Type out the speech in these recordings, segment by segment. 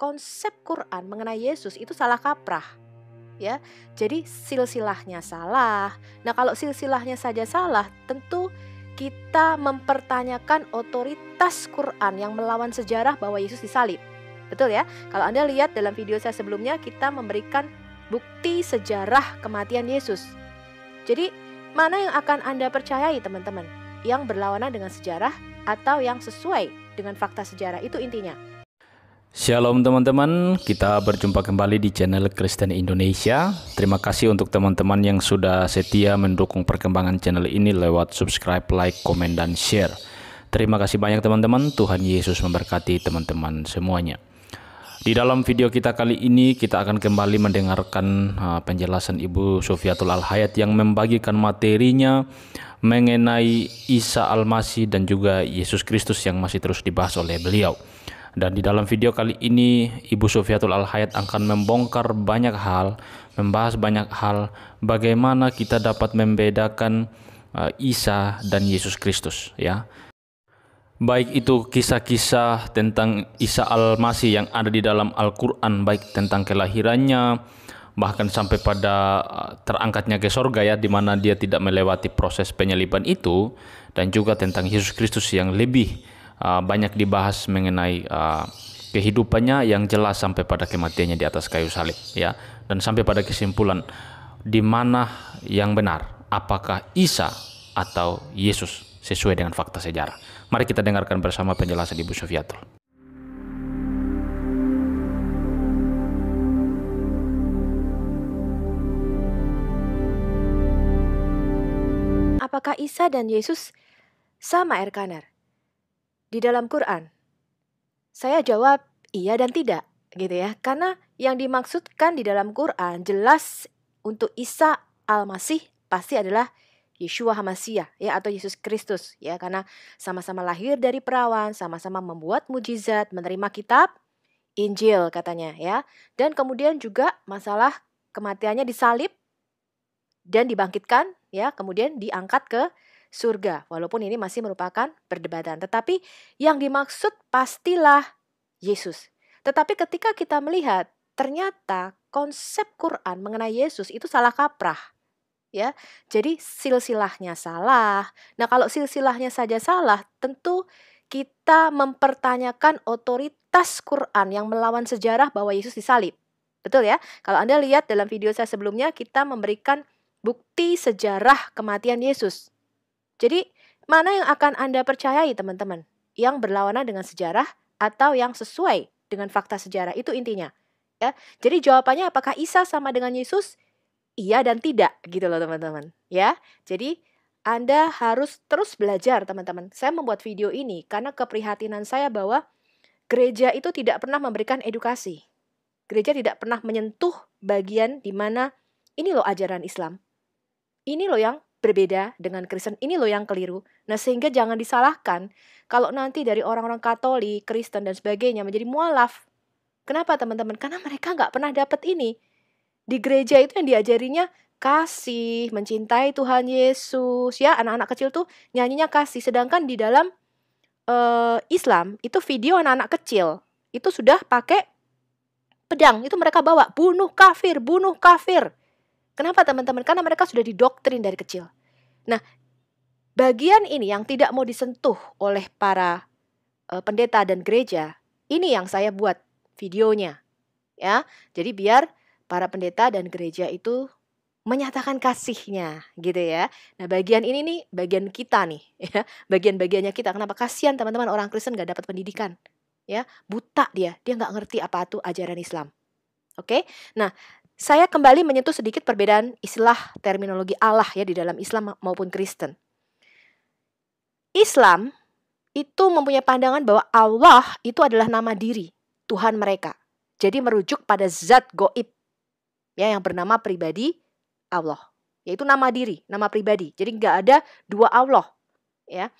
konsep Quran mengenai Yesus itu salah kaprah. Ya. Jadi silsilahnya salah. Nah, kalau silsilahnya saja salah, tentu kita mempertanyakan otoritas Quran yang melawan sejarah bahwa Yesus disalib. Betul ya? Kalau Anda lihat dalam video saya sebelumnya, kita memberikan bukti sejarah kematian Yesus. Jadi, mana yang akan Anda percayai, teman-teman? Yang berlawanan dengan sejarah atau yang sesuai dengan fakta sejarah? Itu intinya. Shalom teman-teman, kita berjumpa kembali di channel Kristen Indonesia. Terima kasih untuk teman-teman yang sudah setia mendukung perkembangan channel ini lewat subscribe, like, komen, dan share. Terima kasih banyak teman-teman, Tuhan Yesus memberkati teman-teman semuanya. Di dalam video kita kali ini kita akan kembali mendengarkan uh, penjelasan Ibu Sofiatul Al-Hayat yang membagikan materinya mengenai Isa Al-Masih dan juga Yesus Kristus yang masih terus dibahas oleh beliau. Dan di dalam video kali ini Ibu Sofiatul Al-Hayat akan membongkar banyak hal, membahas banyak hal bagaimana kita dapat membedakan uh, Isa dan Yesus Kristus ya. Baik itu kisah-kisah tentang Isa Al-Masih yang ada di dalam Al-Qur'an baik tentang kelahirannya bahkan sampai pada uh, terangkatnya ke sorga ya di mana dia tidak melewati proses penyaliban itu dan juga tentang Yesus Kristus yang lebih uh, banyak dibahas mengenai uh, kehidupannya yang jelas sampai pada kematiannya di atas kayu salib ya dan sampai pada kesimpulan di mana yang benar apakah Isa atau Yesus sesuai dengan fakta sejarah. Mari kita dengarkan bersama penjelasan Ibu Sofiatul. Apakah Isa dan Yesus sama Erkaner? Di dalam Quran? Saya jawab iya dan tidak, gitu ya. Karena yang dimaksudkan di dalam Quran jelas untuk Isa Al-Masih pasti adalah Yeshua Hamasiah ya atau Yesus Kristus ya karena sama-sama lahir dari perawan, sama-sama membuat mujizat, menerima kitab Injil katanya ya. Dan kemudian juga masalah kematiannya disalib dan dibangkitkan ya, kemudian diangkat ke surga. Walaupun ini masih merupakan perdebatan. Tetapi yang dimaksud pastilah Yesus. Tetapi ketika kita melihat ternyata konsep Quran mengenai Yesus itu salah kaprah. Ya, jadi silsilahnya salah. Nah, kalau silsilahnya saja salah, tentu kita mempertanyakan otoritas Quran yang melawan sejarah bahwa Yesus disalib. Betul ya? Kalau Anda lihat dalam video saya sebelumnya, kita memberikan bukti sejarah kematian Yesus. Jadi, mana yang akan Anda percayai, teman-teman? Yang berlawanan dengan sejarah atau yang sesuai dengan fakta sejarah? Itu intinya. Ya. Jadi jawabannya apakah Isa sama dengan Yesus? Iya dan tidak, gitu loh, teman-teman. Ya. Jadi anda harus terus belajar, teman-teman. Saya membuat video ini karena keprihatinan saya bahwa gereja itu tidak pernah memberikan edukasi. Gereja tidak pernah menyentuh bagian di mana ini loh ajaran Islam. Ini loh yang berbeda dengan Kristen. Ini loh yang keliru. Nah, sehingga jangan disalahkan kalau nanti dari orang-orang Katolik, Kristen, dan sebagainya menjadi mualaf. Kenapa teman-teman? Karena mereka nggak pernah dapat ini. Di gereja itu yang diajarinya kasih, mencintai Tuhan Yesus. Ya, anak-anak kecil tuh nyanyinya kasih. Sedangkan di dalam uh, Islam, itu video anak-anak kecil. Itu sudah pakai pedang. Itu mereka bawa, bunuh kafir, bunuh kafir. Kenapa teman-teman? Karena mereka sudah didoktrin dari kecil. Nah, bagian ini yang tidak mau disentuh oleh para uh, pendeta dan gereja, ini yang saya buat videonya. Ya. Jadi biar para pendeta dan gereja itu menyatakan kasihnya gitu ya. Nah bagian ini nih bagian kita nih ya bagian-bagiannya kita. Kenapa kasihan teman-teman orang Kristen gak dapat pendidikan ya buta dia dia nggak ngerti apa itu ajaran Islam. Oke, nah saya kembali menyentuh sedikit perbedaan istilah terminologi Allah ya di dalam Islam maupun Kristen. Islam itu mempunyai pandangan bahwa Allah itu adalah nama diri Tuhan mereka. Jadi merujuk pada zat goib ya yang bernama pribadi Allah. Yaitu nama diri, nama pribadi. Jadi nggak ada dua Allah. ya.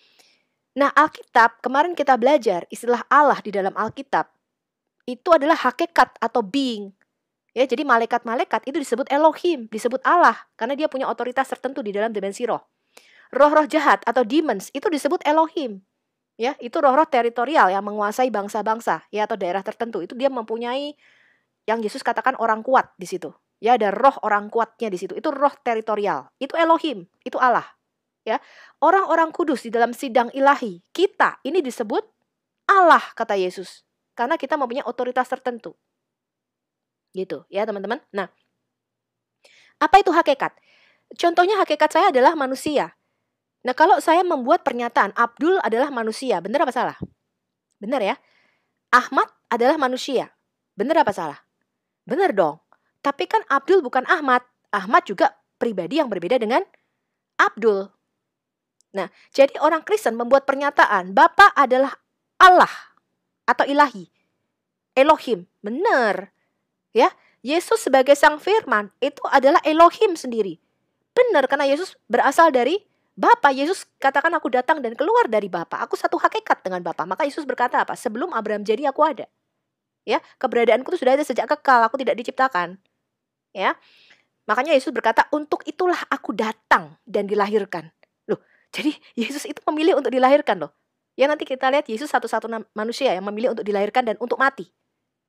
Nah Alkitab, kemarin kita belajar istilah Allah di dalam Alkitab. Itu adalah hakikat atau being, Ya, jadi malaikat-malaikat itu disebut Elohim, disebut Allah karena dia punya otoritas tertentu di dalam dimensi roh. Roh-roh jahat atau demons itu disebut Elohim. Ya, itu roh-roh teritorial yang menguasai bangsa-bangsa ya atau daerah tertentu. Itu dia mempunyai yang Yesus katakan orang kuat di situ. Ya, ada roh orang kuatnya di situ. Itu roh teritorial. Itu Elohim, itu Allah. Ya. Orang-orang kudus di dalam sidang ilahi, kita ini disebut Allah kata Yesus. Karena kita mempunyai otoritas tertentu. Gitu, ya teman-teman. Nah, apa itu hakikat? Contohnya hakikat saya adalah manusia. Nah, kalau saya membuat pernyataan Abdul adalah manusia, benar apa salah? Benar ya? Ahmad adalah manusia. Benar apa salah? Benar dong. Tapi kan Abdul bukan Ahmad. Ahmad juga pribadi yang berbeda dengan Abdul. Nah, jadi orang Kristen membuat pernyataan Bapa adalah Allah atau ilahi. Elohim. Benar. Ya, Yesus sebagai sang firman itu adalah Elohim sendiri. Benar karena Yesus berasal dari Bapak Yesus katakan aku datang dan keluar dari Bapak. Aku satu hakikat dengan Bapak. Maka Yesus berkata apa? Sebelum Abraham jadi aku ada. Ya, keberadaanku itu sudah ada sejak kekal, aku tidak diciptakan. Ya. Makanya Yesus berkata, "Untuk itulah aku datang dan dilahirkan." Loh, jadi Yesus itu memilih untuk dilahirkan loh. Ya nanti kita lihat Yesus satu-satu manusia yang memilih untuk dilahirkan dan untuk mati.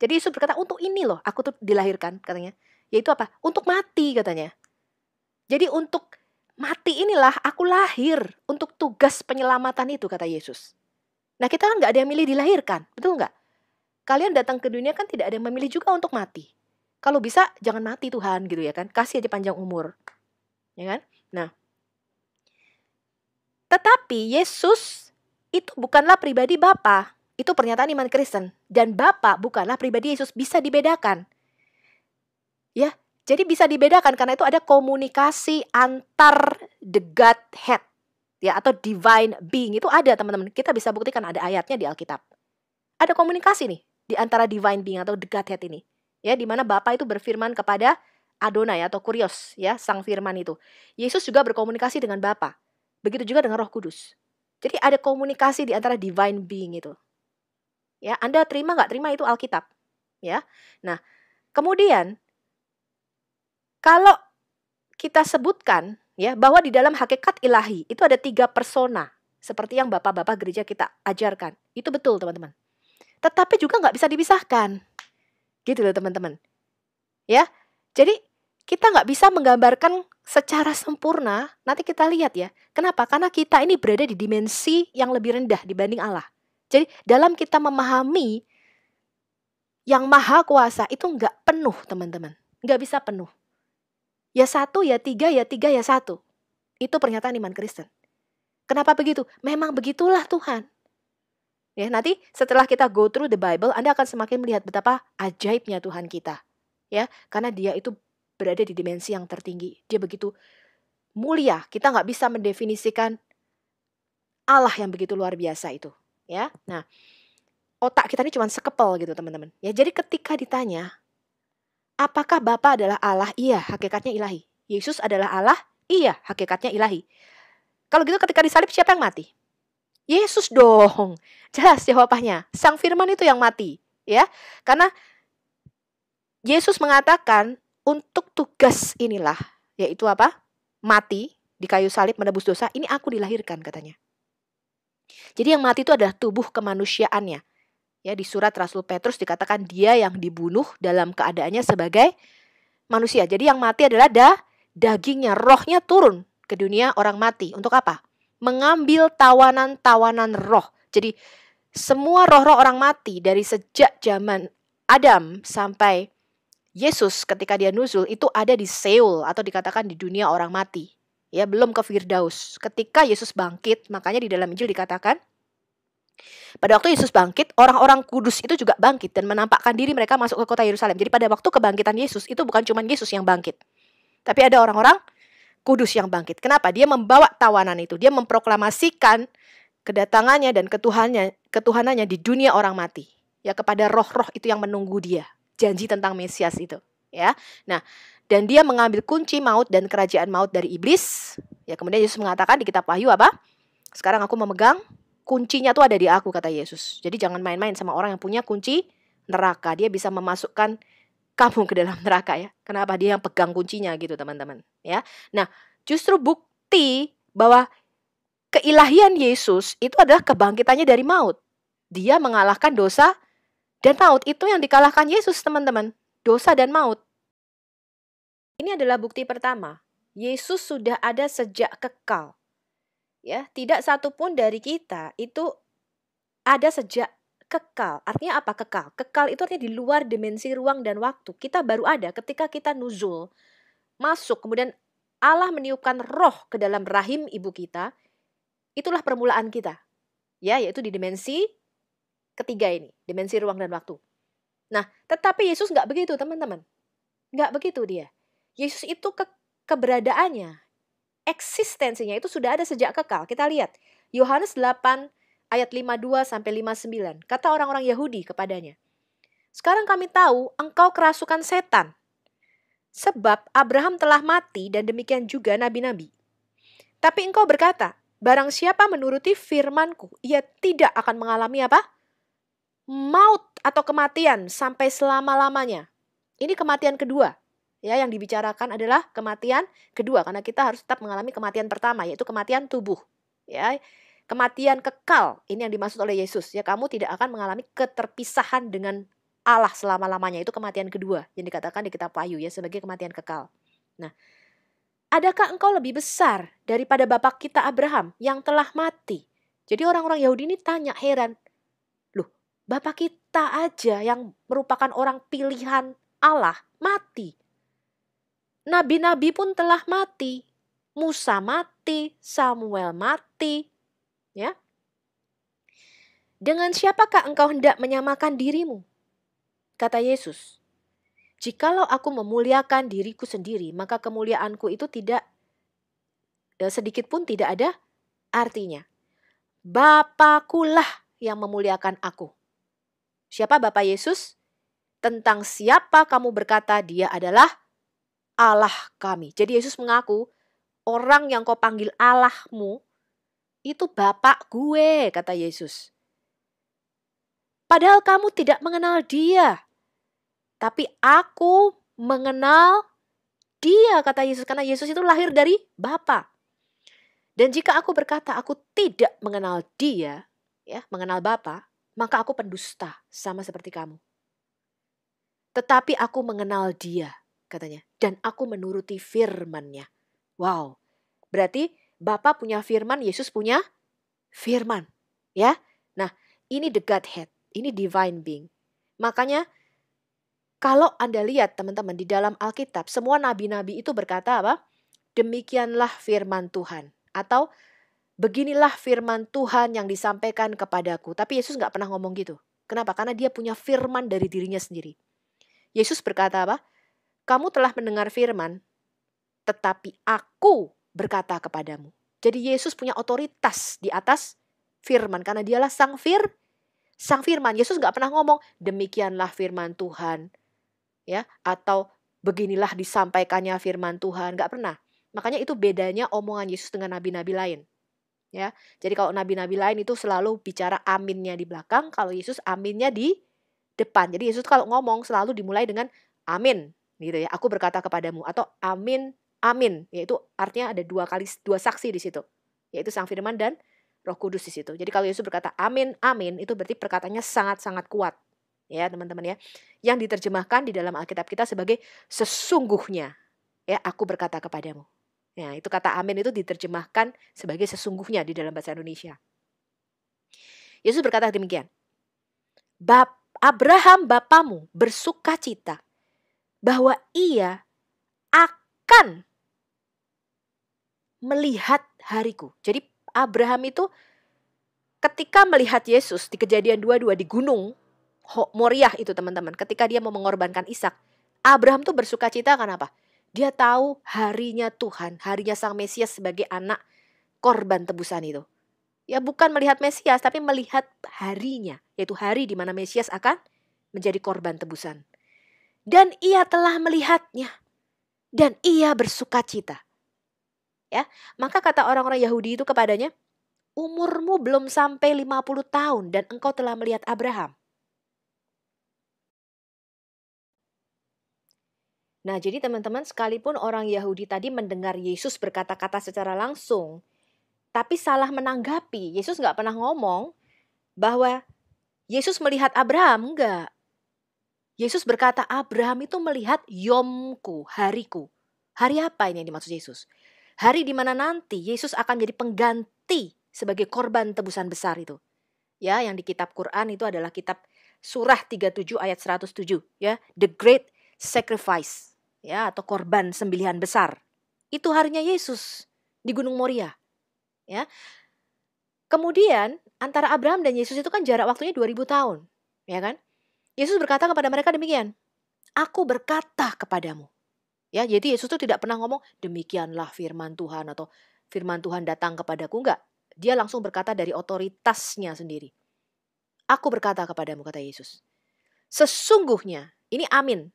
Jadi Yesus berkata, "Untuk ini loh aku tuh dilahirkan," katanya. Yaitu apa? Untuk mati katanya. Jadi untuk Mati inilah aku lahir untuk tugas penyelamatan itu, kata Yesus. Nah kita kan nggak ada yang milih dilahirkan, betul nggak? Kalian datang ke dunia kan tidak ada yang memilih juga untuk mati. Kalau bisa jangan mati Tuhan gitu ya kan, kasih aja panjang umur. Ya kan? Nah, tetapi Yesus itu bukanlah pribadi Bapa. Itu pernyataan iman Kristen. Dan Bapa bukanlah pribadi Yesus. Bisa dibedakan. Ya, jadi bisa dibedakan karena itu ada komunikasi antar the Godhead ya atau divine being itu ada teman-teman. Kita bisa buktikan ada ayatnya di Alkitab. Ada komunikasi nih di antara divine being atau the Godhead ini. Ya, di mana Bapa itu berfirman kepada Adonai atau Kurios ya, sang firman itu. Yesus juga berkomunikasi dengan Bapa. Begitu juga dengan Roh Kudus. Jadi ada komunikasi di antara divine being itu. Ya, Anda terima nggak terima itu Alkitab. Ya. Nah, kemudian kalau kita sebutkan ya bahwa di dalam hakikat ilahi itu ada tiga persona seperti yang bapak-bapak gereja kita ajarkan. Itu betul teman-teman. Tetapi juga nggak bisa dipisahkan. Gitu loh teman-teman. Ya, jadi kita nggak bisa menggambarkan secara sempurna. Nanti kita lihat ya. Kenapa? Karena kita ini berada di dimensi yang lebih rendah dibanding Allah. Jadi dalam kita memahami yang maha kuasa itu nggak penuh teman-teman. Nggak bisa penuh. Ya satu, ya tiga, ya tiga, ya satu. Itu pernyataan iman Kristen. Kenapa begitu? Memang begitulah Tuhan. Ya, nanti setelah kita go through the Bible, Anda akan semakin melihat betapa ajaibnya Tuhan kita. Ya, karena dia itu berada di dimensi yang tertinggi. Dia begitu mulia. Kita nggak bisa mendefinisikan Allah yang begitu luar biasa itu. Ya, nah otak kita ini cuma sekepel gitu teman-teman. Ya, jadi ketika ditanya Apakah Bapa adalah Allah? Iya, hakikatnya ilahi. Yesus adalah Allah? Iya, hakikatnya ilahi. Kalau gitu ketika disalib siapa yang mati? Yesus dong. Jelas jawabannya. Sang firman itu yang mati, ya. Karena Yesus mengatakan untuk tugas inilah, yaitu apa? Mati di kayu salib menebus dosa, ini aku dilahirkan katanya. Jadi yang mati itu adalah tubuh kemanusiaannya. Ya, di surat Rasul Petrus dikatakan dia yang dibunuh dalam keadaannya sebagai manusia. Jadi yang mati adalah da, dagingnya, rohnya turun ke dunia orang mati. Untuk apa? Mengambil tawanan-tawanan roh. Jadi semua roh-roh orang mati dari sejak zaman Adam sampai Yesus ketika dia nuzul itu ada di Seul atau dikatakan di dunia orang mati. Ya, belum ke Firdaus. Ketika Yesus bangkit, makanya di dalam Injil dikatakan pada waktu Yesus bangkit, orang-orang kudus itu juga bangkit dan menampakkan diri mereka masuk ke kota Yerusalem. Jadi pada waktu kebangkitan Yesus itu bukan cuma Yesus yang bangkit. Tapi ada orang-orang kudus yang bangkit. Kenapa? Dia membawa tawanan itu. Dia memproklamasikan kedatangannya dan ketuhanannya, ketuhanannya di dunia orang mati. Ya kepada roh-roh itu yang menunggu dia. Janji tentang Mesias itu. Ya, Nah, dan dia mengambil kunci maut dan kerajaan maut dari iblis. Ya, kemudian Yesus mengatakan di kitab Wahyu apa? Sekarang aku memegang kuncinya tuh ada di aku kata Yesus. Jadi jangan main-main sama orang yang punya kunci neraka. Dia bisa memasukkan kamu ke dalam neraka ya. Kenapa dia yang pegang kuncinya gitu teman-teman ya. Nah, justru bukti bahwa keilahian Yesus itu adalah kebangkitannya dari maut. Dia mengalahkan dosa dan maut. Itu yang dikalahkan Yesus, teman-teman. Dosa dan maut. Ini adalah bukti pertama. Yesus sudah ada sejak kekal. Ya, tidak satupun dari kita itu ada sejak kekal. Artinya apa kekal? Kekal itu artinya di luar dimensi ruang dan waktu. Kita baru ada ketika kita nuzul, masuk, kemudian Allah meniupkan roh ke dalam rahim ibu kita, itulah permulaan kita. Ya, yaitu di dimensi ketiga ini, dimensi ruang dan waktu. Nah, tetapi Yesus nggak begitu, teman-teman. Nggak begitu dia. Yesus itu ke keberadaannya, eksistensinya itu sudah ada sejak kekal. Kita lihat Yohanes 8 ayat 52 sampai 59. Kata orang-orang Yahudi kepadanya, "Sekarang kami tahu engkau kerasukan setan Sebab Abraham telah mati dan demikian juga nabi-nabi. Tapi engkau berkata, barang siapa menuruti firmanku, ia tidak akan mengalami apa? Maut atau kematian sampai selama-lamanya. Ini kematian kedua. Ya, yang dibicarakan adalah kematian kedua karena kita harus tetap mengalami kematian pertama yaitu kematian tubuh. Ya, kematian kekal ini yang dimaksud oleh Yesus. Ya, kamu tidak akan mengalami keterpisahan dengan Allah selama-lamanya itu kematian kedua yang dikatakan di kitab Wahyu ya sebagai kematian kekal. Nah, adakah engkau lebih besar daripada bapak kita Abraham yang telah mati? Jadi orang-orang Yahudi ini tanya heran, bapak kita aja yang merupakan orang pilihan Allah mati. Nabi-nabi pun telah mati. Musa mati, Samuel mati. Ya. Dengan siapakah engkau hendak menyamakan dirimu? Kata Yesus, Jikalau aku memuliakan diriku sendiri, maka kemuliaanku itu tidak eh, sedikit pun tidak ada artinya. Bapakulah yang memuliakan aku. Siapa Bapak Yesus? Tentang siapa kamu berkata dia adalah Allah kami. Jadi Yesus mengaku orang yang kau panggil Allahmu itu Bapak gue, kata Yesus. Padahal kamu tidak mengenal dia tapi aku mengenal dia kata Yesus karena Yesus itu lahir dari Bapa. Dan jika aku berkata aku tidak mengenal dia, ya, mengenal Bapa, maka aku pendusta sama seperti kamu. Tetapi aku mengenal dia, katanya, dan aku menuruti firman-Nya. Wow. Berarti Bapa punya firman, Yesus punya firman, ya. Nah, ini the Godhead, ini divine being. Makanya kalau Anda lihat teman-teman di dalam Alkitab, semua nabi-nabi itu berkata apa? Demikianlah firman Tuhan. Atau beginilah firman Tuhan yang disampaikan kepadaku. Tapi Yesus nggak pernah ngomong gitu. Kenapa? Karena dia punya firman dari dirinya sendiri. Yesus berkata apa? Kamu telah mendengar firman, tetapi aku berkata kepadamu. Jadi Yesus punya otoritas di atas firman karena dialah sang fir sang firman. Yesus nggak pernah ngomong demikianlah firman Tuhan ya atau beginilah disampaikannya firman Tuhan nggak pernah makanya itu bedanya omongan Yesus dengan nabi-nabi lain ya. Jadi kalau nabi-nabi lain itu selalu bicara aminnya di belakang kalau Yesus aminnya di depan. Jadi Yesus kalau ngomong selalu dimulai dengan amin gitu ya. Aku berkata kepadamu atau amin amin. Yaitu artinya ada dua kali dua saksi di situ. Yaitu sang firman dan Roh Kudus di situ. Jadi kalau Yesus berkata amin amin itu berarti perkataannya sangat-sangat kuat ya teman-teman ya. Yang diterjemahkan di dalam Alkitab kita sebagai sesungguhnya ya aku berkata kepadamu ya itu kata amin itu diterjemahkan sebagai sesungguhnya di dalam bahasa Indonesia Yesus berkata demikian Bap Abraham bapamu bersuka cita bahwa ia akan melihat hariku. Jadi Abraham itu ketika melihat Yesus di kejadian 22 di gunung, Moriah itu teman-teman. Ketika dia mau mengorbankan Ishak, Abraham tuh bersuka cita kenapa? Dia tahu harinya Tuhan, harinya Sang Mesias sebagai anak korban tebusan itu. Ya bukan melihat Mesias, tapi melihat harinya, yaitu hari di mana Mesias akan menjadi korban tebusan. Dan ia telah melihatnya, dan ia bersuka cita. Ya, maka kata orang-orang Yahudi itu kepadanya, umurmu belum sampai 50 tahun dan engkau telah melihat Abraham. Nah, jadi teman-teman sekalipun orang Yahudi tadi mendengar Yesus berkata-kata secara langsung, tapi salah menanggapi. Yesus nggak pernah ngomong bahwa Yesus melihat Abraham, enggak. Yesus berkata, Abraham itu melihat yomku, hariku. Hari apa ini yang dimaksud Yesus? Hari di mana nanti Yesus akan menjadi pengganti sebagai korban tebusan besar itu. Ya, yang di kitab Quran itu adalah kitab surah 37 ayat 107 ya, the great sacrifice ya atau korban sembelihan besar. Itu harinya Yesus di Gunung Moria. Ya. Kemudian antara Abraham dan Yesus itu kan jarak waktunya 2000 tahun, ya kan? Yesus berkata kepada mereka demikian, "Aku berkata kepadamu." Ya, jadi Yesus itu tidak pernah ngomong demikianlah firman Tuhan atau firman Tuhan datang kepadaku enggak. Dia langsung berkata dari otoritasnya sendiri. Aku berkata kepadamu kata Yesus. Sesungguhnya, ini amin.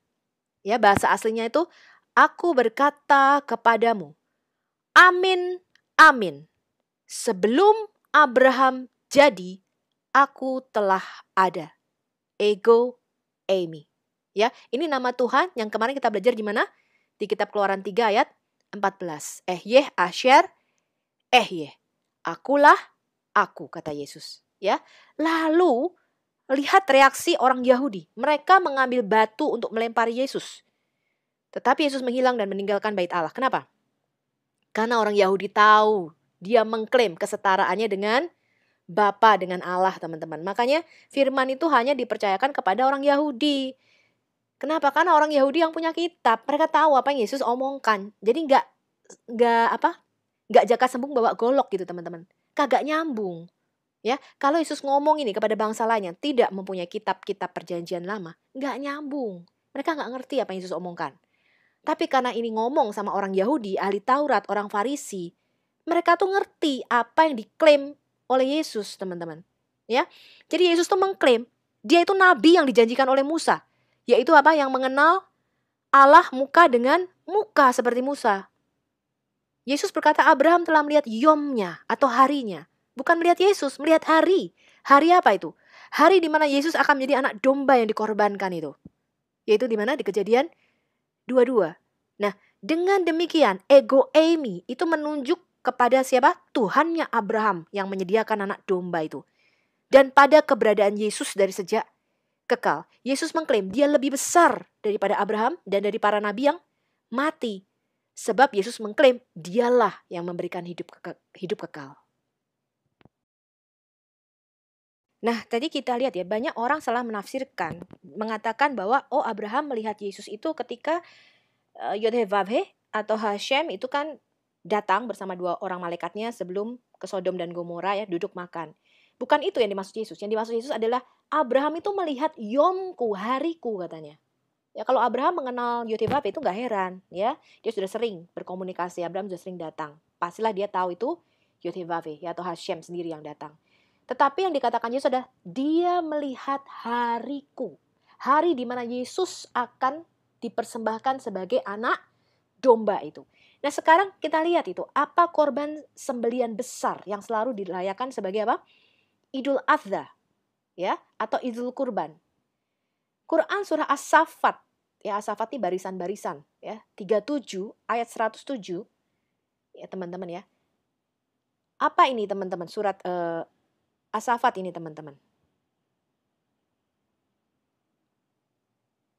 Ya, bahasa aslinya itu aku berkata kepadamu. Amin, amin. Sebelum Abraham jadi, aku telah ada. Ego Amy. Ya, ini nama Tuhan yang kemarin kita belajar di mana? Di kitab Keluaran 3 ayat 14. Eh yeh asher eh yeh. Akulah aku kata Yesus, ya. Lalu lihat reaksi orang Yahudi. Mereka mengambil batu untuk melempari Yesus. Tetapi Yesus menghilang dan meninggalkan bait Allah. Kenapa? Karena orang Yahudi tahu dia mengklaim kesetaraannya dengan Bapa dengan Allah, teman-teman. Makanya firman itu hanya dipercayakan kepada orang Yahudi. Kenapa? Karena orang Yahudi yang punya kitab, mereka tahu apa yang Yesus omongkan. Jadi nggak nggak apa? nggak jaka sembung bawa golok gitu, teman-teman. Kagak nyambung. Ya, kalau Yesus ngomong ini kepada bangsa lain yang tidak mempunyai kitab-kitab perjanjian lama, nggak nyambung. Mereka nggak ngerti apa yang Yesus omongkan. Tapi karena ini ngomong sama orang Yahudi, ahli Taurat, orang Farisi, mereka tuh ngerti apa yang diklaim oleh Yesus, teman-teman. Ya. Jadi Yesus tuh mengklaim dia itu nabi yang dijanjikan oleh Musa, yaitu apa? Yang mengenal Allah muka dengan muka seperti Musa. Yesus berkata Abraham telah melihat yomnya atau harinya. Bukan melihat Yesus, melihat hari. Hari apa itu? Hari di mana Yesus akan menjadi anak domba yang dikorbankan itu. Yaitu di mana? Di kejadian dua-dua. Nah, dengan demikian, ego Amy itu menunjuk kepada siapa? Tuhannya Abraham yang menyediakan anak domba itu. Dan pada keberadaan Yesus dari sejak kekal, Yesus mengklaim dia lebih besar daripada Abraham dan dari para nabi yang mati. Sebab Yesus mengklaim dialah yang memberikan hidup, kekal, hidup kekal. Nah, tadi kita lihat ya, banyak orang salah menafsirkan, mengatakan bahwa oh Abraham melihat Yesus itu ketika uh, Yodhevavhe atau Hashem itu kan datang bersama dua orang malaikatnya sebelum ke Sodom dan Gomora ya duduk makan. Bukan itu yang dimaksud Yesus. Yang dimaksud Yesus adalah Abraham itu melihat yomku, hariku katanya. Ya kalau Abraham mengenal Yotibab itu nggak heran ya. Dia sudah sering berkomunikasi, Abraham sudah sering datang. Pastilah dia tahu itu Yotibave ya atau Hashem sendiri yang datang. Tetapi yang dikatakan Yesus adalah dia melihat hariku. Hari di mana Yesus akan dipersembahkan sebagai anak domba itu. Nah sekarang kita lihat itu apa korban sembelian besar yang selalu dirayakan sebagai apa? Idul Adha ya atau Idul Kurban. Quran surah As-Saffat ya As-Saffat ini barisan-barisan ya 37 ayat 107 ya teman-teman ya. Apa ini teman-teman surat uh, Asafat ini teman-teman.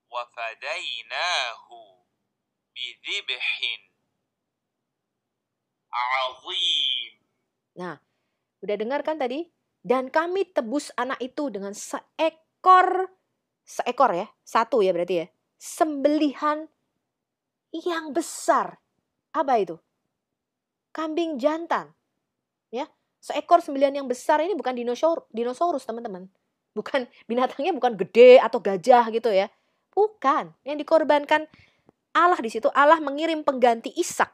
Wafadainahu bidhibhin azim. Nah, udah dengar kan tadi? Dan kami tebus anak itu dengan seekor seekor ya, satu ya berarti ya. Sembelihan yang besar. Apa itu? Kambing jantan. Ya, seekor sembelihan yang besar ini bukan dinosaurus, dinosaurus teman-teman. Bukan binatangnya bukan gede atau gajah gitu ya. Bukan. Yang dikorbankan Allah di situ Allah mengirim pengganti Ishak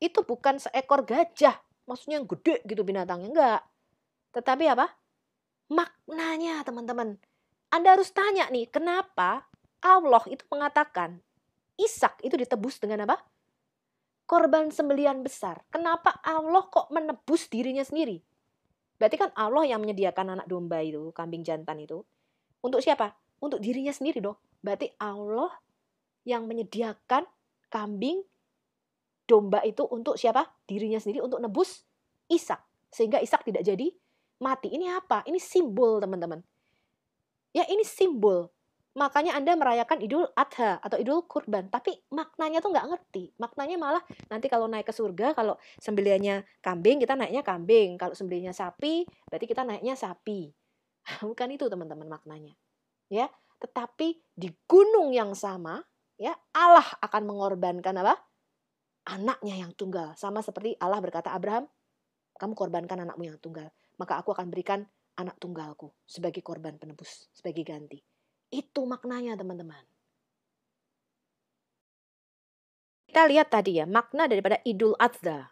itu bukan seekor gajah, maksudnya yang gede gitu binatangnya enggak. Tetapi apa? Maknanya teman-teman. Anda harus tanya nih, kenapa Allah itu mengatakan Ishak itu ditebus dengan apa? Korban sembelian besar. Kenapa Allah kok menebus dirinya sendiri? Berarti kan Allah yang menyediakan anak domba itu, kambing jantan itu. Untuk siapa? Untuk dirinya sendiri dong. Berarti Allah yang menyediakan kambing domba itu untuk siapa? Dirinya sendiri untuk nebus Ishak. sehingga Ishak tidak jadi mati. Ini apa? Ini simbol, teman-teman. Ya, ini simbol. Makanya Anda merayakan Idul Adha atau Idul Kurban, tapi maknanya tuh nggak ngerti. Maknanya malah nanti kalau naik ke surga, kalau sembelihannya kambing, kita naiknya kambing. Kalau sembelihnya sapi, berarti kita naiknya sapi. Bukan itu teman-teman maknanya. Ya, tetapi di gunung yang sama, ya Allah akan mengorbankan apa? Anaknya yang tunggal. Sama seperti Allah berkata Abraham, kamu korbankan anakmu yang tunggal, maka aku akan berikan anak tunggalku sebagai korban penebus, sebagai ganti. Itu maknanya teman-teman. Kita lihat tadi ya, makna daripada Idul Adha.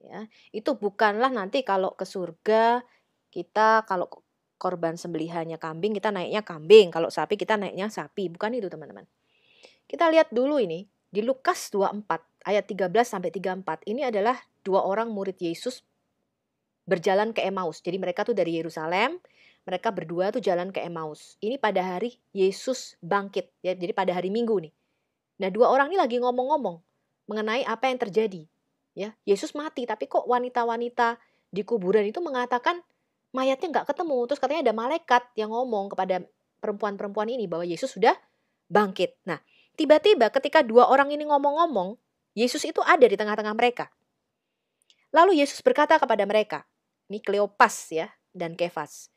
Ya, itu bukanlah nanti kalau ke surga kita kalau korban sembelihannya kambing kita naiknya kambing, kalau sapi kita naiknya sapi. Bukan itu teman-teman. Kita lihat dulu ini di Lukas 24 ayat 13 sampai 34. Ini adalah dua orang murid Yesus berjalan ke Emmaus. Jadi mereka tuh dari Yerusalem mereka berdua tuh jalan ke Emmaus. Ini pada hari Yesus bangkit ya. Jadi pada hari Minggu nih. Nah, dua orang ini lagi ngomong-ngomong mengenai apa yang terjadi. Ya, Yesus mati, tapi kok wanita-wanita di kuburan itu mengatakan mayatnya nggak ketemu. Terus katanya ada malaikat yang ngomong kepada perempuan-perempuan ini bahwa Yesus sudah bangkit. Nah, tiba-tiba ketika dua orang ini ngomong-ngomong, Yesus itu ada di tengah-tengah mereka. Lalu Yesus berkata kepada mereka, ini Kleopas ya dan Kefas.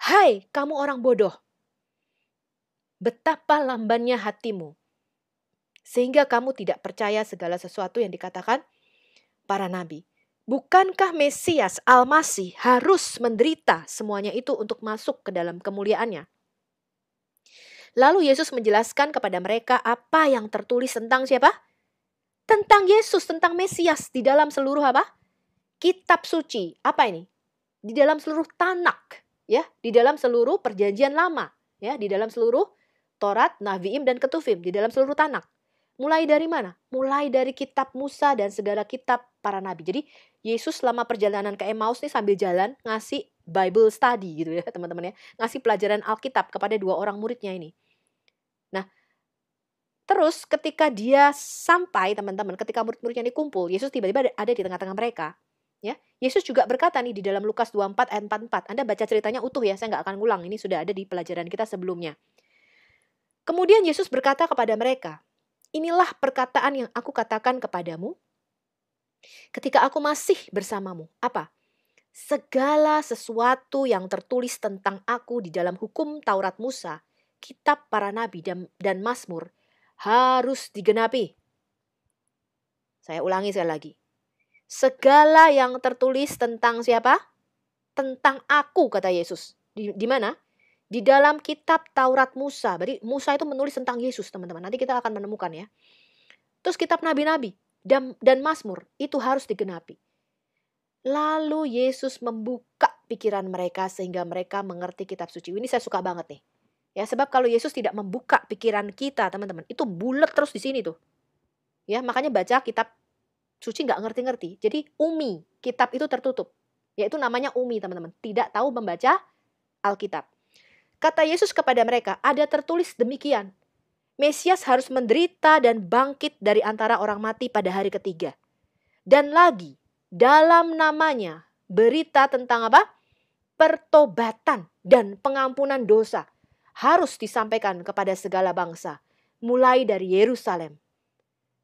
Hai kamu orang bodoh, betapa lambannya hatimu, sehingga kamu tidak percaya segala sesuatu yang dikatakan para nabi. Bukankah Mesias Al-Masih harus menderita semuanya itu untuk masuk ke dalam kemuliaannya? Lalu Yesus menjelaskan kepada mereka apa yang tertulis tentang siapa? Tentang Yesus, tentang Mesias di dalam seluruh apa? Kitab suci. Apa ini? Di dalam seluruh tanak ya di dalam seluruh perjanjian lama ya di dalam seluruh Torat, Naviim dan Ketuvim di dalam seluruh Tanak. Mulai dari mana? Mulai dari kitab Musa dan segala kitab para nabi. Jadi Yesus selama perjalanan ke Emmaus nih sambil jalan ngasih Bible study gitu ya teman-teman ya. Ngasih pelajaran Alkitab kepada dua orang muridnya ini. Nah, terus ketika dia sampai teman-teman, ketika murid-muridnya ini kumpul, Yesus tiba-tiba ada di tengah-tengah mereka. Ya, Yesus juga berkata nih di dalam Lukas 24 ayat 44. Anda baca ceritanya utuh ya, saya nggak akan ngulang. Ini sudah ada di pelajaran kita sebelumnya. Kemudian Yesus berkata kepada mereka, Inilah perkataan yang aku katakan kepadamu ketika aku masih bersamamu. Apa? Segala sesuatu yang tertulis tentang aku di dalam hukum Taurat Musa, kitab para nabi dan, dan Mazmur harus digenapi. Saya ulangi sekali lagi segala yang tertulis tentang siapa? Tentang aku, kata Yesus. Di, di mana? Di dalam kitab Taurat Musa. Berarti Musa itu menulis tentang Yesus, teman-teman. Nanti kita akan menemukan ya. Terus kitab Nabi-Nabi dan, dan Mazmur itu harus digenapi. Lalu Yesus membuka pikiran mereka sehingga mereka mengerti kitab suci. Ini saya suka banget nih. Ya, sebab kalau Yesus tidak membuka pikiran kita, teman-teman, itu bulat terus di sini tuh. Ya, makanya baca kitab suci nggak ngerti-ngerti. Jadi umi, kitab itu tertutup. Yaitu namanya umi teman-teman. Tidak tahu membaca Alkitab. Kata Yesus kepada mereka, ada tertulis demikian. Mesias harus menderita dan bangkit dari antara orang mati pada hari ketiga. Dan lagi, dalam namanya berita tentang apa? Pertobatan dan pengampunan dosa harus disampaikan kepada segala bangsa, mulai dari Yerusalem.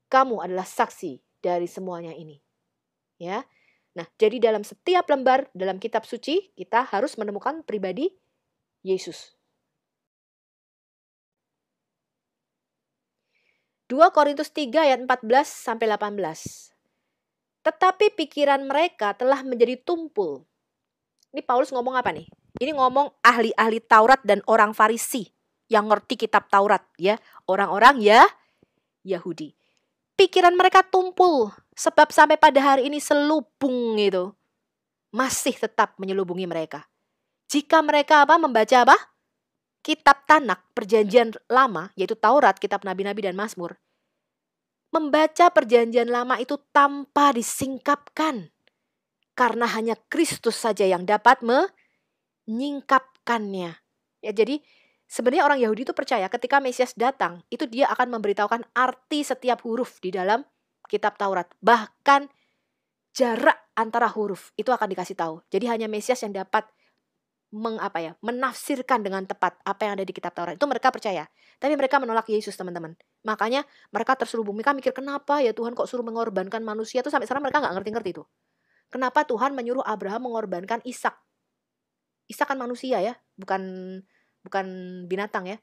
Kamu adalah saksi dari semuanya ini. Ya. Nah, jadi dalam setiap lembar dalam kitab suci kita harus menemukan pribadi Yesus. 2 Korintus 3 ayat 14 sampai 18. Tetapi pikiran mereka telah menjadi tumpul. Ini Paulus ngomong apa nih? Ini ngomong ahli-ahli Taurat dan orang Farisi yang ngerti kitab Taurat ya, orang-orang ya Yahudi pikiran mereka tumpul sebab sampai pada hari ini selubung itu masih tetap menyelubungi mereka. Jika mereka apa membaca apa? Kitab Tanak, perjanjian lama, yaitu Taurat, kitab Nabi-Nabi dan Mazmur. Membaca perjanjian lama itu tanpa disingkapkan. Karena hanya Kristus saja yang dapat menyingkapkannya. Ya, jadi Sebenarnya orang Yahudi itu percaya ketika Mesias datang, itu dia akan memberitahukan arti setiap huruf di dalam kitab Taurat. Bahkan jarak antara huruf itu akan dikasih tahu. Jadi hanya Mesias yang dapat mengapa ya, menafsirkan dengan tepat apa yang ada di kitab Taurat. Itu mereka percaya. Tapi mereka menolak Yesus, teman-teman. Makanya mereka terselubung. Mereka mikir kenapa ya Tuhan kok suruh mengorbankan manusia tuh sampai sekarang mereka nggak ngerti-ngerti itu. Kenapa Tuhan menyuruh Abraham mengorbankan Ishak? Ishak kan manusia ya, bukan bukan binatang ya.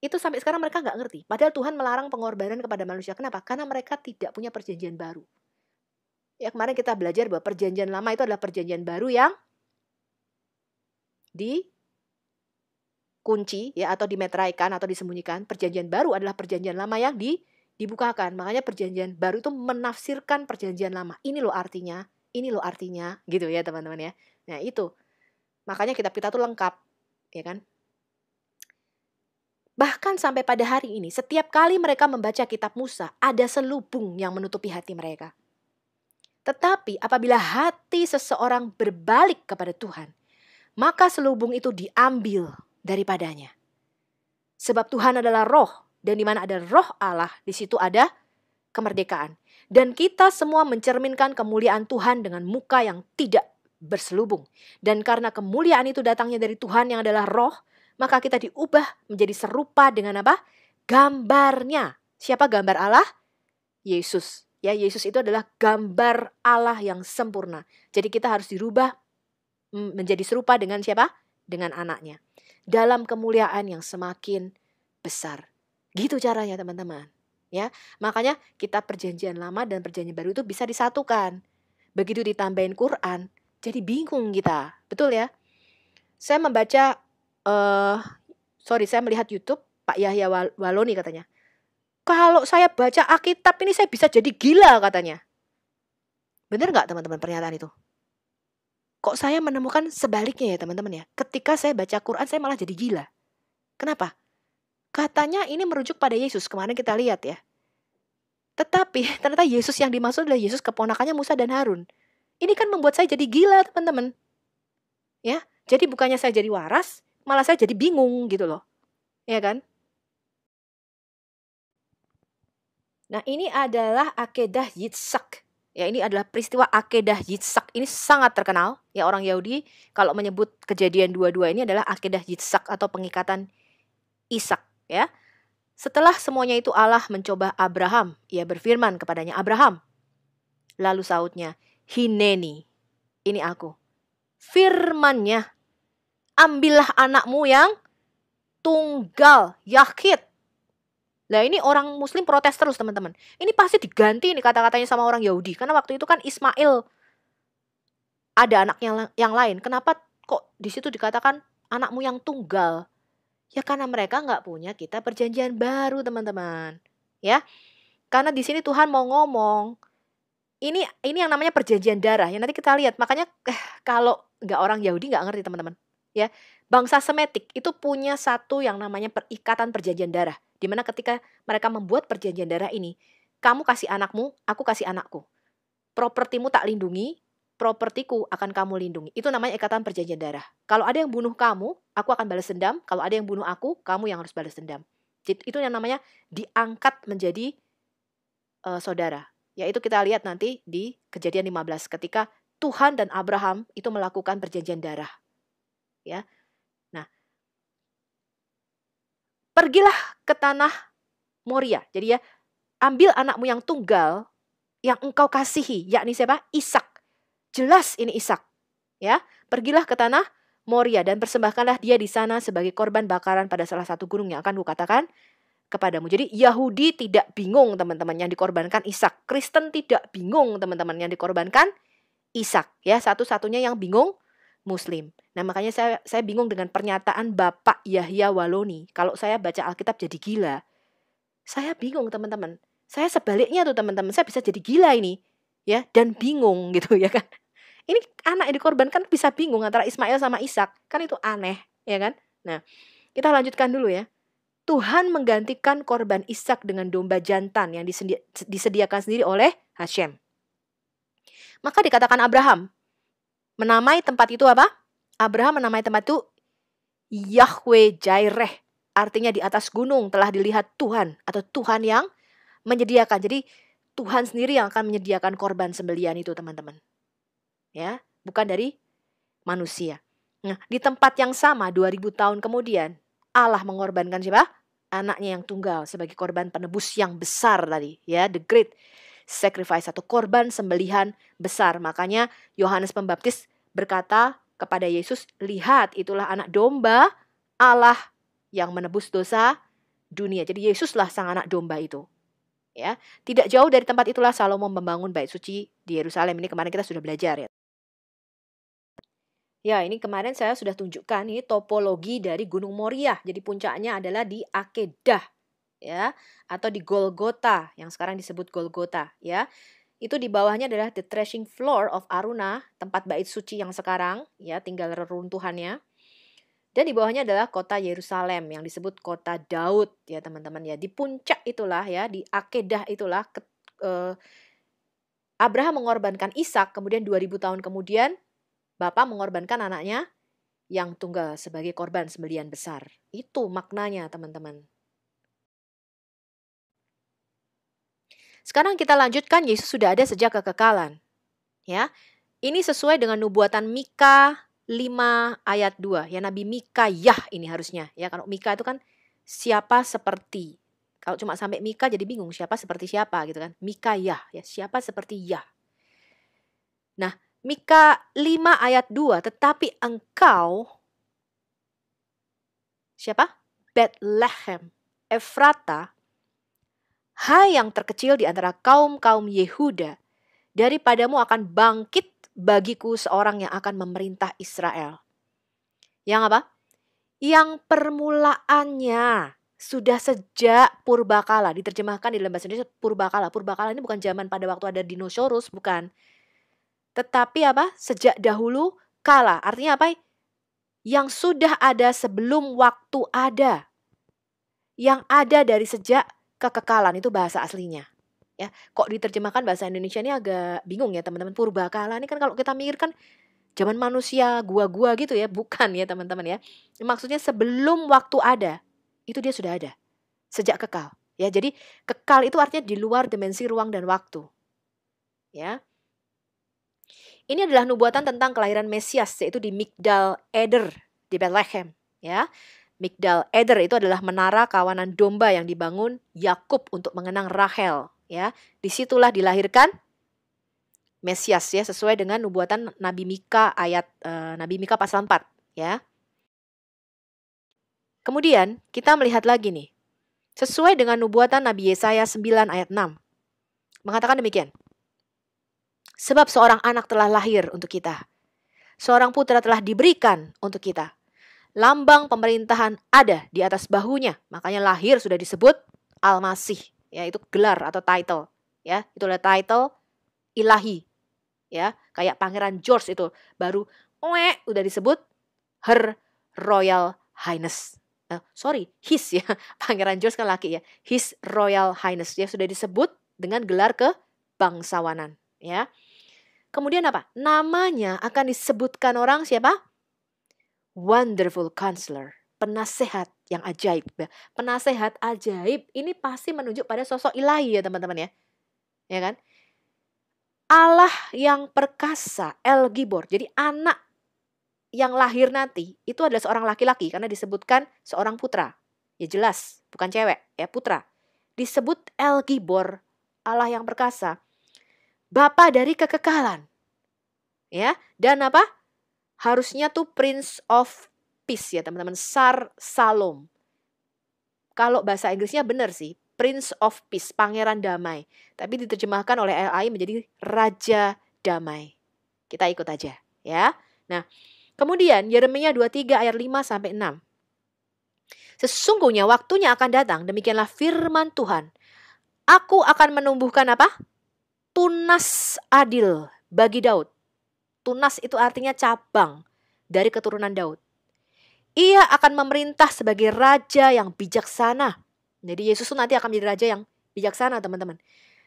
Itu sampai sekarang mereka nggak ngerti. Padahal Tuhan melarang pengorbanan kepada manusia. Kenapa? Karena mereka tidak punya perjanjian baru. Ya kemarin kita belajar bahwa perjanjian lama itu adalah perjanjian baru yang di kunci ya atau dimetraikan atau disembunyikan. Perjanjian baru adalah perjanjian lama yang di dibukakan. Makanya perjanjian baru itu menafsirkan perjanjian lama. Ini loh artinya, ini loh artinya gitu ya teman-teman ya. Nah, itu. Makanya kitab kita tuh lengkap, ya kan? Bahkan sampai pada hari ini, setiap kali mereka membaca kitab Musa, ada selubung yang menutupi hati mereka. Tetapi apabila hati seseorang berbalik kepada Tuhan, maka selubung itu diambil daripadanya. Sebab Tuhan adalah roh, dan di mana ada roh Allah, di situ ada kemerdekaan. Dan kita semua mencerminkan kemuliaan Tuhan dengan muka yang tidak berselubung. Dan karena kemuliaan itu datangnya dari Tuhan yang adalah roh, maka kita diubah menjadi serupa dengan apa? Gambarnya. Siapa gambar Allah? Yesus. Ya, Yesus itu adalah gambar Allah yang sempurna. Jadi kita harus dirubah menjadi serupa dengan siapa? Dengan anaknya. Dalam kemuliaan yang semakin besar. Gitu caranya teman-teman. Ya, makanya kita perjanjian lama dan perjanjian baru itu bisa disatukan. Begitu ditambahin Quran, jadi bingung kita. Betul ya? Saya membaca uh, sorry, saya melihat YouTube Pak Yahya Waloni katanya kalau saya baca Alkitab ini saya bisa jadi gila katanya. Benar nggak teman-teman pernyataan itu? Kok saya menemukan sebaliknya ya teman-teman ya. Ketika saya baca Quran saya malah jadi gila. Kenapa? Katanya ini merujuk pada Yesus. Kemarin kita lihat ya. Tetapi ternyata Yesus yang dimaksud adalah Yesus keponakannya Musa dan Harun. Ini kan membuat saya jadi gila teman-teman. Ya, jadi bukannya saya jadi waras, malah saya jadi bingung gitu loh. Ya kan? Nah, ini adalah akedah Yitzhak. Ya, ini adalah peristiwa akedah Yitzhak. Ini sangat terkenal. Ya, orang Yahudi kalau menyebut kejadian dua-dua ini adalah akedah Yitzhak atau pengikatan Ishak. Ya. Setelah semuanya itu Allah mencoba Abraham. Ia berfirman kepadanya, Abraham. Lalu sautnya, Hineni. Ini aku. Firmannya, ambillah anakmu yang tunggal, Yahid lah ini orang muslim protes terus teman-teman. Ini pasti diganti nih kata-katanya sama orang Yahudi. Karena waktu itu kan Ismail ada anaknya yang lain. Kenapa kok di situ dikatakan anakmu yang tunggal? Ya karena mereka nggak punya kita perjanjian baru teman-teman. Ya, karena di sini Tuhan mau ngomong ini ini yang namanya perjanjian darah. Yang nanti kita lihat. Makanya eh, kalau nggak orang Yahudi nggak ngerti teman-teman. Ya, bangsa Semetik itu punya satu yang namanya perikatan perjanjian darah Di mana ketika mereka membuat perjanjian darah ini, kamu kasih anakmu, aku kasih anakku. Propertimu tak lindungi, propertiku akan kamu lindungi. Itu namanya ikatan perjanjian darah. Kalau ada yang bunuh kamu, aku akan balas dendam. Kalau ada yang bunuh aku, kamu yang harus balas dendam. Itu yang namanya diangkat menjadi uh, saudara. Yaitu kita lihat nanti di kejadian 15 ketika Tuhan dan Abraham itu melakukan perjanjian darah. Ya, pergilah ke tanah Moria. Jadi ya, ambil anakmu yang tunggal yang engkau kasihi, yakni siapa? Ishak. Jelas ini Ishak. Ya, pergilah ke tanah Moria dan persembahkanlah dia di sana sebagai korban bakaran pada salah satu gunung yang akan kukatakan kepadamu. Jadi Yahudi tidak bingung teman-teman yang dikorbankan Ishak. Kristen tidak bingung teman-teman yang dikorbankan Ishak. Ya, satu-satunya yang bingung Muslim. Nah makanya saya saya bingung dengan pernyataan Bapak Yahya Waloni. Kalau saya baca Alkitab jadi gila. Saya bingung teman-teman. Saya sebaliknya tuh teman-teman. Saya bisa jadi gila ini. ya Dan bingung gitu ya kan. Ini anak yang dikorbankan bisa bingung antara Ismail sama Ishak. Kan itu aneh ya kan. Nah kita lanjutkan dulu ya. Tuhan menggantikan korban Ishak dengan domba jantan yang disediakan sendiri oleh Hashem. Maka dikatakan Abraham, menamai tempat itu apa? Abraham menamai tempat itu Yahweh Jaireh. Artinya di atas gunung telah dilihat Tuhan atau Tuhan yang menyediakan. Jadi Tuhan sendiri yang akan menyediakan korban sembelian itu teman-teman. ya, bukan dari manusia. Nah, di tempat yang sama 2000 tahun kemudian Allah mengorbankan siapa? Anaknya yang tunggal sebagai korban penebus yang besar tadi, ya, the great sacrifice atau korban sembelihan besar. Makanya Yohanes Pembaptis berkata kepada Yesus, "Lihat, itulah anak domba Allah yang menebus dosa dunia." Jadi Yesuslah sang anak domba itu. Ya, tidak jauh dari tempat itulah Salomo membangun bait suci di Yerusalem. Ini kemarin kita sudah belajar ya. Ya, ini kemarin saya sudah tunjukkan ini topologi dari Gunung Moriah. Jadi puncaknya adalah di Akedah ya atau di Golgota yang sekarang disebut Golgota ya. Itu di bawahnya adalah the threshing floor of Aruna, tempat bait suci yang sekarang ya tinggal reruntuhannya. Dan di bawahnya adalah kota Yerusalem yang disebut kota Daud ya teman-teman ya. Di puncak itulah ya, di Akedah itulah ke, eh, Abraham mengorbankan Ishak, kemudian 2000 tahun kemudian Bapak mengorbankan anaknya yang tunggal sebagai korban sembelian besar. Itu maknanya, teman-teman. Sekarang kita lanjutkan Yesus sudah ada sejak kekekalan. Ya. Ini sesuai dengan nubuatan Mika 5 ayat 2. Ya Nabi Mika Yah ini harusnya. Ya kalau Mika itu kan siapa seperti. Kalau cuma sampai Mika jadi bingung siapa seperti siapa gitu kan. Mika Yah ya siapa seperti Yah. Nah, Mika 5 ayat 2, tetapi engkau siapa? Bethlehem, Efrata, hai yang terkecil di antara kaum-kaum Yehuda, daripadamu akan bangkit bagiku seorang yang akan memerintah Israel. Yang apa? Yang permulaannya sudah sejak purbakala diterjemahkan di dalam bahasa Indonesia purbakala. Purbakala ini bukan zaman pada waktu ada dinosaurus, bukan tetapi apa? Sejak dahulu kala. Artinya apa? Yang sudah ada sebelum waktu ada. Yang ada dari sejak kekekalan itu bahasa aslinya. Ya, kok diterjemahkan bahasa Indonesia ini agak bingung ya teman-teman. Purbakala ini kan kalau kita mikir kan zaman manusia gua-gua gitu ya, bukan ya teman-teman ya. Maksudnya sebelum waktu ada, itu dia sudah ada. Sejak kekal. Ya, jadi kekal itu artinya di luar dimensi ruang dan waktu. Ya. Ini adalah nubuatan tentang kelahiran Mesias yaitu di Migdal Eder di Bethlehem ya. Migdal Eder itu adalah menara kawanan domba yang dibangun Yakub untuk mengenang Rahel ya. Di situlah dilahirkan Mesias ya sesuai dengan nubuatan Nabi Mika ayat uh, Nabi Mika pasal 4 ya. Kemudian kita melihat lagi nih. Sesuai dengan nubuatan Nabi Yesaya 9 ayat 6. Mengatakan demikian. Sebab seorang anak telah lahir untuk kita. Seorang putra telah diberikan untuk kita. Lambang pemerintahan ada di atas bahunya. Makanya lahir sudah disebut Al-Masih. Ya, itu gelar atau title. Ya, itu adalah title ilahi. Ya, kayak Pangeran George itu baru oe udah disebut Her Royal Highness. Uh, sorry, his ya. Pangeran George kan laki ya. His Royal Highness. Ya sudah disebut dengan gelar ke bangsawanan. Ya. Kemudian apa? Namanya akan disebutkan orang siapa? Wonderful Counselor, penasehat yang ajaib. Penasehat ajaib ini pasti menunjuk pada sosok ilahi ya teman-teman ya. Ya kan? Allah yang perkasa, El Gibor. Jadi anak yang lahir nanti itu adalah seorang laki-laki karena disebutkan seorang putra. Ya jelas, bukan cewek, ya putra. Disebut El Gibor, Allah yang perkasa. Bapa dari kekekalan. Ya, dan apa? Harusnya tuh Prince of Peace ya, teman-teman. Sar Salom. Kalau bahasa Inggrisnya benar sih, Prince of Peace, pangeran damai. Tapi diterjemahkan oleh LI menjadi raja damai. Kita ikut aja, ya. Nah, kemudian Yeremia 23 ayat 5 sampai 6. Sesungguhnya waktunya akan datang, demikianlah firman Tuhan. Aku akan menumbuhkan apa? tunas adil bagi Daud. Tunas itu artinya cabang dari keturunan Daud. Ia akan memerintah sebagai raja yang bijaksana. Jadi Yesus nanti akan menjadi raja yang bijaksana teman-teman.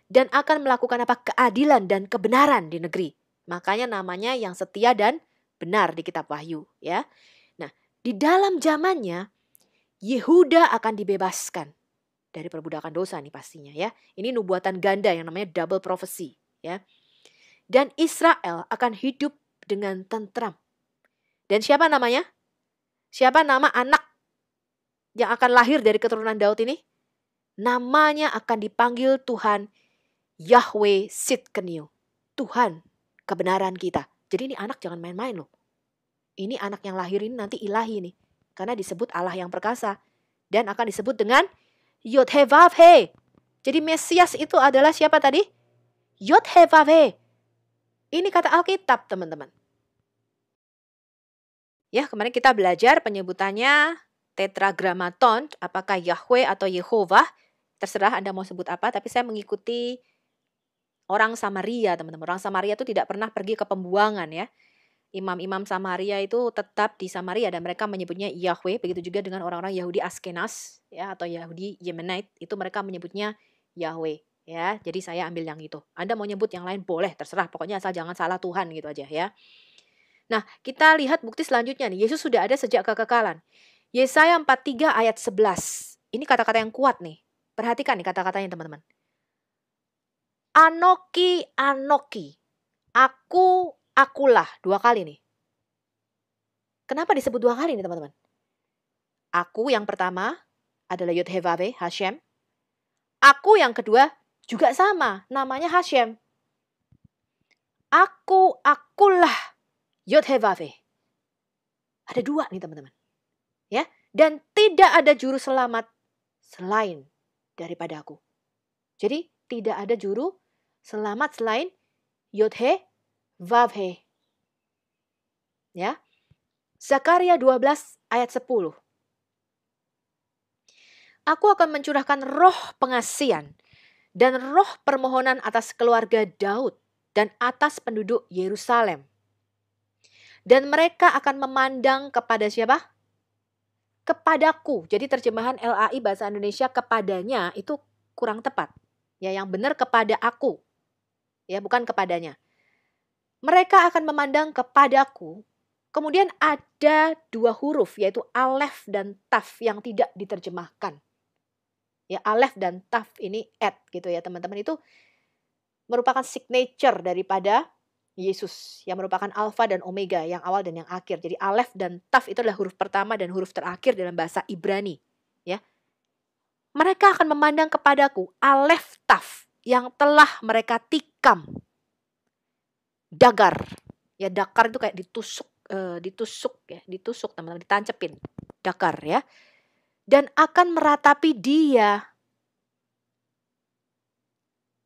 Dan akan melakukan apa? Keadilan dan kebenaran di negeri. Makanya namanya yang setia dan benar di kitab Wahyu. ya. Nah di dalam zamannya Yehuda akan dibebaskan dari perbudakan dosa nih pastinya ya. Ini nubuatan ganda yang namanya double prophecy ya. Dan Israel akan hidup dengan tentram. Dan siapa namanya? Siapa nama anak yang akan lahir dari keturunan Daud ini? Namanya akan dipanggil Tuhan Yahweh Sitkeniu. Tuhan kebenaran kita. Jadi ini anak jangan main-main loh. Ini anak yang lahir ini nanti ilahi nih. Karena disebut Allah yang perkasa. Dan akan disebut dengan Yod He. Jadi Mesias itu adalah siapa tadi? Yod He. Ini kata Alkitab teman-teman. Ya, kemarin kita belajar penyebutannya tetragrammaton, apakah Yahweh atau Yehovah. Terserah Anda mau sebut apa, tapi saya mengikuti orang Samaria, teman-teman. Orang Samaria itu tidak pernah pergi ke pembuangan ya. Imam-imam Samaria itu tetap di Samaria dan mereka menyebutnya Yahweh. Begitu juga dengan orang-orang Yahudi Askenas ya atau Yahudi Yemenite itu mereka menyebutnya Yahweh ya. Jadi saya ambil yang itu. Anda mau nyebut yang lain boleh, terserah. Pokoknya asal jangan salah Tuhan gitu aja ya. Nah, kita lihat bukti selanjutnya nih. Yesus sudah ada sejak kekekalan. Yesaya 43 ayat 11. Ini kata-kata yang kuat nih. Perhatikan nih kata-katanya teman-teman. Anoki, anoki. Aku, akulah. Dua kali nih. Kenapa disebut dua kali nih teman-teman? Aku yang pertama adalah Yud Hevave, Hashem. Aku yang kedua juga sama, namanya Hashem. Aku, akulah Yod Ada dua nih teman-teman. Ya, dan tidak ada juru selamat selain daripada aku. Jadi tidak ada juru selamat selain Yod He Vavhe. Ya. Zakaria 12 ayat 10. Aku akan mencurahkan roh pengasihan dan roh permohonan atas keluarga Daud dan atas penduduk Yerusalem dan mereka akan memandang kepada siapa? Kepadaku. Jadi terjemahan LAI bahasa Indonesia kepadanya itu kurang tepat. Ya, yang benar kepada aku. Ya, bukan kepadanya. Mereka akan memandang kepadaku. Kemudian ada dua huruf yaitu alef dan taf yang tidak diterjemahkan. Ya, alef dan taf ini at gitu ya, teman-teman. Itu merupakan signature daripada Yesus yang merupakan alfa dan omega, yang awal dan yang akhir. Jadi alef dan taf itu adalah huruf pertama dan huruf terakhir dalam bahasa Ibrani, ya. Mereka akan memandang kepadaku alef taf yang telah mereka tikam. Dagar. Ya dakar itu kayak ditusuk uh, ditusuk ya, ditusuk teman-teman, ditancepin. Dakar ya. Dan akan meratapi dia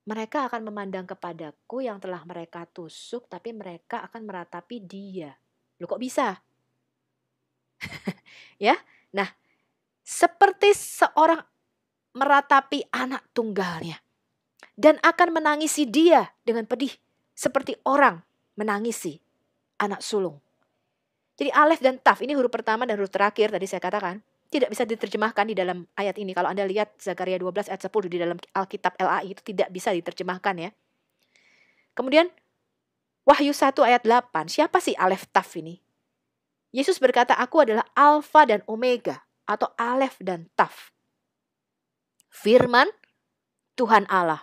mereka akan memandang kepadaku yang telah mereka tusuk, tapi mereka akan meratapi dia. Lu kok bisa? ya, nah, seperti seorang meratapi anak tunggalnya dan akan menangisi dia dengan pedih seperti orang menangisi anak sulung. Jadi alef dan taf ini huruf pertama dan huruf terakhir tadi saya katakan tidak bisa diterjemahkan di dalam ayat ini. Kalau Anda lihat Zakaria 12 ayat 10 di dalam Alkitab LAI itu tidak bisa diterjemahkan ya. Kemudian Wahyu 1 ayat 8, siapa sih Alef Taf ini? Yesus berkata, aku adalah Alfa dan Omega atau Alef dan Taf. Firman Tuhan Allah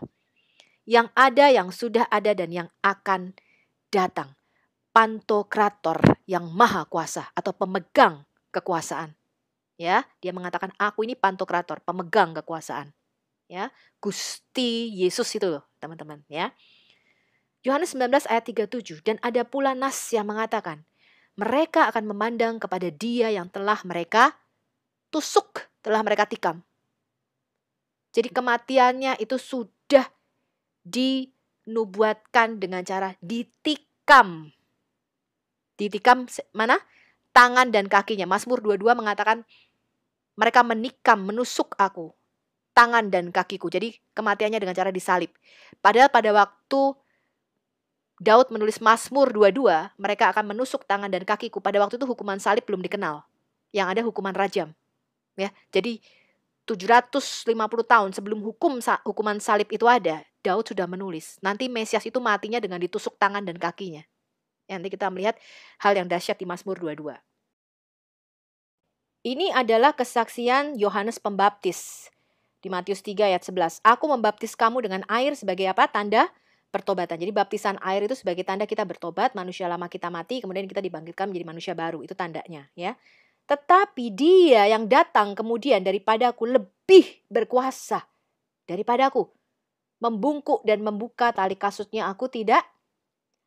yang ada, yang sudah ada, dan yang akan datang. Pantokrator yang maha kuasa atau pemegang kekuasaan ya dia mengatakan aku ini pantokrator pemegang kekuasaan. Ya Gusti Yesus itu loh teman-teman ya. Yohanes 19 ayat 37 dan ada pula nas yang mengatakan mereka akan memandang kepada dia yang telah mereka tusuk telah mereka tikam. Jadi kematiannya itu sudah dinubuatkan dengan cara ditikam. Ditikam mana tangan dan kakinya. Mazmur 22 mengatakan mereka menikam, menusuk aku, tangan dan kakiku. Jadi kematiannya dengan cara disalib. Padahal pada waktu Daud menulis Mazmur 22, mereka akan menusuk tangan dan kakiku. Pada waktu itu hukuman salib belum dikenal. Yang ada hukuman rajam. Ya, jadi 750 tahun sebelum hukum hukuman salib itu ada, Daud sudah menulis. Nanti Mesias itu matinya dengan ditusuk tangan dan kakinya. Nanti kita melihat hal yang dahsyat di Mazmur 22. Ini adalah kesaksian Yohanes Pembaptis di Matius 3 ayat 11. Aku membaptis kamu dengan air sebagai apa? Tanda pertobatan. Jadi baptisan air itu sebagai tanda kita bertobat, manusia lama kita mati, kemudian kita dibangkitkan menjadi manusia baru. Itu tandanya, ya. Tetapi dia yang datang kemudian daripadaku lebih berkuasa daripadaku. Membungkuk dan membuka tali kasutnya aku tidak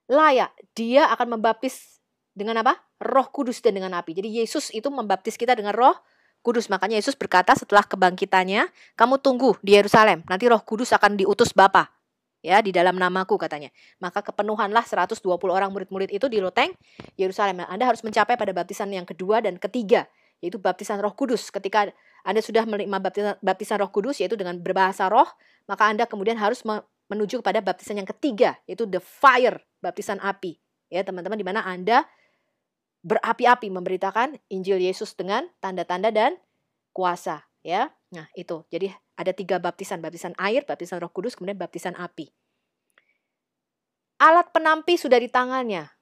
layak. Dia akan membaptis dengan apa? Roh Kudus dan dengan api. Jadi Yesus itu membaptis kita dengan Roh Kudus. Makanya Yesus berkata setelah kebangkitannya, kamu tunggu di Yerusalem. Nanti Roh Kudus akan diutus Bapa ya di dalam namaku katanya. Maka kepenuhanlah 120 orang murid-murid itu di loteng Yerusalem. Anda harus mencapai pada baptisan yang kedua dan ketiga, yaitu baptisan Roh Kudus. Ketika Anda sudah menerima baptisan, baptisan Roh Kudus yaitu dengan berbahasa roh, maka Anda kemudian harus menuju kepada baptisan yang ketiga, yaitu the fire, baptisan api. Ya, teman-teman di mana Anda berapi-api memberitakan Injil Yesus dengan tanda-tanda dan kuasa, ya. Nah, itu. Jadi ada tiga baptisan, baptisan air, baptisan roh kudus, kemudian baptisan api. Alat penampi sudah di tangannya.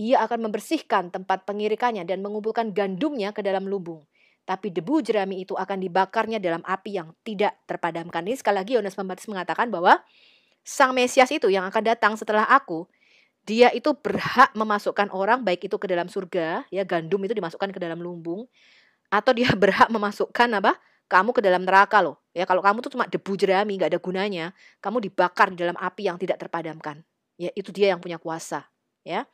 Ia akan membersihkan tempat pengirikannya dan mengumpulkan gandumnya ke dalam lumbung. Tapi debu jerami itu akan dibakarnya dalam api yang tidak terpadamkan. Ini sekali lagi Yohanes Pembaptis mengatakan bahwa Sang Mesias itu yang akan datang setelah aku, dia itu berhak memasukkan orang baik itu ke dalam surga, ya gandum itu dimasukkan ke dalam lumbung, atau dia berhak memasukkan apa? kamu ke dalam neraka loh. Ya kalau kamu tuh cuma debu jerami nggak ada gunanya, kamu dibakar di dalam api yang tidak terpadamkan. Ya itu dia yang punya kuasa. Ya.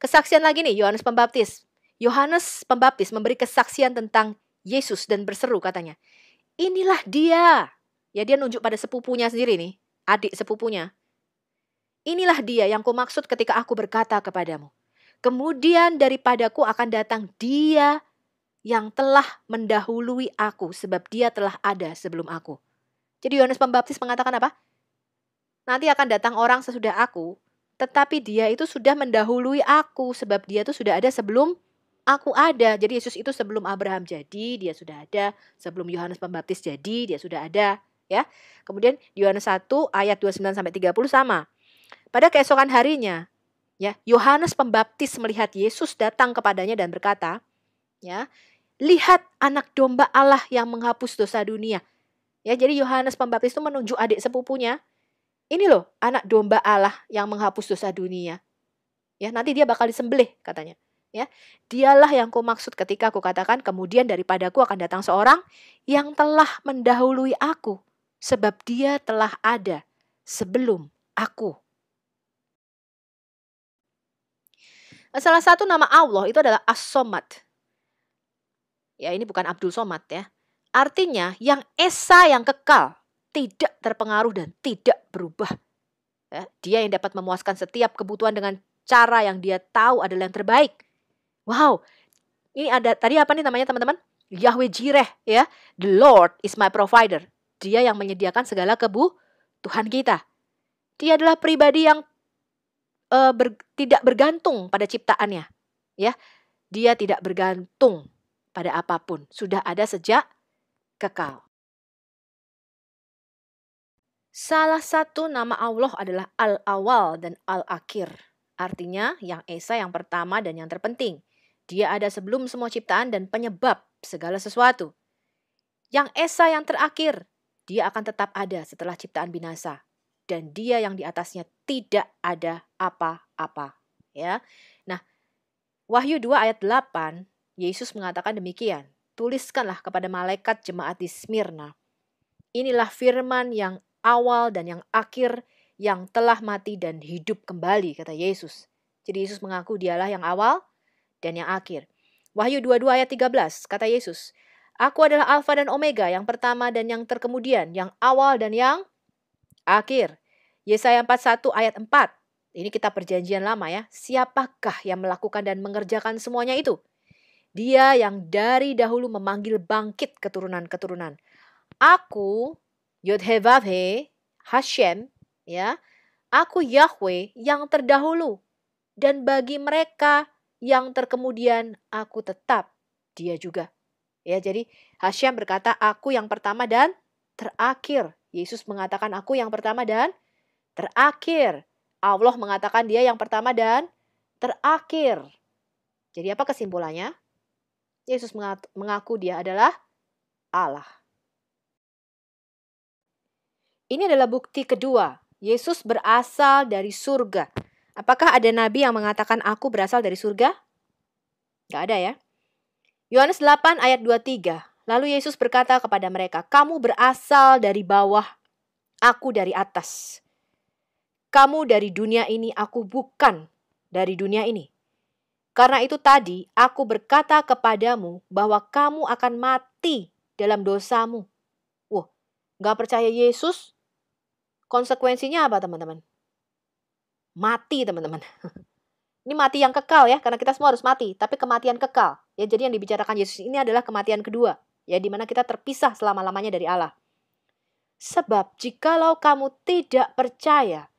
Kesaksian lagi nih Yohanes Pembaptis. Yohanes Pembaptis memberi kesaksian tentang Yesus dan berseru katanya, inilah dia. Ya dia nunjuk pada sepupunya sendiri nih, adik sepupunya. Inilah dia yang kumaksud ketika aku berkata kepadamu. Kemudian daripadaku akan datang dia yang telah mendahului aku sebab dia telah ada sebelum aku. Jadi Yohanes Pembaptis mengatakan apa? Nanti akan datang orang sesudah aku, tetapi dia itu sudah mendahului aku sebab dia itu sudah ada sebelum aku ada. Jadi Yesus itu sebelum Abraham jadi, dia sudah ada. Sebelum Yohanes Pembaptis jadi, dia sudah ada, ya. Kemudian Yohanes 1 ayat 29 sampai 30 sama. Pada keesokan harinya, ya, Yohanes Pembaptis melihat Yesus datang kepadanya dan berkata, ya, Lihat anak domba Allah yang menghapus dosa dunia. Ya, jadi Yohanes Pembaptis itu menunjuk adik sepupunya. Ini loh, anak domba Allah yang menghapus dosa dunia. Ya, nanti dia bakal disembelih katanya. Ya, dialah yang ku maksud ketika aku katakan kemudian daripadaku akan datang seorang yang telah mendahului aku sebab dia telah ada sebelum aku. Salah satu nama Allah itu adalah As-Somad. Ya ini bukan Abdul Somad ya. Artinya yang esa yang kekal, tidak terpengaruh dan tidak berubah. Ya, dia yang dapat memuaskan setiap kebutuhan dengan cara yang dia tahu adalah yang terbaik. Wow, ini ada tadi apa nih namanya teman-teman? Yahweh Jireh ya. The Lord is my provider. Dia yang menyediakan segala kebutuhan kita. Dia adalah pribadi yang uh, ber, tidak bergantung pada ciptaannya. Ya, dia tidak bergantung pada apa pun, sudah ada sejak kekal. Salah satu nama Allah adalah Al-Awal dan Al-Akhir. Artinya yang Esa yang pertama dan yang terpenting. Dia ada sebelum semua ciptaan dan penyebab segala sesuatu. Yang Esa yang terakhir, dia akan tetap ada setelah ciptaan binasa. Dan dia yang di atasnya tidak ada apa-apa. Ya. Nah, Wahyu 2 ayat 8 Yesus mengatakan demikian, tuliskanlah kepada malaikat jemaat di Smyrna. Inilah firman yang awal dan yang akhir yang telah mati dan hidup kembali, kata Yesus. Jadi Yesus mengaku dialah yang awal dan yang akhir. Wahyu 22 ayat 13, kata Yesus, Aku adalah Alfa dan Omega, yang pertama dan yang terkemudian, yang awal dan yang akhir. Yesaya 41 ayat 4, ini kita perjanjian lama ya. Siapakah yang melakukan dan mengerjakan semuanya itu? Dia yang dari dahulu memanggil bangkit keturunan-keturunan. Aku, Yodhevavhe, Hashem, ya, aku Yahweh yang terdahulu. Dan bagi mereka yang terkemudian, aku tetap dia juga. Ya, jadi Hashem berkata, aku yang pertama dan terakhir. Yesus mengatakan, aku yang pertama dan terakhir. Allah mengatakan dia yang pertama dan terakhir. Jadi apa kesimpulannya? Yesus mengaku dia adalah Allah. Ini adalah bukti kedua Yesus berasal dari surga. Apakah ada nabi yang mengatakan aku berasal dari surga? Gak ada ya. Yohanes 8 ayat 23. Lalu Yesus berkata kepada mereka, "Kamu berasal dari bawah, aku dari atas. Kamu dari dunia ini, aku bukan dari dunia ini. Karena itu tadi aku berkata kepadamu bahwa kamu akan mati dalam dosamu." Wah, gak percaya Yesus? Konsekuensinya apa teman-teman? Mati teman-teman. Ini mati yang kekal ya, karena kita semua harus mati, tapi kematian kekal. Ya, jadi yang dibicarakan Yesus ini adalah kematian kedua ya di mana kita terpisah selama-lamanya dari Allah. Sebab jikalau kamu tidak percaya,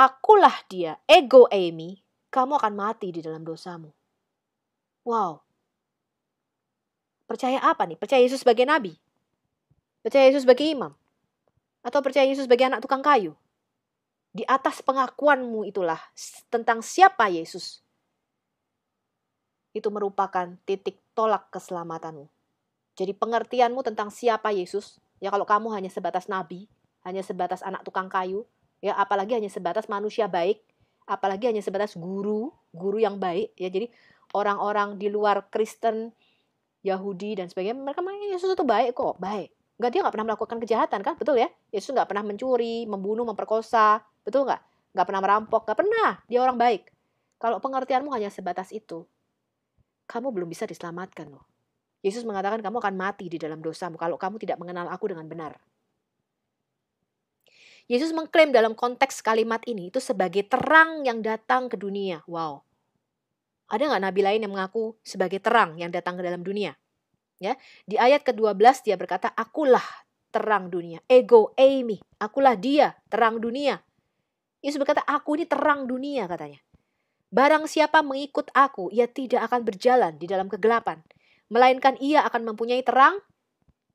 akulah dia, ego Amy, kamu akan mati di dalam dosamu. Wow. Percaya apa nih? Percaya Yesus sebagai nabi? Percaya Yesus sebagai imam? Atau percaya Yesus sebagai anak tukang kayu? Di atas pengakuanmu itulah tentang siapa Yesus itu merupakan titik tolak keselamatanmu. Jadi pengertianmu tentang siapa Yesus, ya kalau kamu hanya sebatas nabi, hanya sebatas anak tukang kayu, ya apalagi hanya sebatas manusia baik, apalagi hanya sebatas guru, guru yang baik, ya jadi orang-orang di luar Kristen, Yahudi dan sebagainya, mereka mengatakan Yesus itu baik kok, baik. Enggak dia nggak pernah melakukan kejahatan kan, betul ya? Yesus nggak pernah mencuri, membunuh, memperkosa, betul nggak? Nggak pernah merampok, nggak pernah. Dia orang baik. Kalau pengertianmu hanya sebatas itu, kamu belum bisa diselamatkan loh. Yesus mengatakan kamu akan mati di dalam dosamu kalau kamu tidak mengenal aku dengan benar. Yesus mengklaim dalam konteks kalimat ini itu sebagai terang yang datang ke dunia. Wow. Ada nggak nabi lain yang mengaku sebagai terang yang datang ke dalam dunia? Ya, di ayat ke-12 dia berkata, "Akulah terang dunia." Ego Amy, akulah dia, terang dunia. Yesus berkata, "Aku ini terang dunia," katanya. Barang siapa mengikut aku, ia tidak akan berjalan di dalam kegelapan, melainkan ia akan mempunyai terang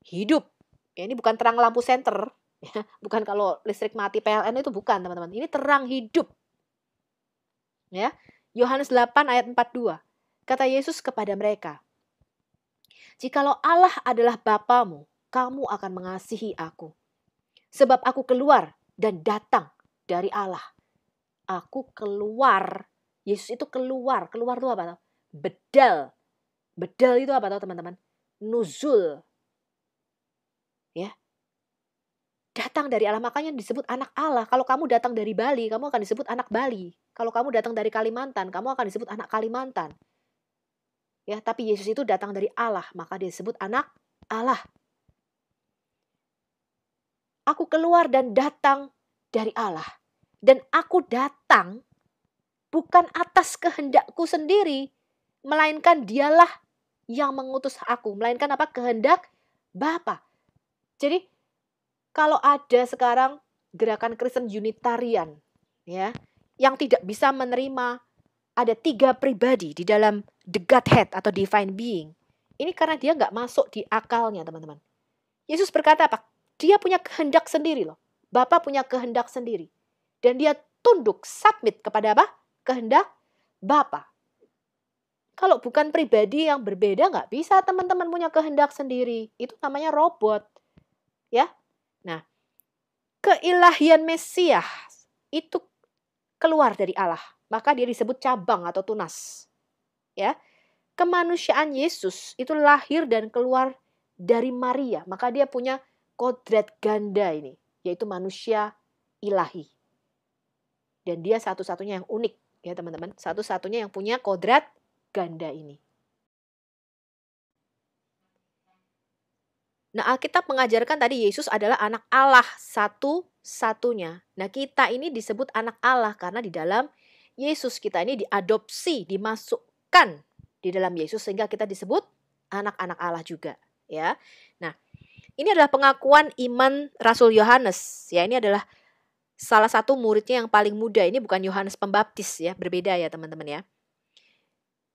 hidup. Ya, ini bukan terang lampu senter, ya, bukan kalau listrik mati PLN itu bukan, teman-teman. Ini terang hidup. Ya. Yohanes 8 ayat 42. Kata Yesus kepada mereka, "Jikalau Allah adalah Bapamu, kamu akan mengasihi aku. Sebab aku keluar dan datang dari Allah. Aku keluar Yesus itu keluar. Keluar itu apa? Bedal. Bedal itu apa tahu teman-teman? Nuzul. Ya. Datang dari Allah. Makanya disebut anak Allah. Kalau kamu datang dari Bali, kamu akan disebut anak Bali. Kalau kamu datang dari Kalimantan, kamu akan disebut anak Kalimantan. Ya, tapi Yesus itu datang dari Allah, maka dia disebut anak Allah. Aku keluar dan datang dari Allah. Dan aku datang bukan atas kehendakku sendiri, melainkan dialah yang mengutus aku, melainkan apa? kehendak Bapa. Jadi kalau ada sekarang gerakan Kristen Unitarian ya, yang tidak bisa menerima ada tiga pribadi di dalam the Godhead atau divine being. Ini karena dia nggak masuk di akalnya, teman-teman. Yesus berkata apa? Dia punya kehendak sendiri loh. Bapak punya kehendak sendiri. Dan dia tunduk, submit kepada apa? kehendak Bapa. Kalau bukan pribadi yang berbeda nggak bisa teman-teman punya kehendak sendiri. Itu namanya robot. Nah, keilahian Mesias itu keluar dari Allah. Maka dia disebut cabang atau tunas. Ya. Kemanusiaan Yesus itu lahir dan keluar dari Maria. Maka dia punya kodrat ganda ini, yaitu manusia ilahi. Dan dia satu-satunya yang unik ya teman-teman. Satu-satunya yang punya kodrat ganda ini. Nah, Alkitab mengajarkan tadi Yesus adalah anak Allah satu-satunya. Nah, kita ini disebut anak Allah karena di dalam Yesus kita ini diadopsi, dimasukkan di dalam Yesus sehingga kita disebut anak-anak Allah juga, ya. Nah, ini adalah pengakuan iman Rasul Yohanes, ya. Ini adalah salah satu muridnya yang paling muda. Ini bukan Yohanes Pembaptis ya, berbeda ya teman-teman ya.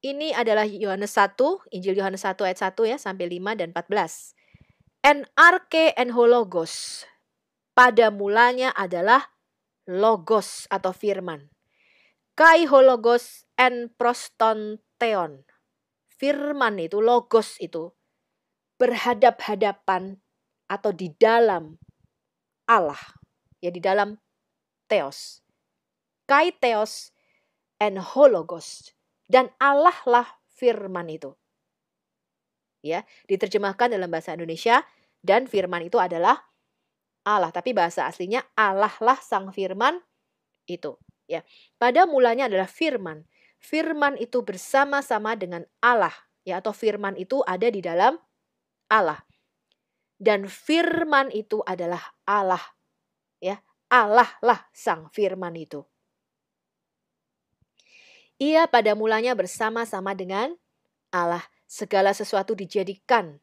Ini adalah Yohanes 1, Injil Yohanes 1 ayat 1 ya sampai 5 dan 14. En arke en hologos. Pada mulanya adalah logos atau firman. Kai hologos en prostonteon. Firman itu, logos itu berhadap-hadapan atau di dalam Allah ya di dalam theos. Kai theos and hologos. Dan Allah lah firman itu. Ya, diterjemahkan dalam bahasa Indonesia dan firman itu adalah Allah, tapi bahasa aslinya Allah lah sang firman itu, ya. Pada mulanya adalah firman. Firman itu bersama-sama dengan Allah, ya atau firman itu ada di dalam Allah. Dan firman itu adalah Allah, ya. Allah lah sang firman itu. Ia pada mulanya bersama-sama dengan Allah. Segala sesuatu dijadikan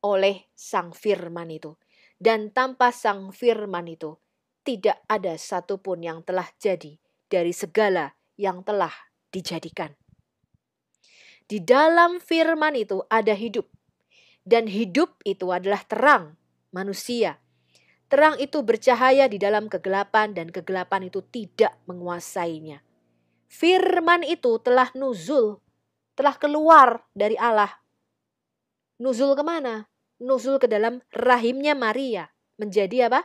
oleh sang firman itu. Dan tanpa sang firman itu, tidak ada satupun yang telah jadi dari segala yang telah dijadikan. Di dalam firman itu ada hidup. Dan hidup itu adalah terang manusia. Terang itu bercahaya di dalam kegelapan dan kegelapan itu tidak menguasainya. Firman itu telah nuzul, telah keluar dari Allah. Nuzul ke mana? Nuzul ke dalam rahimnya Maria. Menjadi apa?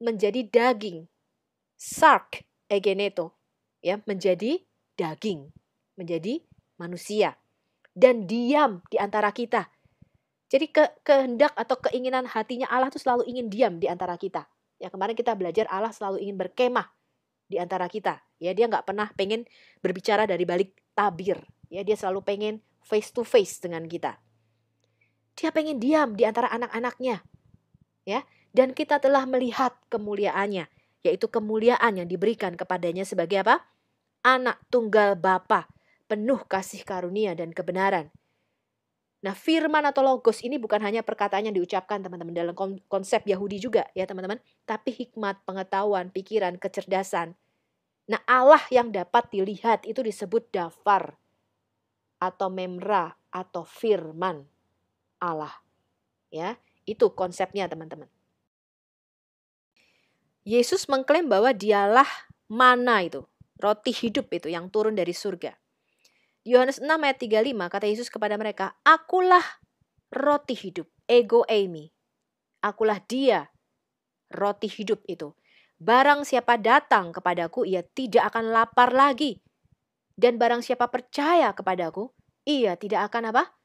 Menjadi daging. Sark egeneto. Ya, menjadi daging. Menjadi manusia. Dan diam di antara kita jadi ke, kehendak atau keinginan hatinya Allah itu selalu ingin diam di antara kita. Ya kemarin kita belajar Allah selalu ingin berkemah di antara kita. Ya dia nggak pernah pengen berbicara dari balik tabir. Ya dia selalu pengen face to face dengan kita. Dia pengen diam di antara anak-anaknya. Ya, dan kita telah melihat kemuliaannya, yaitu kemuliaan yang diberikan kepadanya sebagai apa? Anak tunggal Bapa, penuh kasih karunia dan kebenaran. Nah, firman atau logos ini bukan hanya perkataan yang diucapkan teman-teman dalam konsep Yahudi juga ya teman-teman, tapi hikmat, pengetahuan, pikiran, kecerdasan. Nah, Allah yang dapat dilihat itu disebut dafar atau memra atau firman Allah. Ya, itu konsepnya teman-teman. Yesus mengklaim bahwa dialah mana itu, roti hidup itu yang turun dari surga. Yohanes 6 ayat 35 kata Yesus kepada mereka, Akulah roti hidup, ego eimi. Akulah dia, roti hidup itu. Barang siapa datang kepadaku, ia tidak akan lapar lagi. Dan barang siapa percaya kepadaku, ia tidak akan apa?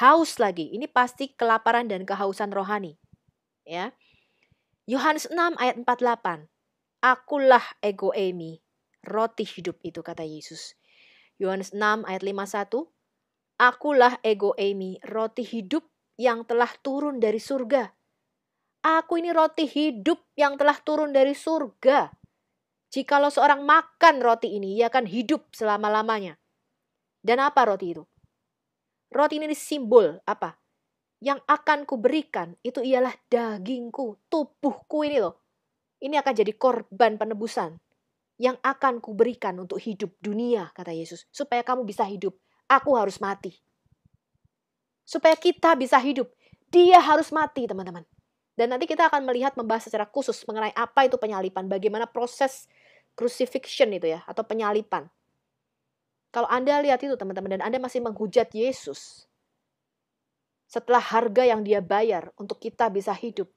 Haus lagi. Ini pasti kelaparan dan kehausan rohani. Ya. Yohanes 6 ayat 48. Akulah ego eimi, roti hidup itu kata Yesus. Yohanes 6 ayat 51. Akulah ego Amy, roti hidup yang telah turun dari surga. Aku ini roti hidup yang telah turun dari surga. Jikalau seorang makan roti ini, ia akan hidup selama-lamanya. Dan apa roti itu? Roti ini simbol apa? Yang akan kuberikan itu ialah dagingku, tubuhku ini loh. Ini akan jadi korban penebusan yang akan kuberikan untuk hidup dunia, kata Yesus. Supaya kamu bisa hidup, aku harus mati. Supaya kita bisa hidup, dia harus mati, teman-teman. Dan nanti kita akan melihat membahas secara khusus mengenai apa itu penyalipan, bagaimana proses crucifixion itu ya, atau penyalipan. Kalau Anda lihat itu teman-teman, dan Anda masih menghujat Yesus, setelah harga yang dia bayar untuk kita bisa hidup.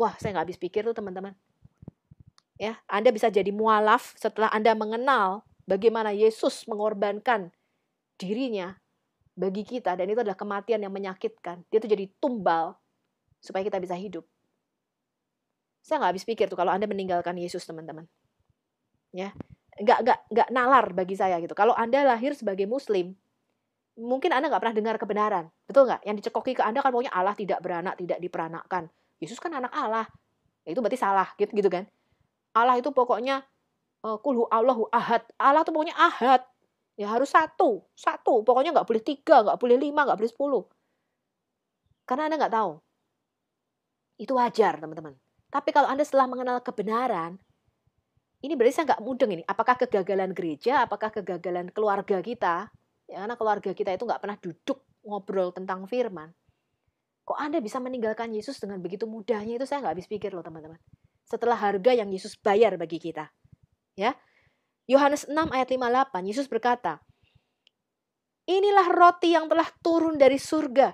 Wah, saya nggak habis pikir tuh teman-teman. Ya, Anda bisa jadi mualaf setelah Anda mengenal bagaimana Yesus mengorbankan dirinya bagi kita dan itu adalah kematian yang menyakitkan. Dia itu jadi tumbal supaya kita bisa hidup. Saya nggak habis pikir tuh kalau Anda meninggalkan Yesus, teman-teman. Ya, nggak nggak nggak nalar bagi saya gitu. Kalau Anda lahir sebagai Muslim, mungkin Anda nggak pernah dengar kebenaran, betul nggak? Yang dicekoki ke Anda kan pokoknya Allah tidak beranak, tidak diperanakkan. Yesus kan anak Allah, ya, itu berarti salah gitu, gitu kan? Allah itu pokoknya uh, kulhu Allahu ahad. Allah itu pokoknya ahad. Ya harus satu, satu. Pokoknya nggak boleh tiga, nggak boleh lima, nggak boleh sepuluh. Karena Anda nggak tahu. Itu wajar, teman-teman. Tapi kalau Anda setelah mengenal kebenaran, ini berarti saya nggak mudeng ini. Apakah kegagalan gereja, apakah kegagalan keluarga kita? Ya, karena keluarga kita itu nggak pernah duduk ngobrol tentang firman. Kok Anda bisa meninggalkan Yesus dengan begitu mudahnya itu saya nggak habis pikir loh teman-teman setelah harga yang Yesus bayar bagi kita. Ya. Yohanes 6 ayat 58 Yesus berkata, "Inilah roti yang telah turun dari surga.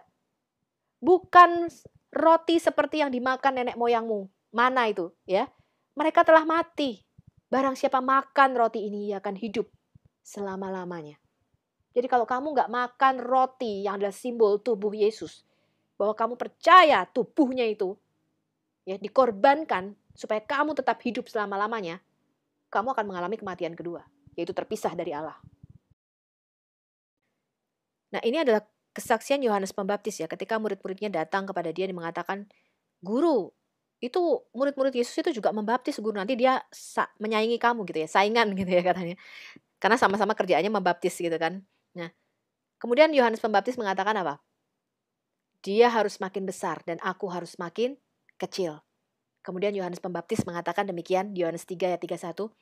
Bukan roti seperti yang dimakan nenek moyangmu. Mana itu, ya? mereka telah mati. Barang siapa makan roti ini, ia akan hidup selama-lamanya. Jadi kalau kamu nggak makan roti yang adalah simbol tubuh Yesus, bahwa kamu percaya tubuhnya itu ya dikorbankan supaya kamu tetap hidup selama-lamanya, kamu akan mengalami kematian kedua, yaitu terpisah dari Allah. Nah, ini adalah kesaksian Yohanes Pembaptis ya, ketika murid-muridnya datang kepada dia dan mengatakan, "Guru, itu murid-murid Yesus itu juga membaptis guru nanti dia menyaingi kamu gitu ya saingan gitu ya katanya. Karena sama-sama kerjaannya membaptis gitu kan. Nah kemudian Yohanes Pembaptis mengatakan apa? Dia harus makin besar dan aku harus makin kecil. Kemudian Yohanes Pembaptis mengatakan demikian Yohanes 3 ayat 31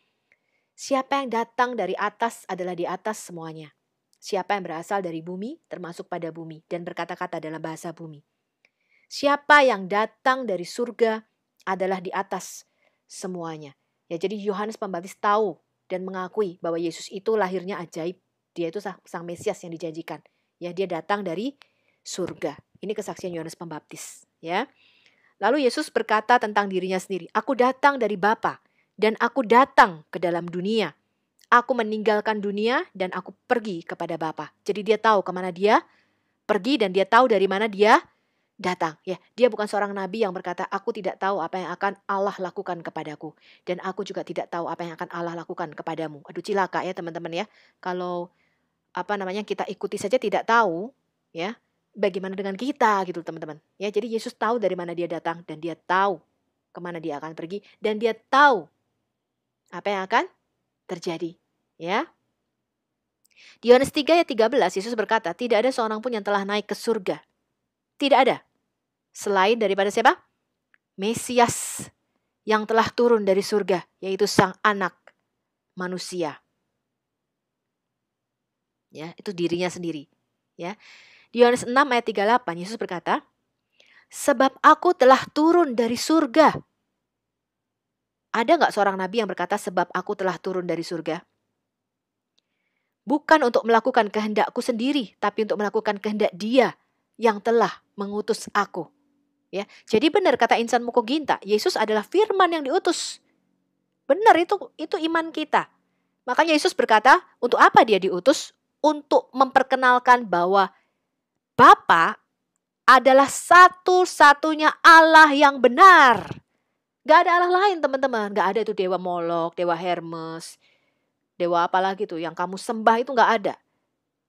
siapa yang datang dari atas adalah di atas semuanya. Siapa yang berasal dari bumi termasuk pada bumi dan berkata-kata dalam bahasa bumi Siapa yang datang dari surga adalah di atas semuanya. Ya, jadi Yohanes Pembaptis tahu dan mengakui bahwa Yesus itu lahirnya ajaib. Dia itu sang Mesias yang dijanjikan. Ya, dia datang dari surga. Ini kesaksian Yohanes Pembaptis, ya. Lalu Yesus berkata tentang dirinya sendiri, "Aku datang dari Bapa dan aku datang ke dalam dunia. Aku meninggalkan dunia dan aku pergi kepada Bapa." Jadi dia tahu ke mana dia pergi dan dia tahu dari mana dia datang ya. Dia bukan seorang nabi yang berkata aku tidak tahu apa yang akan Allah lakukan kepadaku. Dan aku juga tidak tahu apa yang akan Allah lakukan kepadamu. Aduh cilaka ya teman-teman ya. Kalau apa namanya kita ikuti saja tidak tahu ya bagaimana dengan kita gitu teman-teman. Ya jadi Yesus tahu dari mana dia datang dan dia tahu ke mana dia akan pergi dan dia tahu apa yang akan terjadi ya. Di Yohanes 3 ayat 13 Yesus berkata tidak ada seorang pun yang telah naik ke surga. Tidak ada. Selain daripada siapa? Mesias yang telah turun dari surga, yaitu sang anak manusia. Ya, itu dirinya sendiri. Ya. Di Yohanes 6 ayat 38 Yesus berkata, "Sebab aku telah turun dari surga." Ada nggak seorang nabi yang berkata, "Sebab aku telah turun dari surga"? Bukan untuk melakukan kehendakku sendiri, tapi untuk melakukan kehendak Dia yang telah mengutus aku. Ya, jadi benar kata insan Mukoginta, Yesus adalah firman yang diutus. Benar itu itu iman kita. Makanya Yesus berkata, untuk apa dia diutus? Untuk memperkenalkan bahwa Bapa adalah satu-satunya Allah yang benar. Gak ada Allah lain teman-teman. Gak ada itu Dewa Molok, Dewa Hermes, Dewa apalagi tuh yang kamu sembah itu gak ada.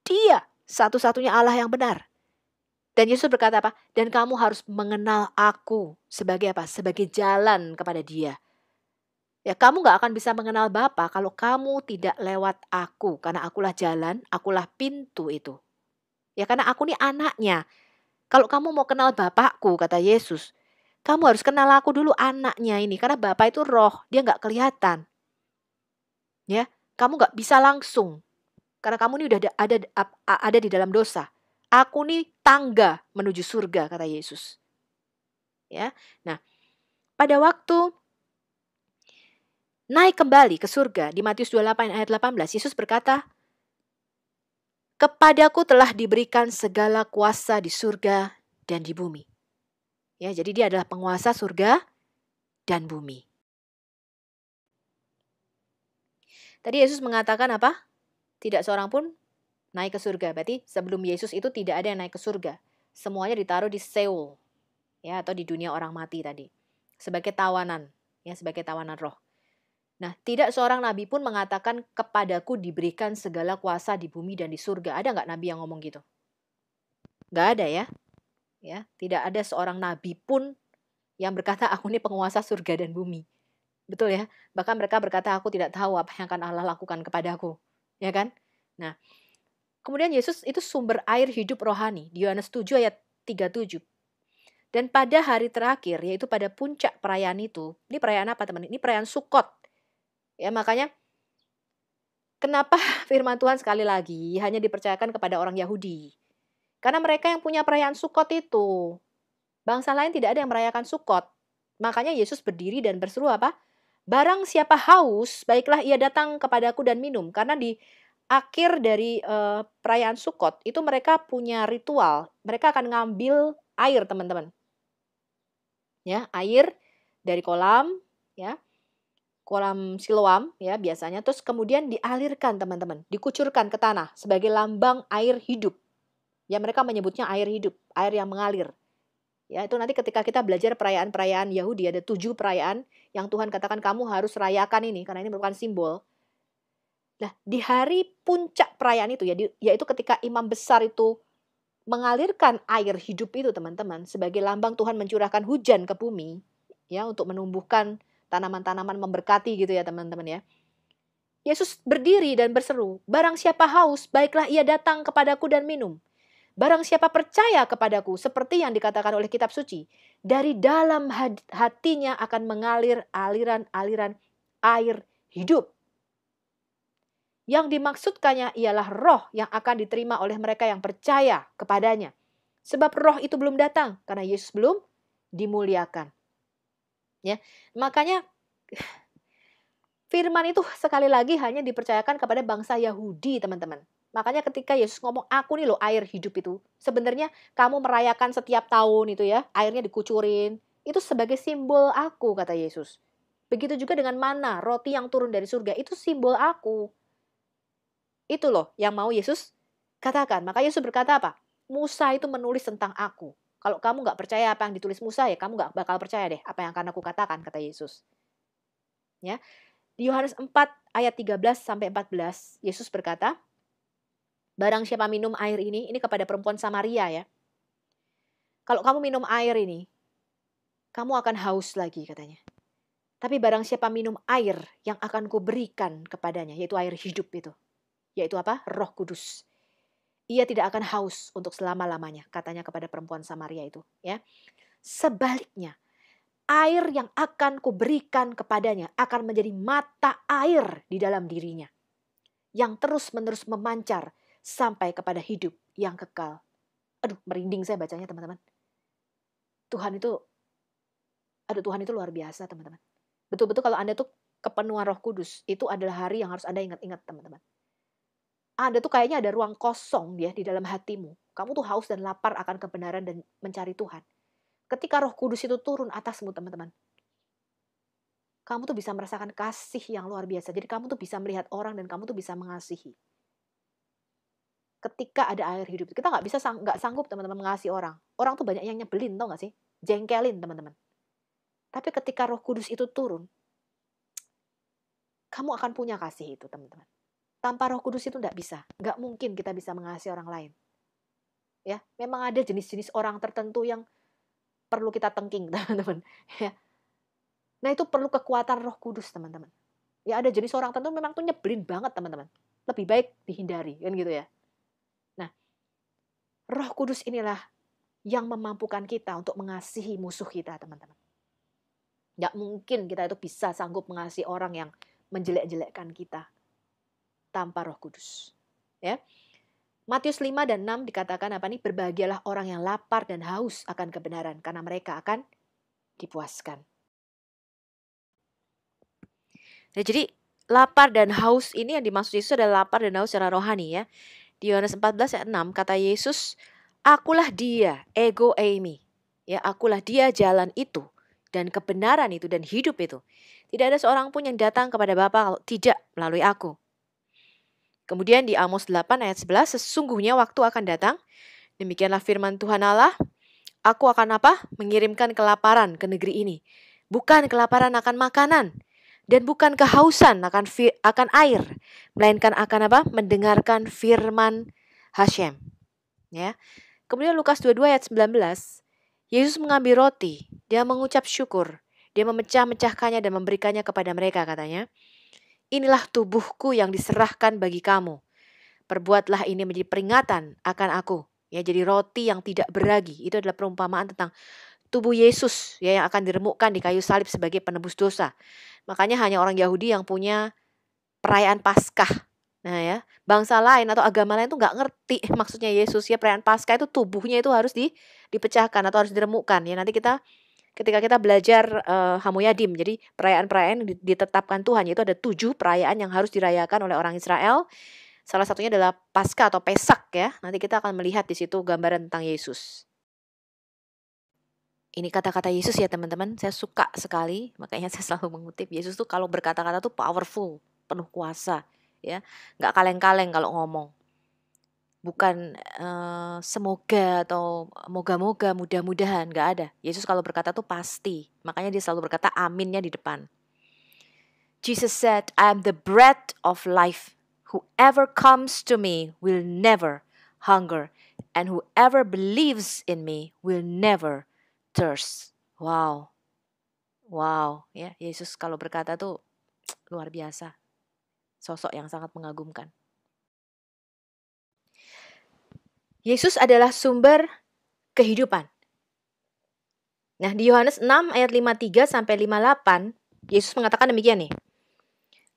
Dia satu-satunya Allah yang benar. Dan Yesus berkata apa? Dan kamu harus mengenal aku sebagai apa? Sebagai jalan kepada dia. Ya kamu gak akan bisa mengenal Bapa kalau kamu tidak lewat aku. Karena akulah jalan, akulah pintu itu. Ya karena aku ini anaknya. Kalau kamu mau kenal Bapakku, kata Yesus. Kamu harus kenal aku dulu anaknya ini. Karena Bapak itu roh, dia gak kelihatan. Ya, kamu gak bisa langsung. Karena kamu ini udah ada, ada, ada di dalam dosa. Aku nih tangga menuju surga kata Yesus. Ya. Nah, pada waktu naik kembali ke surga di Matius 28 ayat 18 Yesus berkata, "Kepadaku telah diberikan segala kuasa di surga dan di bumi." Ya, jadi dia adalah penguasa surga dan bumi. Tadi Yesus mengatakan apa? Tidak seorang pun naik ke surga. Berarti sebelum Yesus itu tidak ada yang naik ke surga. Semuanya ditaruh di Seoul ya atau di dunia orang mati tadi sebagai tawanan ya sebagai tawanan roh. Nah, tidak seorang nabi pun mengatakan kepadaku diberikan segala kuasa di bumi dan di surga. Ada nggak nabi yang ngomong gitu? Nggak ada ya. Ya, tidak ada seorang nabi pun yang berkata aku ini penguasa surga dan bumi. Betul ya? Bahkan mereka berkata aku tidak tahu apa yang akan Allah lakukan kepadaku. Ya kan? Nah, Kemudian Yesus itu sumber air hidup rohani di Yohanes 7 ayat 37. Dan pada hari terakhir yaitu pada puncak perayaan itu, ini perayaan apa teman? Ini perayaan Sukot. Ya makanya kenapa firman Tuhan sekali lagi hanya dipercayakan kepada orang Yahudi? Karena mereka yang punya perayaan Sukot itu. Bangsa lain tidak ada yang merayakan Sukot. Makanya Yesus berdiri dan berseru apa? Barang siapa haus, baiklah ia datang kepadaku dan minum. Karena di akhir dari uh, perayaan Sukot itu mereka punya ritual. Mereka akan ngambil air, teman-teman. Ya, air dari kolam, ya. kolam siloam ya biasanya terus kemudian dialirkan teman-teman, dikucurkan ke tanah sebagai lambang air hidup. Ya mereka menyebutnya air hidup, air yang mengalir. Ya itu nanti ketika kita belajar perayaan-perayaan Yahudi ada tujuh perayaan yang Tuhan katakan kamu harus rayakan ini karena ini merupakan simbol. Nah di hari puncak perayaan itu ya yaitu ketika imam besar itu mengalirkan air hidup itu teman-teman sebagai lambang Tuhan mencurahkan hujan ke bumi ya untuk menumbuhkan tanaman-tanaman memberkati gitu ya teman-teman ya. Yesus berdiri dan berseru, barang siapa haus, baiklah ia datang kepadaku dan minum. Barang siapa percaya kepadaku, seperti yang dikatakan oleh kitab suci, dari dalam hatinya akan mengalir aliran-aliran air hidup. Yang dimaksudkannya ialah roh yang akan diterima oleh mereka yang percaya kepadanya. Sebab roh itu belum datang karena Yesus belum dimuliakan. Ya. Makanya firman itu sekali lagi hanya dipercayakan kepada bangsa Yahudi, teman-teman. Makanya ketika Yesus ngomong, aku nih loh air hidup itu. Sebenarnya kamu merayakan setiap tahun itu ya, airnya dikucurin. Itu sebagai simbol aku, kata Yesus. Begitu juga dengan mana, roti yang turun dari surga, itu simbol aku. Itu loh yang mau Yesus katakan. Maka Yesus berkata apa? Musa itu menulis tentang aku. Kalau kamu nggak percaya apa yang ditulis Musa ya kamu nggak bakal percaya deh apa yang akan aku katakan kata Yesus. Ya. Di Yohanes 4 ayat 13 sampai 14 Yesus berkata, Barang siapa minum air ini, ini kepada perempuan Samaria ya. Kalau kamu minum air ini, kamu akan haus lagi katanya. Tapi barang siapa minum air yang akan kuberikan kepadanya, yaitu air hidup itu. Yaitu apa? Roh Kudus ia tidak akan haus untuk selama-lamanya, katanya kepada perempuan Samaria itu, ya. Sebaliknya, air yang akan kuberikan kepadanya akan menjadi mata air di dalam dirinya yang terus-menerus memancar sampai kepada hidup yang kekal. Aduh, merinding saya bacanya, teman-teman. Tuhan itu aduh Tuhan itu luar biasa, teman-teman. Betul-betul kalau Anda tuh kepenuhan Roh Kudus, itu adalah hari yang harus Anda ingat-ingat, teman-teman. Anda tuh kayaknya ada ruang kosong ya di dalam hatimu. Kamu tuh haus dan lapar akan kebenaran dan mencari Tuhan. Ketika roh kudus itu turun atasmu teman-teman. Kamu tuh bisa merasakan kasih yang luar biasa. Jadi kamu tuh bisa melihat orang dan kamu tuh bisa mengasihi. Ketika ada air hidup, kita nggak bisa nggak sanggup teman-teman mengasihi orang. Orang tuh banyak yang nyebelin, tau gak sih? Jengkelin teman-teman. Tapi ketika roh kudus itu turun, kamu akan punya kasih itu teman-teman. Tanpa roh kudus itu tidak bisa. Nggak mungkin kita bisa mengasihi orang lain. Ya, memang ada jenis-jenis orang tertentu yang perlu kita tengking, teman-teman. Ya. Nah, itu perlu kekuatan roh kudus, teman-teman. Ya, ada jenis orang tertentu memang tuh nyebelin banget, teman-teman. Lebih baik dihindari, kan gitu ya. Nah, roh kudus inilah yang memampukan kita untuk mengasihi musuh kita, teman-teman. Nggak mungkin kita itu bisa sanggup mengasihi orang yang menjelek-jelekkan kita tanpa Roh Kudus. Ya. Matius 5 dan 6 dikatakan apa nih? Berbahagialah orang yang lapar dan haus akan kebenaran karena mereka akan dipuaskan. Nah, jadi lapar dan haus ini yang dimaksud Yesus adalah lapar dan haus secara rohani ya. Di Yohanes 14 ayat 6 kata Yesus, "Akulah dia, ego eimi." Ya, akulah dia jalan itu dan kebenaran itu dan hidup itu. Tidak ada seorang pun yang datang kepada Bapa kalau tidak melalui aku. Kemudian di Amos 8 ayat 11, sesungguhnya waktu akan datang, demikianlah firman Tuhan Allah, aku akan apa? Mengirimkan kelaparan ke negeri ini. Bukan kelaparan akan makanan, dan bukan kehausan akan akan air, melainkan akan apa? Mendengarkan firman Hashem. Ya. Kemudian Lukas 22 ayat 19, Yesus mengambil roti, dia mengucap syukur, dia memecah-mecahkannya dan memberikannya kepada mereka katanya. Inilah tubuhku yang diserahkan bagi kamu. Perbuatlah ini menjadi peringatan akan aku. Ya, jadi roti yang tidak beragi itu adalah perumpamaan tentang tubuh Yesus ya yang akan diremukkan di kayu salib sebagai penebus dosa. Makanya hanya orang Yahudi yang punya perayaan Paskah. Nah ya, bangsa lain atau agama lain tuh nggak ngerti maksudnya Yesus ya perayaan Paskah itu tubuhnya itu harus di, dipecahkan atau harus diremukkan ya. Nanti kita ketika kita belajar uh, Hamoyadim. Jadi perayaan-perayaan ditetapkan Tuhan yaitu ada tujuh perayaan yang harus dirayakan oleh orang Israel. Salah satunya adalah Paskah atau Pesak ya. Nanti kita akan melihat di situ gambaran tentang Yesus. Ini kata-kata Yesus ya teman-teman, saya suka sekali, makanya saya selalu mengutip Yesus tuh kalau berkata-kata tuh powerful, penuh kuasa, ya, nggak kaleng-kaleng kalau ngomong. Bukan uh, semoga atau moga-moga, mudah-mudahan, nggak ada. Yesus kalau berkata tuh pasti, makanya dia selalu berkata aminnya di depan. Jesus said, I am the bread of life. Whoever comes to me will never hunger, and whoever believes in me will never thirst. Wow. Wow, ya Yesus kalau berkata tuh luar biasa. Sosok yang sangat mengagumkan. Yesus adalah sumber kehidupan. Nah, di Yohanes 6 ayat 53 sampai 58, Yesus mengatakan demikian nih.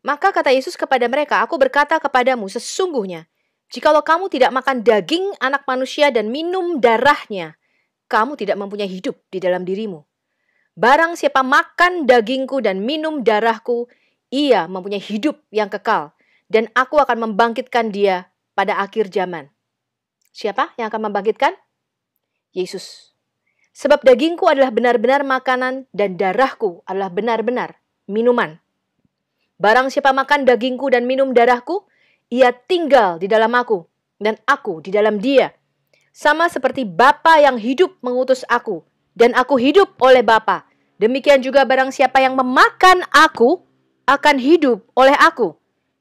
Maka kata Yesus kepada mereka, Aku berkata kepadamu, sesungguhnya, jikalau kamu tidak makan daging anak manusia dan minum darahnya, kamu tidak mempunyai hidup di dalam dirimu. Barang siapa makan dagingku dan minum darahku, ia mempunyai hidup yang kekal, dan aku akan membangkitkan dia pada akhir zaman. Siapa yang akan membangkitkan? Yesus. Sebab dagingku adalah benar-benar makanan dan darahku adalah benar-benar minuman. Barang siapa makan dagingku dan minum darahku, ia tinggal di dalam aku, dan aku di dalam dia. Sama seperti Bapa yang hidup mengutus aku, dan aku hidup oleh Bapa. Demikian juga barang siapa yang memakan aku, akan hidup oleh aku.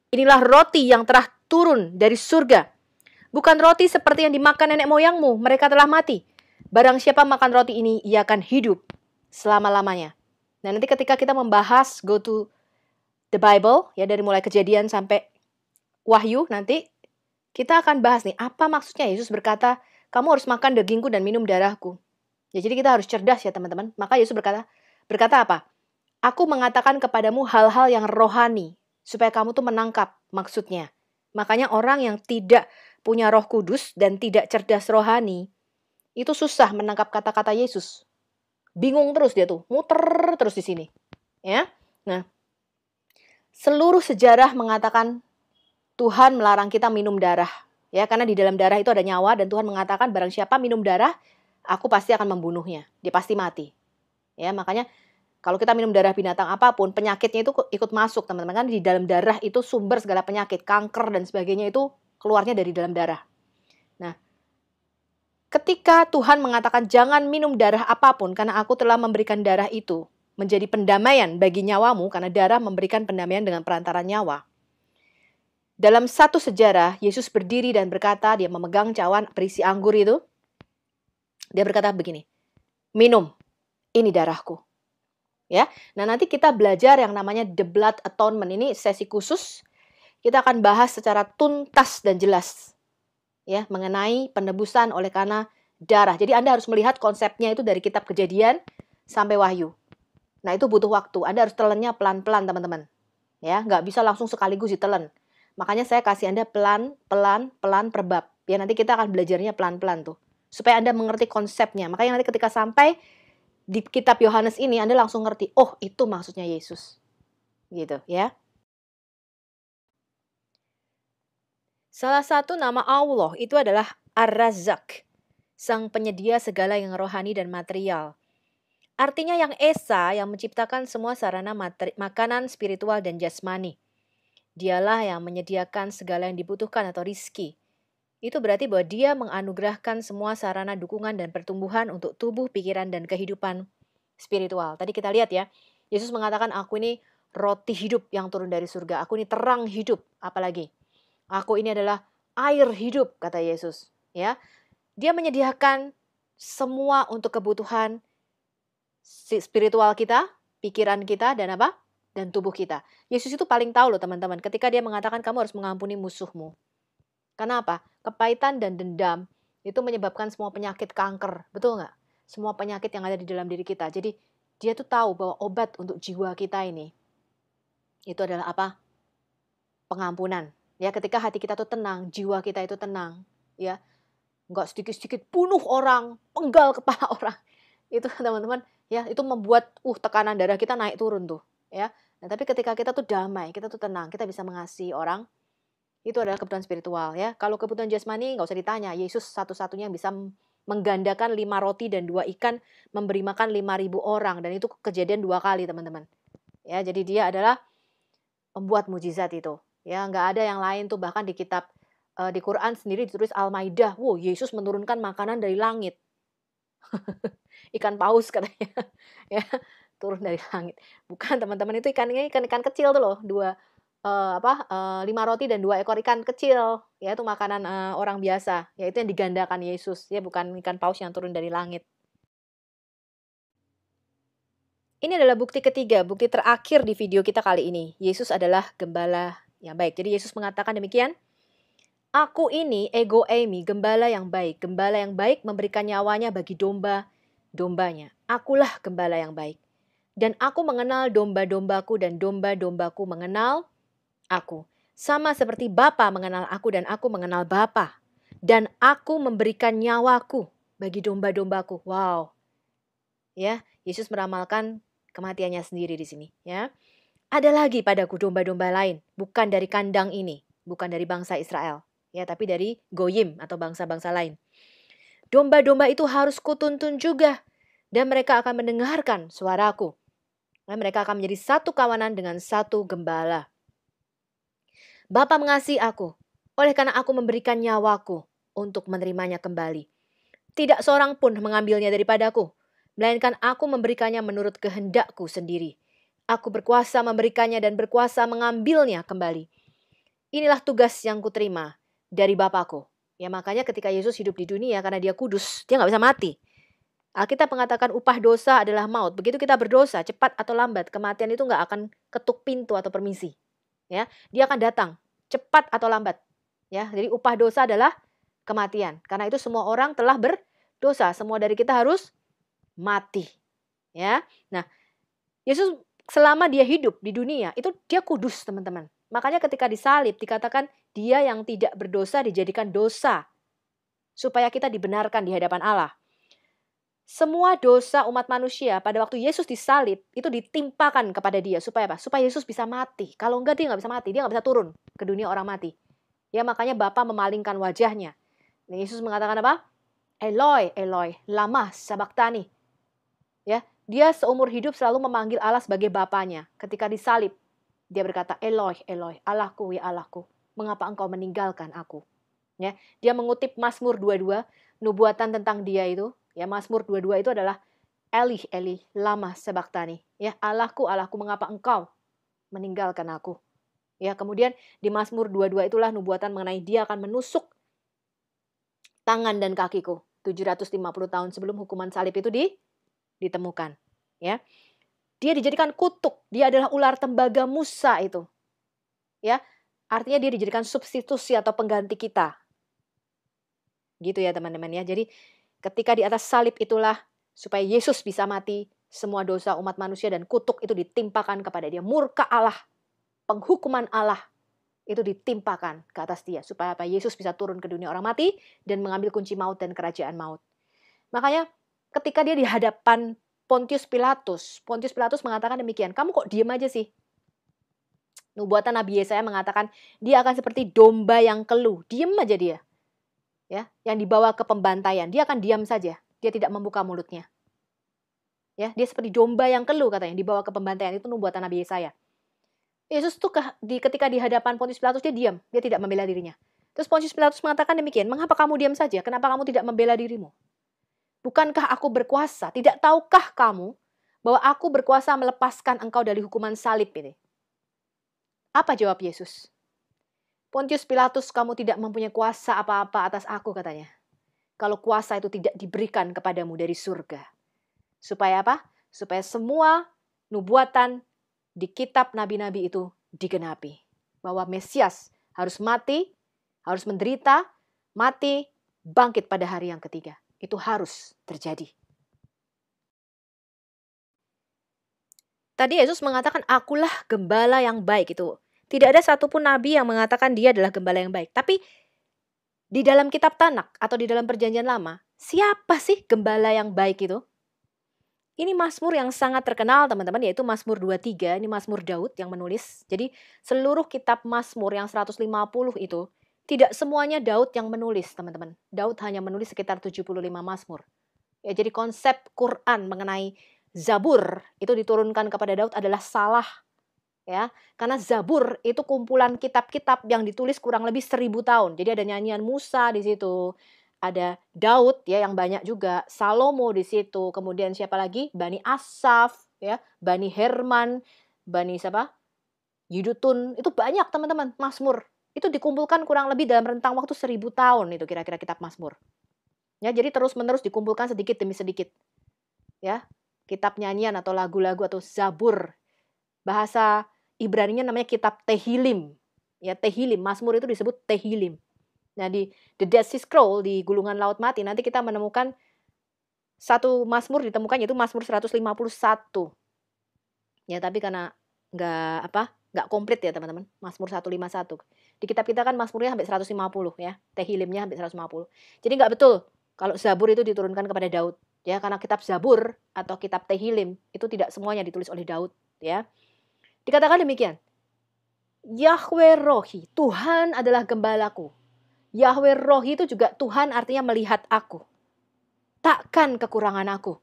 Inilah roti yang telah turun dari surga. Bukan roti seperti yang dimakan nenek moyangmu, mereka telah mati. Barang siapa makan roti ini, ia akan hidup selama-lamanya. Nah nanti ketika kita membahas go to the Bible ya dari mulai kejadian sampai Wahyu nanti kita akan bahas nih apa maksudnya Yesus berkata kamu harus makan dagingku dan minum darahku. Ya jadi kita harus cerdas ya teman-teman. Maka Yesus berkata berkata apa? Aku mengatakan kepadamu hal-hal yang rohani supaya kamu tuh menangkap maksudnya. Makanya orang yang tidak punya Roh Kudus dan tidak cerdas rohani itu susah menangkap kata-kata Yesus. Bingung terus dia tuh, muter terus di sini. Ya. Nah, seluruh sejarah mengatakan Tuhan melarang kita minum darah. Ya, karena di dalam darah itu ada nyawa dan Tuhan mengatakan barang siapa minum darah, aku pasti akan membunuhnya. Dia pasti mati. Ya, makanya kalau kita minum darah binatang apa pun, penyakitnya itu ikut masuk, teman-teman. Kan di dalam darah itu sumber segala penyakit, kanker dan sebagainya itu keluarnya dari dalam darah. Nah, ketika Tuhan mengatakan jangan minum darah apa pun karena aku telah memberikan darah itu menjadi pendamaian bagi nyawamu karena darah memberikan pendamaian dengan perantara nyawa. Dalam satu sejarah, Yesus berdiri dan berkata, dia memegang cawan berisi anggur itu. Dia berkata begini, minum, ini darahku. Ya, nah nanti kita belajar yang namanya the blood atonement ini sesi khusus. Kita akan bahas secara tuntas dan jelas ya mengenai penebusan oleh karena darah. Jadi Anda harus melihat konsepnya itu dari kitab Kejadian sampai Wahyu. Nah itu butuh waktu. Anda harus telennya pelan-pelan teman-teman. Ya, nggak bisa langsung sekaligus ditelen. Makanya saya kasih Anda pelan, pelan, pelan per bab. Ya nanti kita akan belajarnya pelan-pelan tuh. Supaya Anda mengerti konsepnya. Makanya nanti ketika sampai di kitab Yohanes ini Anda langsung ngerti, oh itu maksudnya Yesus. Gitu ya. Salah satu nama Allah itu adalah Ar-Razak, sang penyedia segala yang rohani dan material. Artinya yang Esa yang menciptakan semua sarana materi, makanan spiritual dan jasmani. Dialah yang menyediakan segala yang dibutuhkan atau rizki. Itu berarti bahwa dia menganugerahkan semua sarana dukungan dan pertumbuhan untuk tubuh, pikiran, dan kehidupan spiritual. Tadi kita lihat ya, Yesus mengatakan aku ini roti hidup yang turun dari surga. Aku ini terang hidup, apalagi. Aku ini adalah air hidup, kata Yesus. Ya, Dia menyediakan semua untuk kebutuhan spiritual kita, pikiran kita, dan apa? Dan tubuh kita. Yesus itu paling tahu loh teman-teman ketika dia mengatakan kamu harus mengampuni musuhmu. Karena apa? Kepahitan dan dendam itu menyebabkan semua penyakit kanker. Betul nggak? Semua penyakit yang ada di dalam diri kita. Jadi dia tuh tahu bahwa obat untuk jiwa kita ini itu adalah apa? Pengampunan. Ya, ketika hati kita tuh tenang, jiwa kita itu tenang, ya. Enggak sedikit-sedikit bunuh orang, penggal kepala orang. Itu teman-teman ya itu membuat uh tekanan darah kita naik turun tuh ya. Nah tapi ketika kita tuh damai kita tuh tenang kita bisa mengasihi orang itu adalah kebutuhan spiritual ya. Kalau kebutuhan jasmani nggak usah ditanya. Yesus satu-satunya yang bisa menggandakan lima roti dan dua ikan memberi makan lima ribu orang dan itu kejadian dua kali teman-teman. Ya jadi dia adalah pembuat mujizat itu ya nggak ada yang lain tuh. Bahkan di kitab uh, di Quran sendiri ditulis Al-Maidah. Wow Yesus menurunkan makanan dari langit. Ikan paus katanya. Ya turun dari langit. Bukan teman-teman itu ikan ikan kecil tuh loh. Dua uh, apa uh, lima roti dan dua ekor ikan kecil. Ya itu makanan uh, orang biasa. Ya itu yang digandakan Yesus. Ya bukan ikan paus yang turun dari langit. Ini adalah bukti ketiga, bukti terakhir di video kita kali ini. Yesus adalah gembala yang baik. Jadi Yesus mengatakan demikian, Aku ini ego Amy, gembala yang baik. Gembala yang baik memberikan nyawanya bagi domba dombanya. Akulah gembala yang baik. Dan aku mengenal domba-dombaku dan domba-dombaku mengenal aku. Sama seperti Bapa mengenal aku dan aku mengenal Bapa. Dan aku memberikan nyawaku bagi domba-dombaku. Wow. Ya, Yesus meramalkan kematiannya sendiri di sini, ya. Ada lagi padaku domba-domba lain, bukan dari kandang ini, bukan dari bangsa Israel, ya, tapi dari goyim atau bangsa-bangsa lain. Domba-domba itu harus kutuntun juga, dan mereka akan mendengarkan suaraku. Dan mereka akan menjadi satu kawanan dengan satu gembala. Bapa mengasihi aku, oleh karena aku memberikan nyawaku untuk menerimanya kembali. Tidak seorang pun mengambilnya daripadaku, melainkan aku memberikannya menurut kehendakku sendiri. Aku berkuasa memberikannya dan berkuasa mengambilnya kembali. Inilah tugas yang kuterima dari Bapakku. Ya makanya ketika Yesus hidup di dunia karena dia kudus, dia nggak bisa mati. Alkitab mengatakan upah dosa adalah maut. Begitu kita berdosa, cepat atau lambat, kematian itu nggak akan ketuk pintu atau permisi ya dia akan datang cepat atau lambat ya jadi upah dosa adalah kematian karena itu semua orang telah berdosa semua dari kita harus mati ya nah Yesus selama dia hidup di dunia itu dia kudus teman-teman makanya ketika disalib dikatakan dia yang tidak berdosa dijadikan dosa supaya kita dibenarkan di hadapan Allah semua dosa umat manusia pada waktu Yesus disalib itu ditimpakan kepada dia supaya apa? Supaya Yesus bisa mati. Kalau enggak dia nggak bisa mati, dia nggak bisa turun ke dunia orang mati. Ya makanya Bapa memalingkan wajahnya. Dan Yesus mengatakan apa? Eloi, Eloi, lama sabaktani. Ya, dia seumur hidup selalu memanggil Allah sebagai bapaknya. Ketika disalib, dia berkata, Eloi, Eloi, Allahku, ya Allahku, mengapa engkau meninggalkan aku? Ya, dia mengutip Mazmur 22, nubuatan tentang dia itu, Ya, Mazmur 22 itu adalah Eli, Eli, lama sebaktani. Ya, Allahku, Allahku, mengapa engkau meninggalkan aku? Ya, kemudian di Mazmur 22 itulah nubuatan mengenai dia akan menusuk tangan dan kakiku. 750 tahun sebelum hukuman salib itu di, ditemukan. Ya, dia dijadikan kutuk. Dia adalah ular tembaga Musa itu. Ya, artinya dia dijadikan substitusi atau pengganti kita. Gitu ya teman-teman ya. Jadi Ketika di atas salib itulah supaya Yesus bisa mati, semua dosa umat manusia dan kutuk itu ditimpakan kepada dia. Murka Allah, penghukuman Allah itu ditimpakan ke atas dia supaya apa Yesus bisa turun ke dunia orang mati dan mengambil kunci maut dan kerajaan maut. Makanya ketika dia di hadapan Pontius Pilatus, Pontius Pilatus mengatakan demikian, kamu kok diem aja sih? Nubuatan Nabi Yesaya mengatakan dia akan seperti domba yang keluh, diem aja dia ya yang dibawa ke pembantaian. Dia akan diam saja dia tidak membuka mulutnya. Ya dia seperti domba yang keluh katanya dibawa ke pembantaian. Itu nubuatan Nabi Yesaya. Yesus tuh di, ketika di hadapan Pontius Pilatus dia diam dia tidak membela dirinya. Terus Pontius Pilatus mengatakan demikian mengapa kamu diam saja? Kenapa kamu tidak membela dirimu bukankah aku berkuasa tidak tahukah kamu bahwa aku berkuasa melepaskan engkau dari hukuman salib ini apa jawab Yesus Pontius Pilatus, kamu tidak mempunyai kuasa apa-apa atas aku, katanya. Kalau kuasa itu tidak diberikan kepadamu dari surga. Supaya apa? Supaya semua nubuatan di kitab nabi-nabi itu digenapi. Bahwa Mesias harus mati, harus menderita, mati, bangkit pada hari yang ketiga. Itu harus terjadi. Tadi Yesus mengatakan, akulah gembala yang baik itu tidak ada satupun nabi yang mengatakan dia adalah gembala yang baik. Tapi di dalam kitab Tanak atau di dalam perjanjian lama, siapa sih gembala yang baik itu? Ini Mazmur yang sangat terkenal teman-teman yaitu Mazmur 23, ini Mazmur Daud yang menulis. Jadi seluruh kitab Mazmur yang 150 itu tidak semuanya Daud yang menulis, teman-teman. Daud hanya menulis sekitar 75 Mazmur. Ya, jadi konsep Quran mengenai Zabur itu diturunkan kepada Daud adalah salah ya. Karena Zabur itu kumpulan kitab-kitab yang ditulis kurang lebih seribu tahun. Jadi ada nyanyian Musa di situ ada Daud ya yang banyak juga Salomo di situ kemudian siapa lagi? Bani Asaf ya Bani Herman Bani siapa? Yudutun. Itu banyak teman-teman Mazmur itu dikumpulkan kurang lebih dalam rentang waktu seribu tahun itu kira-kira kitab Mazmur ya jadi terus menerus dikumpulkan sedikit demi sedikit ya kitab nyanyian atau lagu-lagu atau zabur bahasa Ibrani-nya namanya kitab Tehilim. Ya, Tehilim, Mazmur itu disebut Tehilim. Nah, di The Dead Sea Scroll di gulungan laut mati nanti kita menemukan satu Mazmur ditemukan yaitu Mazmur 151. Ya, tapi karena nggak apa? nggak komplit ya teman-teman. Mazmur 151. Di kitab kita kan Mazmurnya sampai 150 ya. Tehilimnya sampai 150. Jadi nggak betul kalau Zabur itu diturunkan kepada Daud ya karena kitab Zabur atau kitab Tehilim itu tidak semuanya ditulis oleh Daud ya. Dikatakan demikian. Yahweh Rohi, Tuhan adalah gembalaku. Yahweh Rohi itu juga Tuhan artinya melihat aku. Takkan kekurangan aku.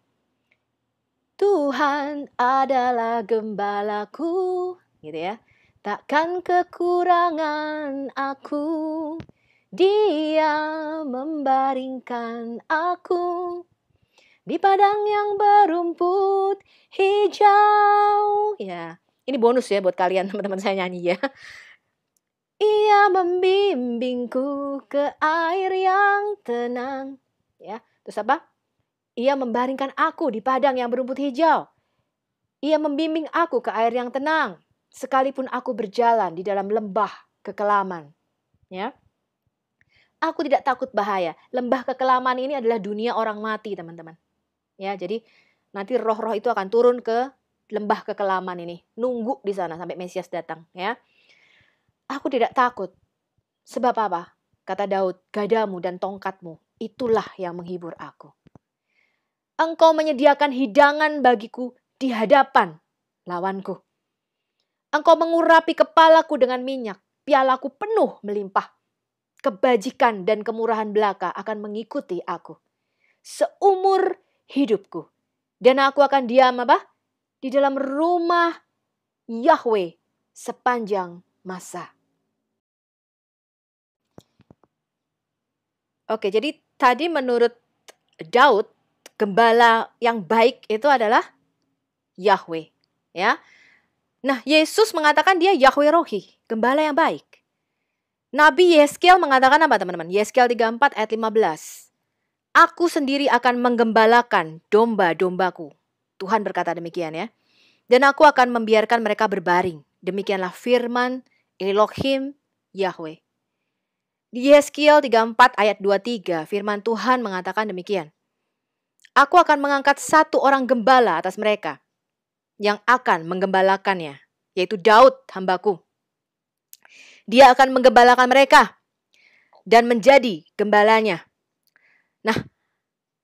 Tuhan adalah gembalaku, gitu ya. Takkan kekurangan aku. Dia membaringkan aku di padang yang berumput hijau. Ya, ini bonus ya buat kalian teman-teman saya nyanyi ya. Ia membimbingku ke air yang tenang. Ya, terus apa? Ia membaringkan aku di padang yang berumput hijau. Ia membimbing aku ke air yang tenang, sekalipun aku berjalan di dalam lembah kekelaman. Ya. Aku tidak takut bahaya. Lembah kekelaman ini adalah dunia orang mati, teman-teman. Ya, jadi nanti roh-roh itu akan turun ke lembah kekelaman ini, nunggu di sana sampai Mesias datang, ya. Aku tidak takut. Sebab apa? Kata Daud, gadamu dan tongkatmu, itulah yang menghibur aku. Engkau menyediakan hidangan bagiku di hadapan lawanku. Engkau mengurapi kepalaku dengan minyak, pialaku penuh melimpah. Kebajikan dan kemurahan belaka akan mengikuti aku. Seumur hidupku. Dan aku akan diam apa? di dalam rumah Yahweh sepanjang masa. Oke, jadi tadi menurut Daud, gembala yang baik itu adalah Yahweh, ya. Nah, Yesus mengatakan dia Yahweh Rohi, gembala yang baik. Nabi Yeskiel mengatakan apa teman-teman? Yeskiel 34 ayat 15. Aku sendiri akan menggembalakan domba-dombaku. Tuhan berkata demikian ya. Dan aku akan membiarkan mereka berbaring. Demikianlah firman Elohim Yahweh. Di Yeskiel 34 ayat 23, firman Tuhan mengatakan demikian. Aku akan mengangkat satu orang gembala atas mereka yang akan menggembalakannya, yaitu Daud hambaku. Dia akan menggembalakan mereka dan menjadi gembalanya. Nah,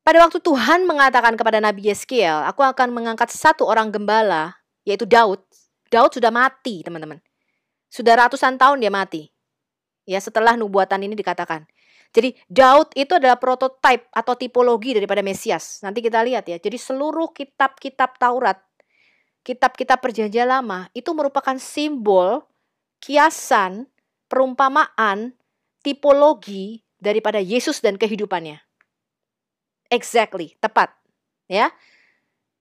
pada waktu Tuhan mengatakan kepada Nabi Yeskiel, aku akan mengangkat satu orang gembala, yaitu Daud. Daud sudah mati, teman-teman. Sudah ratusan tahun dia mati. Ya, setelah nubuatan ini dikatakan. Jadi Daud itu adalah prototipe atau tipologi daripada Mesias. Nanti kita lihat ya. Jadi seluruh kitab-kitab Taurat, kitab-kitab perjanjian lama itu merupakan simbol, kiasan, perumpamaan, tipologi daripada Yesus dan kehidupannya. Exactly, tepat. Ya.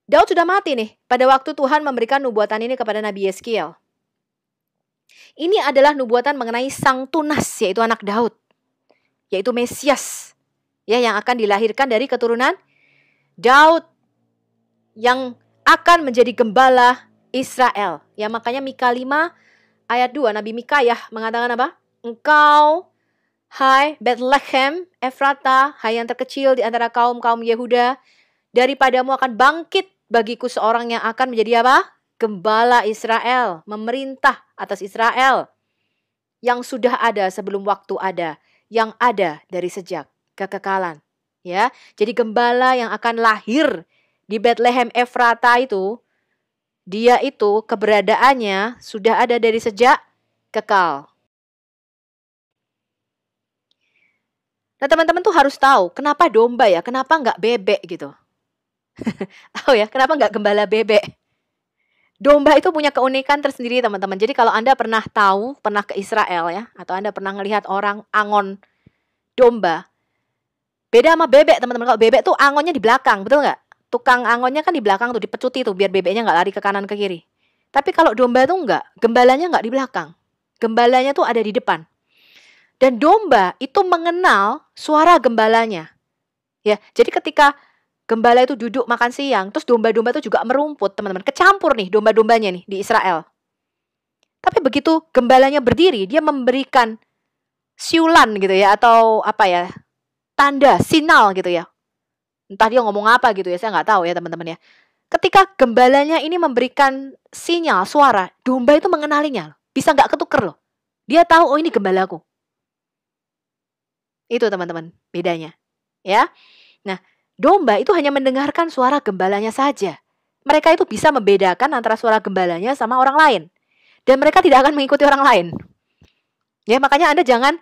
Daud sudah mati nih pada waktu Tuhan memberikan nubuatan ini kepada Nabi Yeskiel. Ini adalah nubuatan mengenai sang tunas yaitu anak Daud, yaitu Mesias ya yang akan dilahirkan dari keturunan Daud yang akan menjadi gembala Israel. Ya makanya Mika 5 ayat 2 Nabi Mikayah mengatakan apa? Engkau Hai Bethlehem, Efrata, hai yang terkecil di antara kaum-kaum Yehuda, daripadamu akan bangkit bagiku seorang yang akan menjadi apa? Gembala Israel, memerintah atas Israel. Yang sudah ada sebelum waktu ada, yang ada dari sejak kekekalan. Ya, jadi gembala yang akan lahir di Bethlehem Efrata itu, dia itu keberadaannya sudah ada dari sejak kekal. Nah teman-teman tuh harus tahu kenapa domba ya, kenapa nggak bebek gitu. tahu ya, kenapa nggak gembala bebek? Domba itu punya keunikan tersendiri teman-teman. Jadi kalau Anda pernah tahu, pernah ke Israel ya, atau Anda pernah melihat orang angon domba, beda sama bebek teman-teman. Kalau bebek tuh angonnya di belakang, betul nggak? Tukang angonnya kan di belakang tuh, dipecuti tuh biar bebeknya nggak lari ke kanan ke kiri. Tapi kalau domba tuh nggak, gembalanya nggak di belakang. Gembalanya tuh ada di depan. Dan domba itu mengenal suara gembalanya. Ya, jadi ketika gembala itu duduk makan siang, terus domba-domba itu juga merumput, teman-teman. Kecampur nih domba-dombanya nih di Israel. Tapi begitu gembalanya berdiri, dia memberikan siulan gitu ya atau apa ya? tanda, sinal gitu ya. Entah dia ngomong apa gitu ya, saya nggak tahu ya teman-teman ya. Ketika gembalanya ini memberikan sinyal, suara, domba itu mengenalinya. Bisa nggak ketuker loh. Dia tahu, oh ini gembalaku. Itu teman-teman, bedanya. Ya. Nah, Domba itu hanya mendengarkan suara gembalanya saja. Mereka itu bisa membedakan antara suara gembalanya sama orang lain. Dan mereka tidak akan mengikuti orang lain. Ya, makanya Anda jangan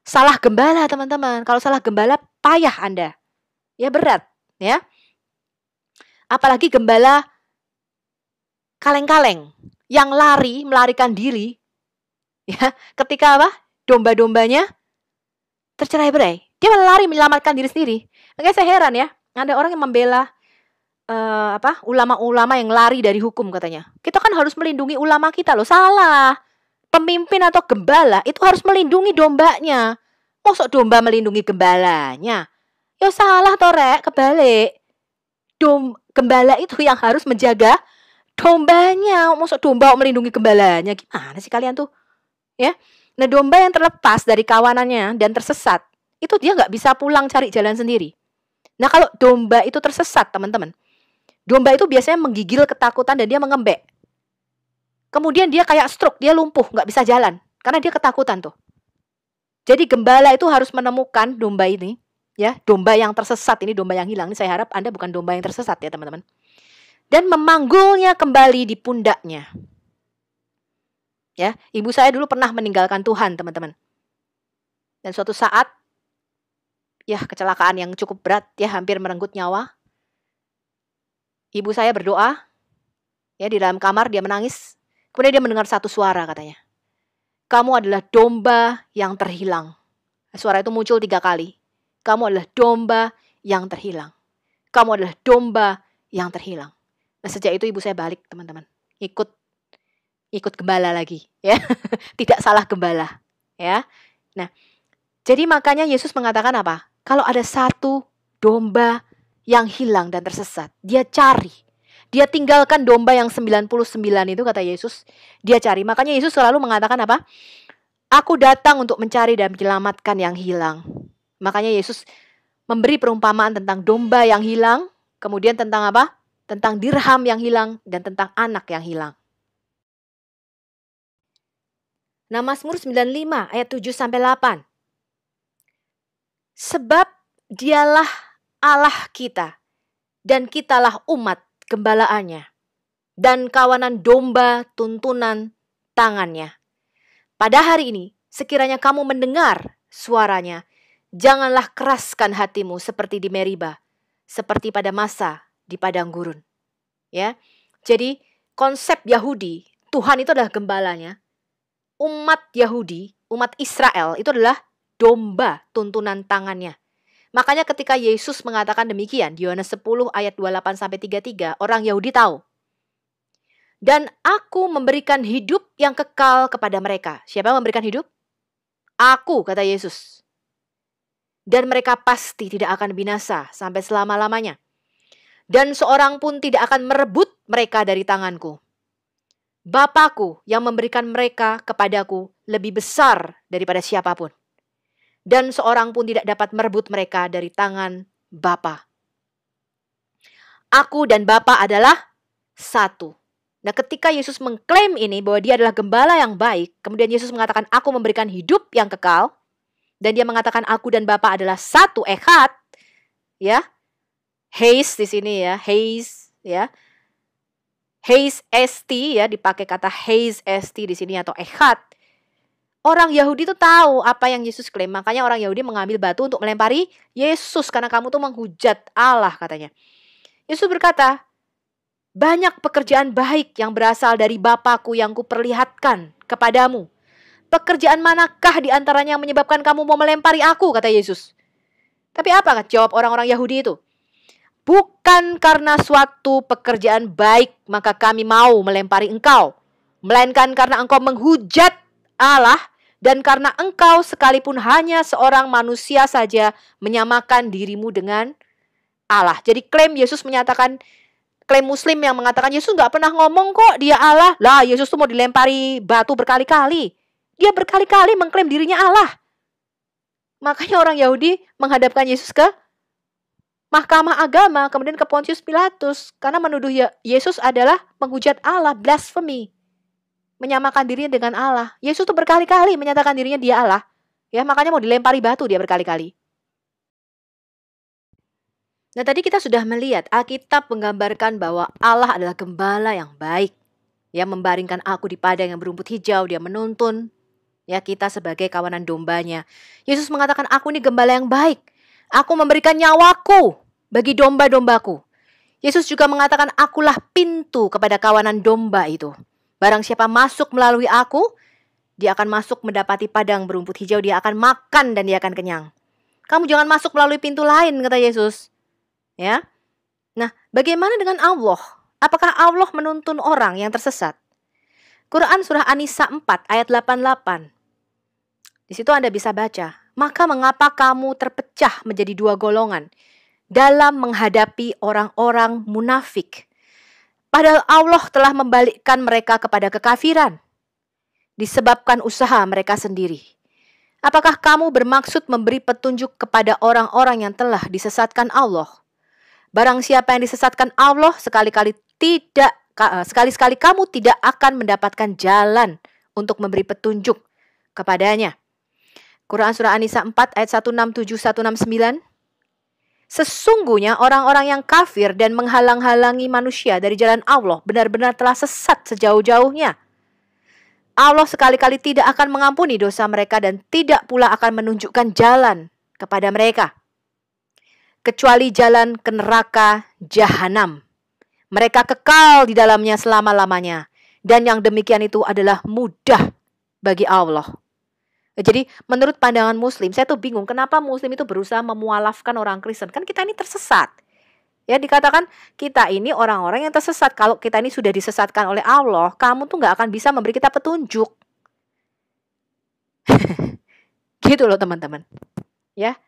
salah gembala, teman-teman. Kalau salah gembala, payah Anda. Ya berat, ya. Apalagi gembala kaleng-kaleng yang lari melarikan diri ya ketika apa domba-dombanya tercerai-berai dia malah lari menyelamatkan diri sendiri makanya saya heran ya ada orang yang membela uh, apa ulama-ulama yang lari dari hukum katanya. Kita kan harus melindungi ulama kita loh. Salah. Pemimpin atau gembala itu harus melindungi dombanya. Mosok domba melindungi gembalanya? Ya salah torek, kebalik. Dom gembala itu yang harus menjaga dombanya. Mosok domba melindungi gembalanya? Gimana sih kalian tuh? Ya. Nah, domba yang terlepas dari kawanannya dan tersesat, itu dia nggak bisa pulang cari jalan sendiri. Nah kalau domba itu tersesat teman-teman. Domba itu biasanya menggigil ketakutan dan dia mengembek. Kemudian dia kayak stroke, dia lumpuh, nggak bisa jalan. Karena dia ketakutan tuh. Jadi gembala itu harus menemukan domba ini. Ya Domba yang tersesat, ini domba yang hilang. Ini saya harap Anda bukan domba yang tersesat ya teman-teman. Dan memanggulnya kembali di pundaknya. Ya, ibu saya dulu pernah meninggalkan Tuhan, teman-teman. Dan suatu saat ya kecelakaan yang cukup berat ya hampir merenggut nyawa. Ibu saya berdoa ya di dalam kamar dia menangis. Kemudian dia mendengar satu suara katanya. Kamu adalah domba yang terhilang. Suara itu muncul tiga kali. Kamu adalah domba yang terhilang. Kamu adalah domba yang terhilang. Nah sejak itu ibu saya balik teman-teman. Ikut ikut gembala lagi ya. Tidak salah gembala ya. Nah, jadi makanya Yesus mengatakan apa? Kalau ada satu domba yang hilang dan tersesat, dia cari. Dia tinggalkan domba yang 99 itu kata Yesus, dia cari. Makanya Yesus selalu mengatakan apa? Aku datang untuk mencari dan menyelamatkan yang hilang. Makanya Yesus memberi perumpamaan tentang domba yang hilang, kemudian tentang apa? Tentang dirham yang hilang dan tentang anak yang hilang. Nah, Mazmur 95 ayat 7 sampai 8. Sebab dialah Allah kita dan kitalah umat gembalaannya dan kawanan domba tuntunan tangannya. Pada hari ini, sekiranya kamu mendengar suaranya, janganlah keraskan hatimu seperti di Meriba, seperti pada masa di padang gurun. Ya. Jadi, konsep Yahudi, Tuhan itu adalah gembalanya. Umat Yahudi, umat Israel itu adalah domba tuntunan tangannya. Makanya ketika Yesus mengatakan demikian Yohanes 10 ayat 28 sampai 33, orang Yahudi tahu. Dan aku memberikan hidup yang kekal kepada mereka. Siapa yang memberikan hidup? Aku, kata Yesus. Dan mereka pasti tidak akan binasa sampai selama-lamanya. Dan seorang pun tidak akan merebut mereka dari tanganku. Bapakku yang memberikan mereka kepadaku lebih besar daripada siapa pun dan seorang pun tidak dapat merebut mereka dari tangan Bapa. Aku dan Bapa adalah satu. Nah, ketika Yesus mengklaim ini bahwa dia adalah gembala yang baik, kemudian Yesus mengatakan aku memberikan hidup yang kekal dan dia mengatakan aku dan Bapa adalah satu ehad, ya. Heis di sini ya, Heis ya. Heis st ya dipakai kata Heis st di sini atau ehad Orang Yahudi itu tahu apa yang Yesus klaim. Makanya orang Yahudi mengambil batu untuk melempari Yesus karena kamu tuh menghujat Allah katanya. Yesus berkata, banyak pekerjaan baik yang berasal dari Bapakku yang kuperlihatkan kepadamu. Pekerjaan manakah di antaranya yang menyebabkan kamu mau melempari aku, kata Yesus. Tapi apa jawab orang-orang Yahudi itu? Bukan karena suatu pekerjaan baik maka kami mau melempari engkau. Melainkan karena engkau menghujat Allah dan karena engkau sekalipun hanya seorang manusia saja menyamakan dirimu dengan Allah. Jadi klaim Yesus menyatakan klaim Muslim yang mengatakan Yesus nggak pernah ngomong kok dia Allah. Lah Yesus tuh mau dilempari batu berkali-kali. Dia berkali-kali mengklaim dirinya Allah. Makanya orang Yahudi menghadapkan Yesus ke mahkamah agama, kemudian ke Pontius Pilatus karena menuduh Yesus adalah menghujat Allah, blasphemy menyamakan dirinya dengan Allah. Yesus tuh berkali-kali menyatakan dirinya dia Allah. Ya, makanya mau dilempari batu dia berkali-kali. Nah, tadi kita sudah melihat Alkitab menggambarkan bahwa Allah adalah gembala yang baik. Ya, membaringkan aku di padang yang berumput hijau, dia menuntun ya kita sebagai kawanan dombanya. Yesus mengatakan, "Aku ini gembala yang baik. Aku memberikan nyawaku bagi domba-dombaku." Yesus juga mengatakan, "Akulah pintu kepada kawanan domba itu." Barang siapa masuk melalui aku, dia akan masuk mendapati padang berumput hijau, dia akan makan dan dia akan kenyang. Kamu jangan masuk melalui pintu lain, kata Yesus. Ya. Nah, bagaimana dengan Allah? Apakah Allah menuntun orang yang tersesat? Quran surah An-Nisa 4 ayat 88. Di situ Anda bisa baca, maka mengapa kamu terpecah menjadi dua golongan dalam menghadapi orang-orang munafik? Padahal Allah telah membalikkan mereka kepada kekafiran disebabkan usaha mereka sendiri. Apakah kamu bermaksud memberi petunjuk kepada orang-orang yang telah disesatkan Allah? Barang siapa yang disesatkan Allah sekali-kali tidak eh, sekali-sekali kamu tidak akan mendapatkan jalan untuk memberi petunjuk kepadanya. Quran surah An-Nisa 4 ayat 167 169 Sesungguhnya orang-orang yang kafir dan menghalang-halangi manusia dari jalan Allah benar-benar telah sesat sejauh-jauhnya. Allah sekali-kali tidak akan mengampuni dosa mereka dan tidak pula akan menunjukkan jalan kepada mereka. Kecuali jalan ke neraka jahanam. Mereka kekal di dalamnya selama-lamanya. Dan yang demikian itu adalah mudah bagi Allah. Jadi menurut pandangan muslim, saya tuh bingung kenapa muslim itu berusaha memualafkan orang Kristen. Kan kita ini tersesat. Ya dikatakan kita ini orang-orang yang tersesat. Kalau kita ini sudah disesatkan oleh Allah, kamu tuh nggak akan bisa memberi kita petunjuk. gitu loh teman-teman. Ya.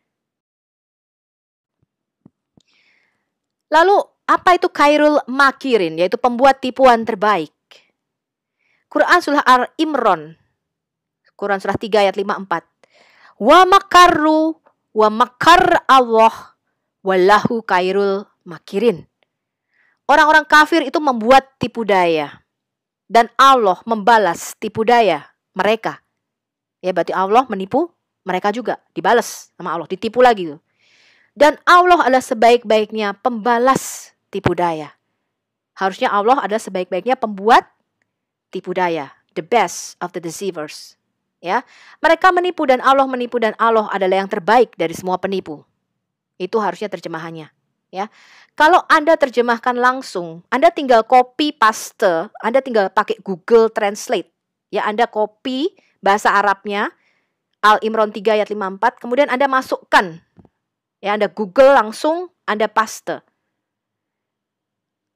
Lalu apa itu kairul makirin, yaitu pembuat tipuan terbaik? Quran surah Al-Imran Quran surah 3 ayat 54. Wa makaru wa makar Allah wallahu kairul makirin. Orang-orang kafir itu membuat tipu daya dan Allah membalas tipu daya mereka. Ya berarti Allah menipu mereka juga dibalas sama Allah, ditipu lagi tuh. Dan Allah adalah sebaik-baiknya pembalas tipu daya. Harusnya Allah adalah sebaik-baiknya pembuat tipu daya, the best of the deceivers ya. Mereka menipu dan Allah menipu dan Allah adalah yang terbaik dari semua penipu. Itu harusnya terjemahannya, ya. Kalau Anda terjemahkan langsung, Anda tinggal copy paste, Anda tinggal pakai Google Translate. Ya, Anda copy bahasa Arabnya Al Imran 3 ayat 54, kemudian Anda masukkan. Ya, Anda Google langsung, Anda paste.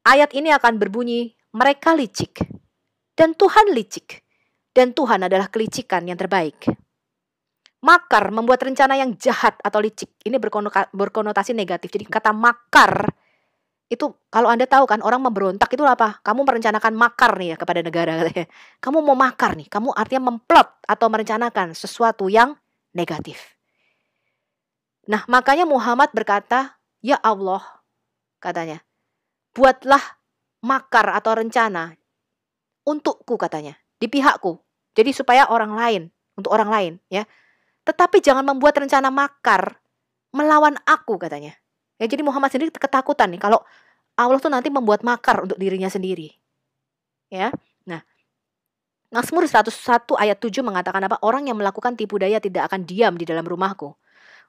Ayat ini akan berbunyi, mereka licik dan Tuhan licik dan Tuhan adalah kelicikan yang terbaik. Makar membuat rencana yang jahat atau licik. Ini berkonotasi negatif. Jadi kata makar itu kalau Anda tahu kan orang memberontak itu apa? Kamu merencanakan makar nih ya kepada negara Kamu mau makar nih, kamu artinya memplot atau merencanakan sesuatu yang negatif. Nah, makanya Muhammad berkata, "Ya Allah," katanya, "buatlah makar atau rencana untukku," katanya, "di pihakku. Jadi supaya orang lain, untuk orang lain ya. Tetapi jangan membuat rencana makar melawan aku katanya. Ya jadi Muhammad sendiri ketakutan nih kalau Allah tuh nanti membuat makar untuk dirinya sendiri. Ya. Nah. Mazmur 101 ayat 7 mengatakan apa? Orang yang melakukan tipu daya tidak akan diam di dalam rumahku.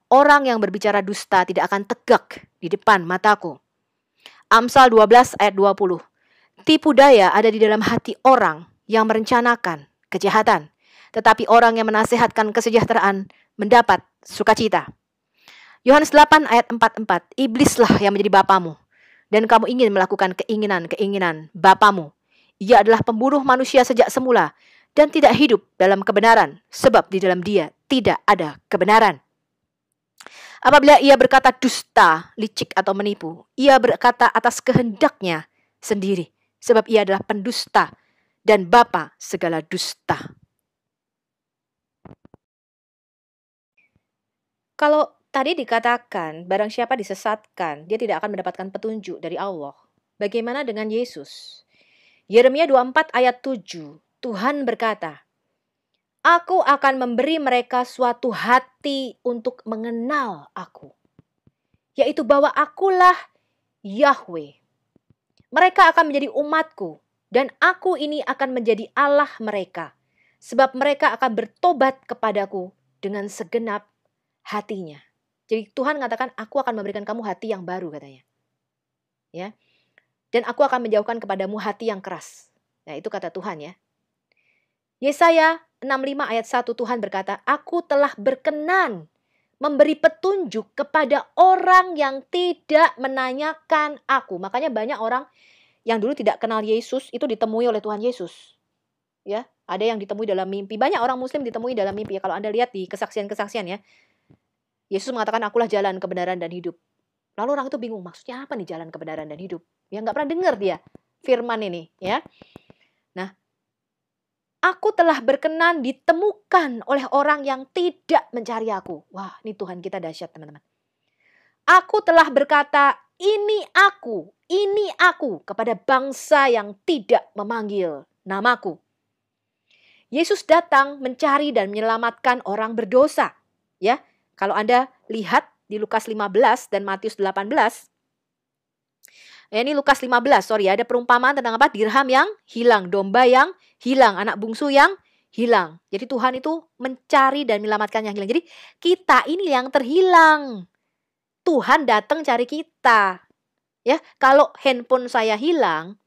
Orang yang berbicara dusta tidak akan tegak di depan mataku. Amsal 12 ayat 20. Tipu daya ada di dalam hati orang yang merencanakan kejahatan. Tetapi orang yang menasehatkan kesejahteraan mendapat sukacita. Yohanes 8 ayat 44. Iblislah yang menjadi bapamu. Dan kamu ingin melakukan keinginan-keinginan bapamu. Ia adalah pembunuh manusia sejak semula dan tidak hidup dalam kebenaran, sebab di dalam dia tidak ada kebenaran. Apabila ia berkata dusta, licik atau menipu, ia berkata atas kehendaknya sendiri, sebab ia adalah pendusta dan bapa segala dusta. Kalau tadi dikatakan barang siapa disesatkan, dia tidak akan mendapatkan petunjuk dari Allah. Bagaimana dengan Yesus? Yeremia 24 ayat 7, Tuhan berkata, Aku akan memberi mereka suatu hati untuk mengenal aku. Yaitu bahwa akulah Yahweh. Mereka akan menjadi umatku dan aku ini akan menjadi Allah mereka. Sebab mereka akan bertobat kepadaku dengan segenap hatinya. Jadi Tuhan mengatakan aku akan memberikan kamu hati yang baru katanya. Ya dan aku akan menjauhkan kepadamu hati yang keras. Nah, itu kata Tuhan ya. Yesaya 65 ayat 1 Tuhan berkata, Aku telah berkenan memberi petunjuk kepada orang yang tidak menanyakan aku. Makanya banyak orang yang dulu tidak kenal Yesus itu ditemui oleh Tuhan Yesus. Ya, ada yang ditemui dalam mimpi. Banyak orang muslim ditemui dalam mimpi ya. Kalau Anda lihat di kesaksian-kesaksian ya. Yesus mengatakan akulah jalan kebenaran dan hidup. Lalu orang itu bingung, maksudnya apa nih jalan kebenaran dan hidup? Ya nggak pernah dengar dia firman ini, ya. Nah, aku telah berkenan ditemukan oleh orang yang tidak mencari aku. Wah, ini Tuhan kita dahsyat, teman-teman. Aku telah berkata, ini aku, ini aku kepada bangsa yang tidak memanggil namaku. Yesus datang mencari dan menyelamatkan orang berdosa. Ya, kalau Anda lihat di Lukas 15 dan Matius 18, Ya, ini Lukas 15, sorry ada perumpamaan tentang apa? Dirham yang hilang, domba yang hilang, anak bungsu yang hilang. Jadi Tuhan itu mencari dan menyelamatkan yang hilang. Jadi kita ini yang terhilang. Tuhan datang cari kita. Ya, kalau handphone saya hilang,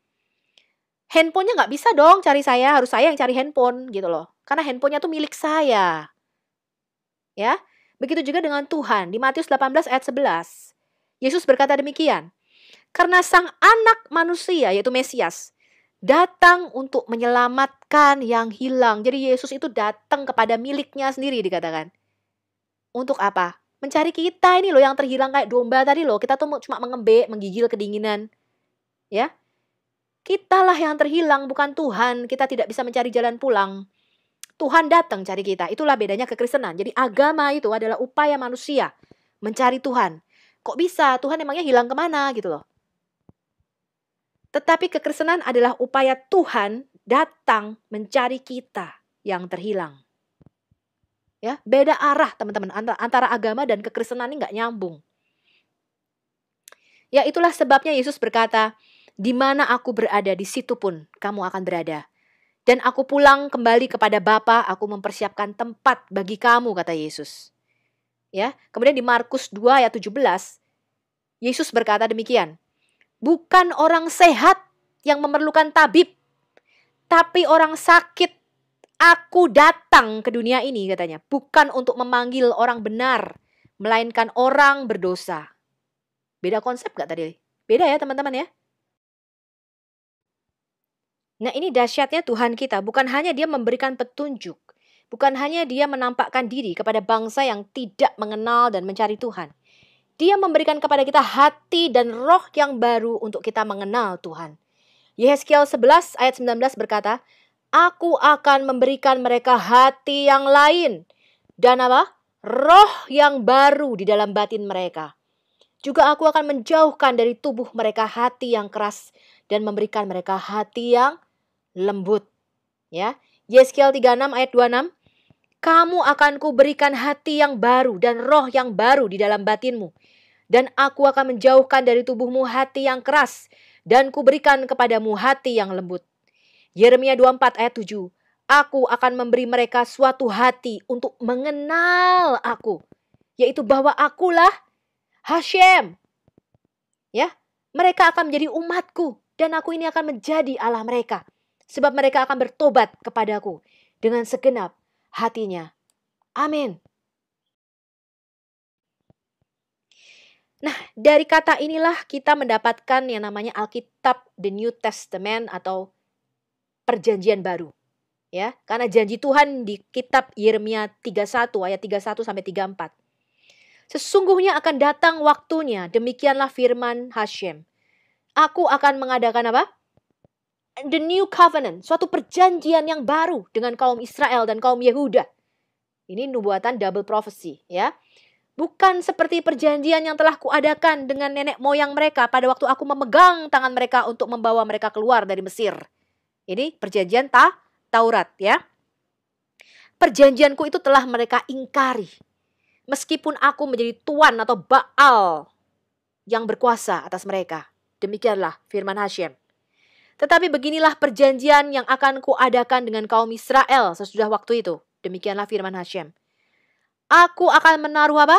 handphonenya nggak bisa dong cari saya, harus saya yang cari handphone gitu loh. Karena handphonenya tuh milik saya. Ya, begitu juga dengan Tuhan di Matius 18 ayat 11. Yesus berkata demikian, karena sang anak manusia yaitu Mesias datang untuk menyelamatkan yang hilang. Jadi Yesus itu datang kepada miliknya sendiri dikatakan. Untuk apa? Mencari kita ini loh yang terhilang kayak domba tadi loh. Kita tuh cuma mengembek, menggigil kedinginan. Ya. Kitalah yang terhilang bukan Tuhan. Kita tidak bisa mencari jalan pulang. Tuhan datang cari kita. Itulah bedanya kekristenan. Jadi agama itu adalah upaya manusia mencari Tuhan. Kok bisa? Tuhan emangnya hilang ke mana gitu loh. Tetapi kekristenan adalah upaya Tuhan datang mencari kita yang terhilang. Ya, beda arah teman-teman antara agama dan kekristenan ini nggak nyambung. Ya itulah sebabnya Yesus berkata, di mana aku berada, di situ pun kamu akan berada. Dan aku pulang kembali kepada Bapa, aku mempersiapkan tempat bagi kamu, kata Yesus. Ya, kemudian di Markus 2 ayat 17, Yesus berkata demikian, Bukan orang sehat yang memerlukan tabib, tapi orang sakit. Aku datang ke dunia ini katanya, bukan untuk memanggil orang benar, melainkan orang berdosa. Beda konsep gak tadi? Beda ya teman-teman ya? Nah ini dahsyatnya Tuhan kita, bukan hanya dia memberikan petunjuk, bukan hanya dia menampakkan diri kepada bangsa yang tidak mengenal dan mencari Tuhan. Dia memberikan kepada kita hati dan roh yang baru untuk kita mengenal Tuhan. Yehezkiel 11 ayat 19 berkata, Aku akan memberikan mereka hati yang lain dan apa? Roh yang baru di dalam batin mereka. Juga aku akan menjauhkan dari tubuh mereka hati yang keras dan memberikan mereka hati yang lembut. Ya. Yeskel 36 ayat 26. Kamu akan kuberikan hati yang baru dan roh yang baru di dalam batinmu dan aku akan menjauhkan dari tubuhmu hati yang keras, dan kuberikan kepadamu hati yang lembut. Yeremia 24 ayat 7. Aku akan memberi mereka suatu hati untuk mengenal aku, yaitu bahwa akulah Hashem. Ya, mereka akan menjadi umatku dan aku ini akan menjadi Allah mereka. Sebab mereka akan bertobat kepadaku dengan segenap hatinya. Amin. Nah, dari kata inilah kita mendapatkan yang namanya Alkitab The New Testament atau Perjanjian Baru. Ya, karena janji Tuhan di kitab Yeremia 31 ayat 31 sampai 34. Sesungguhnya akan datang waktunya, demikianlah firman Hashem. Aku akan mengadakan apa? The new covenant, suatu perjanjian yang baru dengan kaum Israel dan kaum Yehuda. Ini nubuatan double prophecy, ya. Bukan seperti perjanjian yang telah kuadakan dengan nenek moyang mereka pada waktu aku memegang tangan mereka untuk membawa mereka keluar dari Mesir. Ini perjanjian ta Taurat ya. Perjanjianku itu telah mereka ingkari. Meskipun aku menjadi tuan atau Baal yang berkuasa atas mereka. Demikianlah firman Hashem. Tetapi beginilah perjanjian yang akan kuadakan dengan kaum Israel sesudah waktu itu. Demikianlah firman Hashem. Aku akan menaruh apa?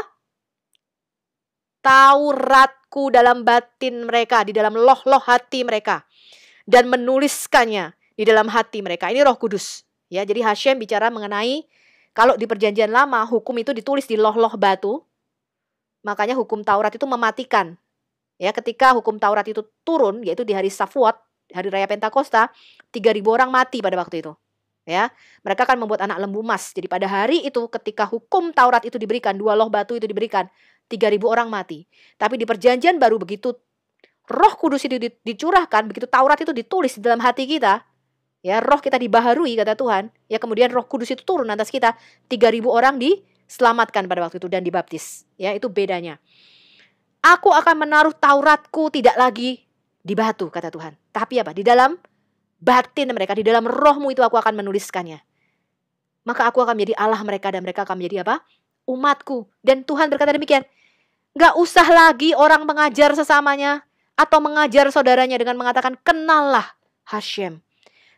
Tauratku dalam batin mereka, di dalam loh-loh hati mereka. Dan menuliskannya di dalam hati mereka. Ini roh kudus. Ya, jadi Hashem bicara mengenai kalau di perjanjian lama hukum itu ditulis di loh-loh batu. Makanya hukum Taurat itu mematikan. Ya, ketika hukum Taurat itu turun yaitu di hari Safuat, hari raya Pentakosta, 3000 orang mati pada waktu itu ya mereka akan membuat anak lembu emas jadi pada hari itu ketika hukum Taurat itu diberikan dua loh batu itu diberikan 3000 orang mati tapi di perjanjian baru begitu roh kudus itu dicurahkan begitu Taurat itu ditulis di dalam hati kita ya roh kita dibaharui kata Tuhan ya kemudian roh kudus itu turun atas kita 3000 orang diselamatkan pada waktu itu dan dibaptis ya itu bedanya aku akan menaruh Tauratku tidak lagi di batu kata Tuhan tapi apa di dalam batin mereka, di dalam rohmu itu aku akan menuliskannya. Maka aku akan menjadi Allah mereka dan mereka akan menjadi apa? Umatku. Dan Tuhan berkata demikian. Gak usah lagi orang mengajar sesamanya atau mengajar saudaranya dengan mengatakan kenallah Hashem.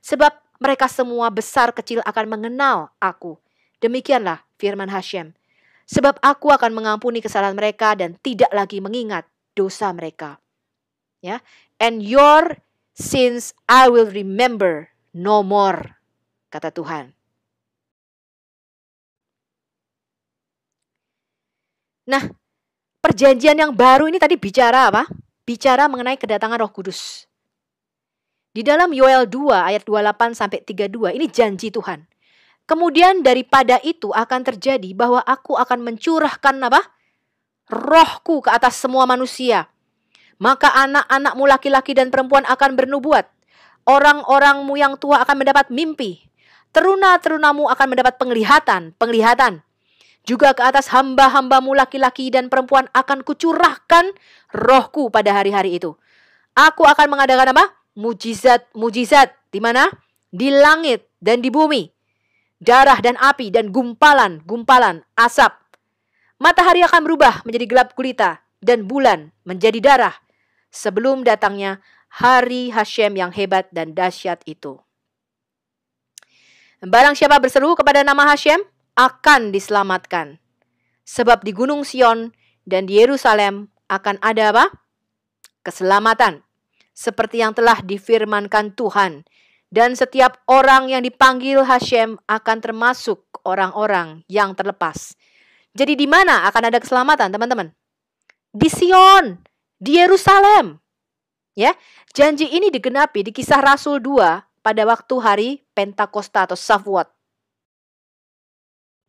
Sebab mereka semua besar kecil akan mengenal aku. Demikianlah firman Hashem. Sebab aku akan mengampuni kesalahan mereka dan tidak lagi mengingat dosa mereka. Ya, and your since I will remember no more, kata Tuhan. Nah, perjanjian yang baru ini tadi bicara apa? Bicara mengenai kedatangan Roh Kudus. Di dalam Yoel 2 ayat 28 sampai 32 ini janji Tuhan. Kemudian daripada itu akan terjadi bahwa aku akan mencurahkan apa? Rohku ke atas semua manusia maka anak-anakmu laki-laki dan perempuan akan bernubuat. Orang-orangmu yang tua akan mendapat mimpi. Teruna-terunamu akan mendapat penglihatan, penglihatan. Juga ke atas hamba-hambamu laki-laki dan perempuan akan kucurahkan rohku pada hari-hari itu. Aku akan mengadakan apa? Mujizat-mujizat. Di mana? Di langit dan di bumi. Darah dan api dan gumpalan-gumpalan asap. Matahari akan berubah menjadi gelap gulita dan bulan menjadi darah sebelum datangnya hari Hashem yang hebat dan dahsyat itu. Barang siapa berseru kepada nama Hashem akan diselamatkan. Sebab di Gunung Sion dan di Yerusalem akan ada apa? Keselamatan. Seperti yang telah difirmankan Tuhan. Dan setiap orang yang dipanggil Hashem akan termasuk orang-orang yang terlepas. Jadi di mana akan ada keselamatan teman-teman? Di Sion, di Yerusalem. Ya, janji ini digenapi di kisah Rasul 2 pada waktu hari Pentakosta atau Safuat.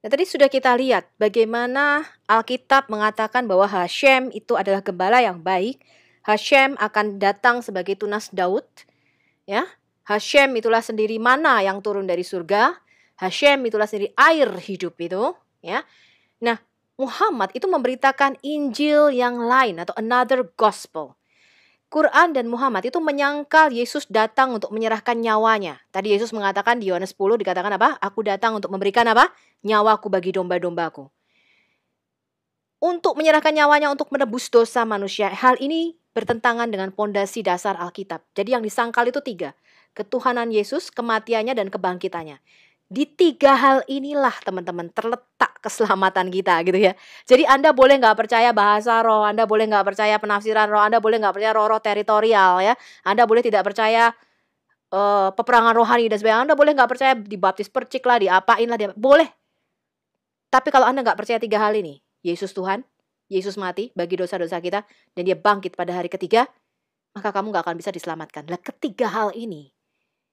Nah, tadi sudah kita lihat bagaimana Alkitab mengatakan bahwa Hashem itu adalah gembala yang baik. Hashem akan datang sebagai tunas Daud. Ya, Hashem itulah sendiri mana yang turun dari surga. Hashem itulah sendiri air hidup itu. Ya, nah Muhammad itu memberitakan Injil yang lain atau another gospel. Quran dan Muhammad itu menyangkal Yesus datang untuk menyerahkan nyawanya. Tadi Yesus mengatakan di Yohanes 10 dikatakan apa? Aku datang untuk memberikan apa? Nyawaku bagi domba-dombaku. Untuk menyerahkan nyawanya untuk menebus dosa manusia. Hal ini bertentangan dengan pondasi dasar Alkitab. Jadi yang disangkal itu tiga. Ketuhanan Yesus, kematiannya, dan kebangkitannya. Di tiga hal inilah teman-teman terletak keselamatan kita gitu ya. Jadi Anda boleh nggak percaya bahasa roh, Anda boleh nggak percaya penafsiran roh, Anda boleh nggak percaya roh-roh teritorial ya. Anda boleh tidak percaya uh, peperangan rohani dan sebagainya. Anda boleh nggak percaya dibaptis percik lah, diapain lah, dia boleh. Tapi kalau Anda nggak percaya tiga hal ini, Yesus Tuhan, Yesus mati bagi dosa-dosa kita, dan dia bangkit pada hari ketiga, maka kamu nggak akan bisa diselamatkan. Lah ketiga hal ini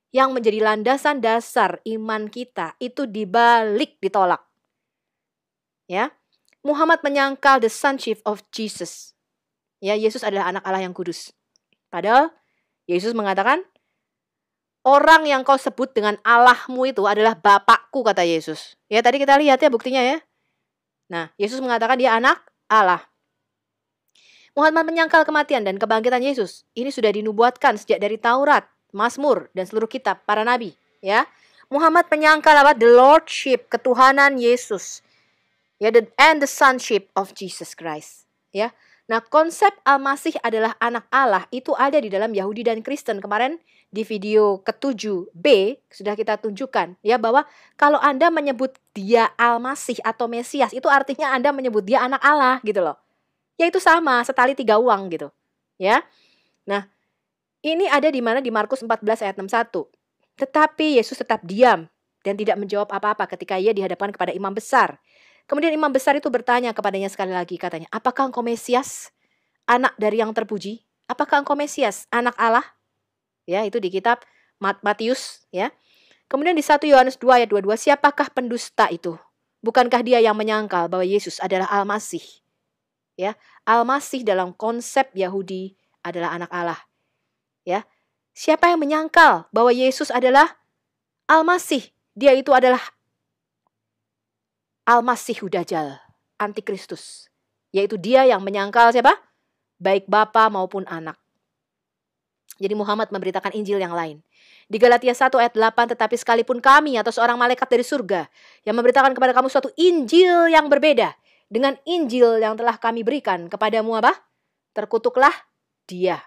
yang menjadi landasan dasar iman kita itu dibalik ditolak. Ya. Muhammad menyangkal the sonship of Jesus. Ya, Yesus adalah anak Allah yang kudus. Padahal Yesus mengatakan orang yang kau sebut dengan Allahmu itu adalah Bapakku kata Yesus. Ya, tadi kita lihat ya buktinya ya. Nah, Yesus mengatakan dia anak Allah. Muhammad menyangkal kematian dan kebangkitan Yesus. Ini sudah dinubuatkan sejak dari Taurat. Mazmur dan seluruh kitab para nabi, ya. Muhammad menyangkal apa? The lordship, ketuhanan Yesus. Ya, the, and the sonship of Jesus Christ, ya. Nah, konsep Al-Masih adalah anak Allah itu ada di dalam Yahudi dan Kristen. Kemarin di video ke-7B sudah kita tunjukkan ya bahwa kalau Anda menyebut dia Al-Masih atau Mesias itu artinya Anda menyebut dia anak Allah gitu loh. Ya itu sama, setali tiga uang gitu. Ya. Nah, ini ada di mana di Markus 14 ayat 61. Tetapi Yesus tetap diam dan tidak menjawab apa-apa ketika ia dihadapkan kepada imam besar. Kemudian imam besar itu bertanya kepadanya sekali lagi katanya, "Apakah engkau Mesias, anak dari yang terpuji? Apakah engkau Mesias, anak Allah?" Ya, itu di kitab Matius ya. Kemudian di 1 Yohanes 2 ayat 22, siapakah pendusta itu? Bukankah dia yang menyangkal bahwa Yesus adalah Al-Masih? Ya, Al-Masih dalam konsep Yahudi adalah anak Allah. Ya. Siapa yang menyangkal bahwa Yesus adalah Al-Masih? Dia itu adalah Al-Masih Dajjal, antikristus. Yaitu dia yang menyangkal siapa? Baik bapa maupun anak. Jadi Muhammad memberitakan Injil yang lain. Di Galatia 1 ayat 8, tetapi sekalipun kami atau seorang malaikat dari surga yang memberitakan kepada kamu suatu Injil yang berbeda dengan Injil yang telah kami berikan kepadamu apa? Terkutuklah dia.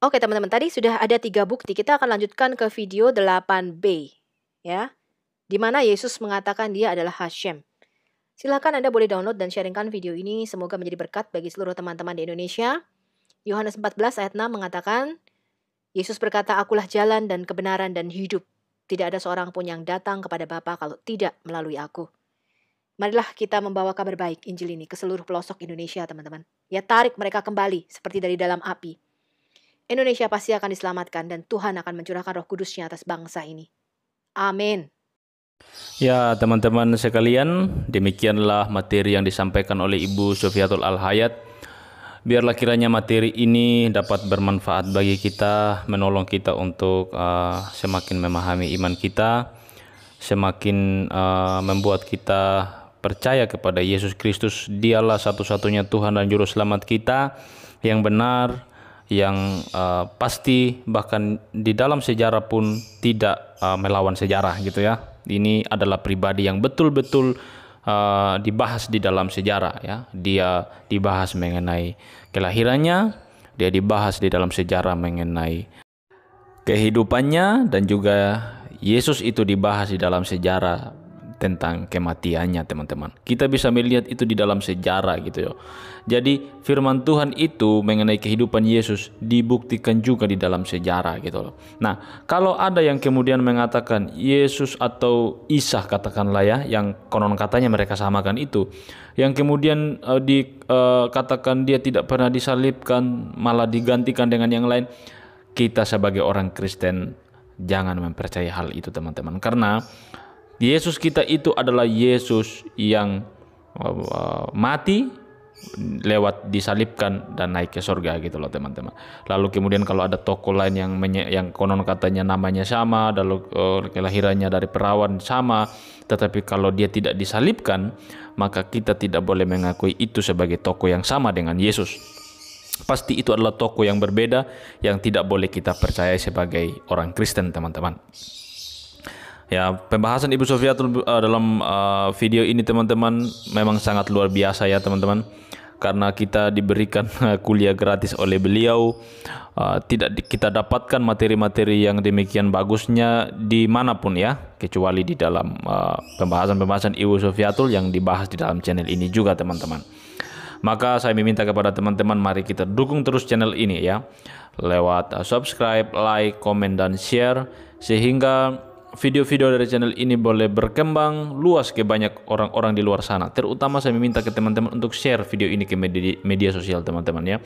Oke teman-teman, tadi sudah ada tiga bukti. Kita akan lanjutkan ke video 8b. ya, di mana Yesus mengatakan dia adalah Hashem. Silahkan Anda boleh download dan sharingkan video ini. Semoga menjadi berkat bagi seluruh teman-teman di Indonesia. Yohanes 14 ayat 6 mengatakan, Yesus berkata, Akulah jalan dan kebenaran dan hidup. Tidak ada seorang pun yang datang kepada Bapa kalau tidak melalui aku. Marilah kita membawa kabar baik Injil ini ke seluruh pelosok Indonesia, teman-teman. Ya tarik mereka kembali seperti dari dalam api Indonesia pasti akan diselamatkan dan Tuhan akan mencurahkan roh kudusnya atas bangsa ini. Amin. Ya teman-teman sekalian, demikianlah materi yang disampaikan oleh Ibu Sofiatul Al-Hayat. Biarlah kiranya materi ini dapat bermanfaat bagi kita, menolong kita untuk uh, semakin memahami iman kita, semakin uh, membuat kita percaya kepada Yesus Kristus. Dialah satu-satunya Tuhan dan Juru Selamat kita yang benar, yang uh, pasti bahkan di dalam sejarah pun tidak uh, melawan sejarah gitu ya. Ini adalah pribadi yang betul-betul uh, dibahas di dalam sejarah ya. Dia dibahas mengenai kelahirannya, dia dibahas di dalam sejarah mengenai kehidupannya dan juga Yesus itu dibahas di dalam sejarah tentang kematiannya teman-teman. Kita bisa melihat itu di dalam sejarah gitu ya. Jadi firman Tuhan itu mengenai kehidupan Yesus dibuktikan juga di dalam sejarah gitu loh. Nah, kalau ada yang kemudian mengatakan Yesus atau Isa katakanlah ya yang konon katanya mereka samakan itu yang kemudian uh, dikatakan uh, dia tidak pernah disalibkan malah digantikan dengan yang lain kita sebagai orang Kristen jangan mempercayai hal itu teman-teman karena Yesus kita itu adalah Yesus yang uh, mati lewat disalibkan dan naik ke surga gitu loh teman-teman. Lalu kemudian kalau ada tokoh lain yang menye, yang konon katanya namanya sama, lalu uh, kelahirannya dari perawan sama, tetapi kalau dia tidak disalibkan, maka kita tidak boleh mengakui itu sebagai tokoh yang sama dengan Yesus. Pasti itu adalah tokoh yang berbeda yang tidak boleh kita percaya sebagai orang Kristen teman-teman. Ya, pembahasan Ibu Sofia uh, dalam uh, video ini teman-teman memang sangat luar biasa ya teman-teman. karena kita diberikan kuliah gratis oleh beliau. Uh, tidak kita dapatkan materi-materi yang demikian bagusnya di mana pun ya. Kecuali di dalam uh, pembahasan-pembahasan Ibu Sofiatul yang dibahas di dalam channel ini juga teman-teman. Maka saya meminta kepada teman-teman mari kita dukung terus channel ini ya. Lewat uh, subscribe, like, komen dan share. Sehingga video-video dari channel ini boleh berkembang luas ke banyak orang-orang di luar sana. Terutama saya meminta ke teman-teman untuk share video ini ke media, sosial teman-teman ya.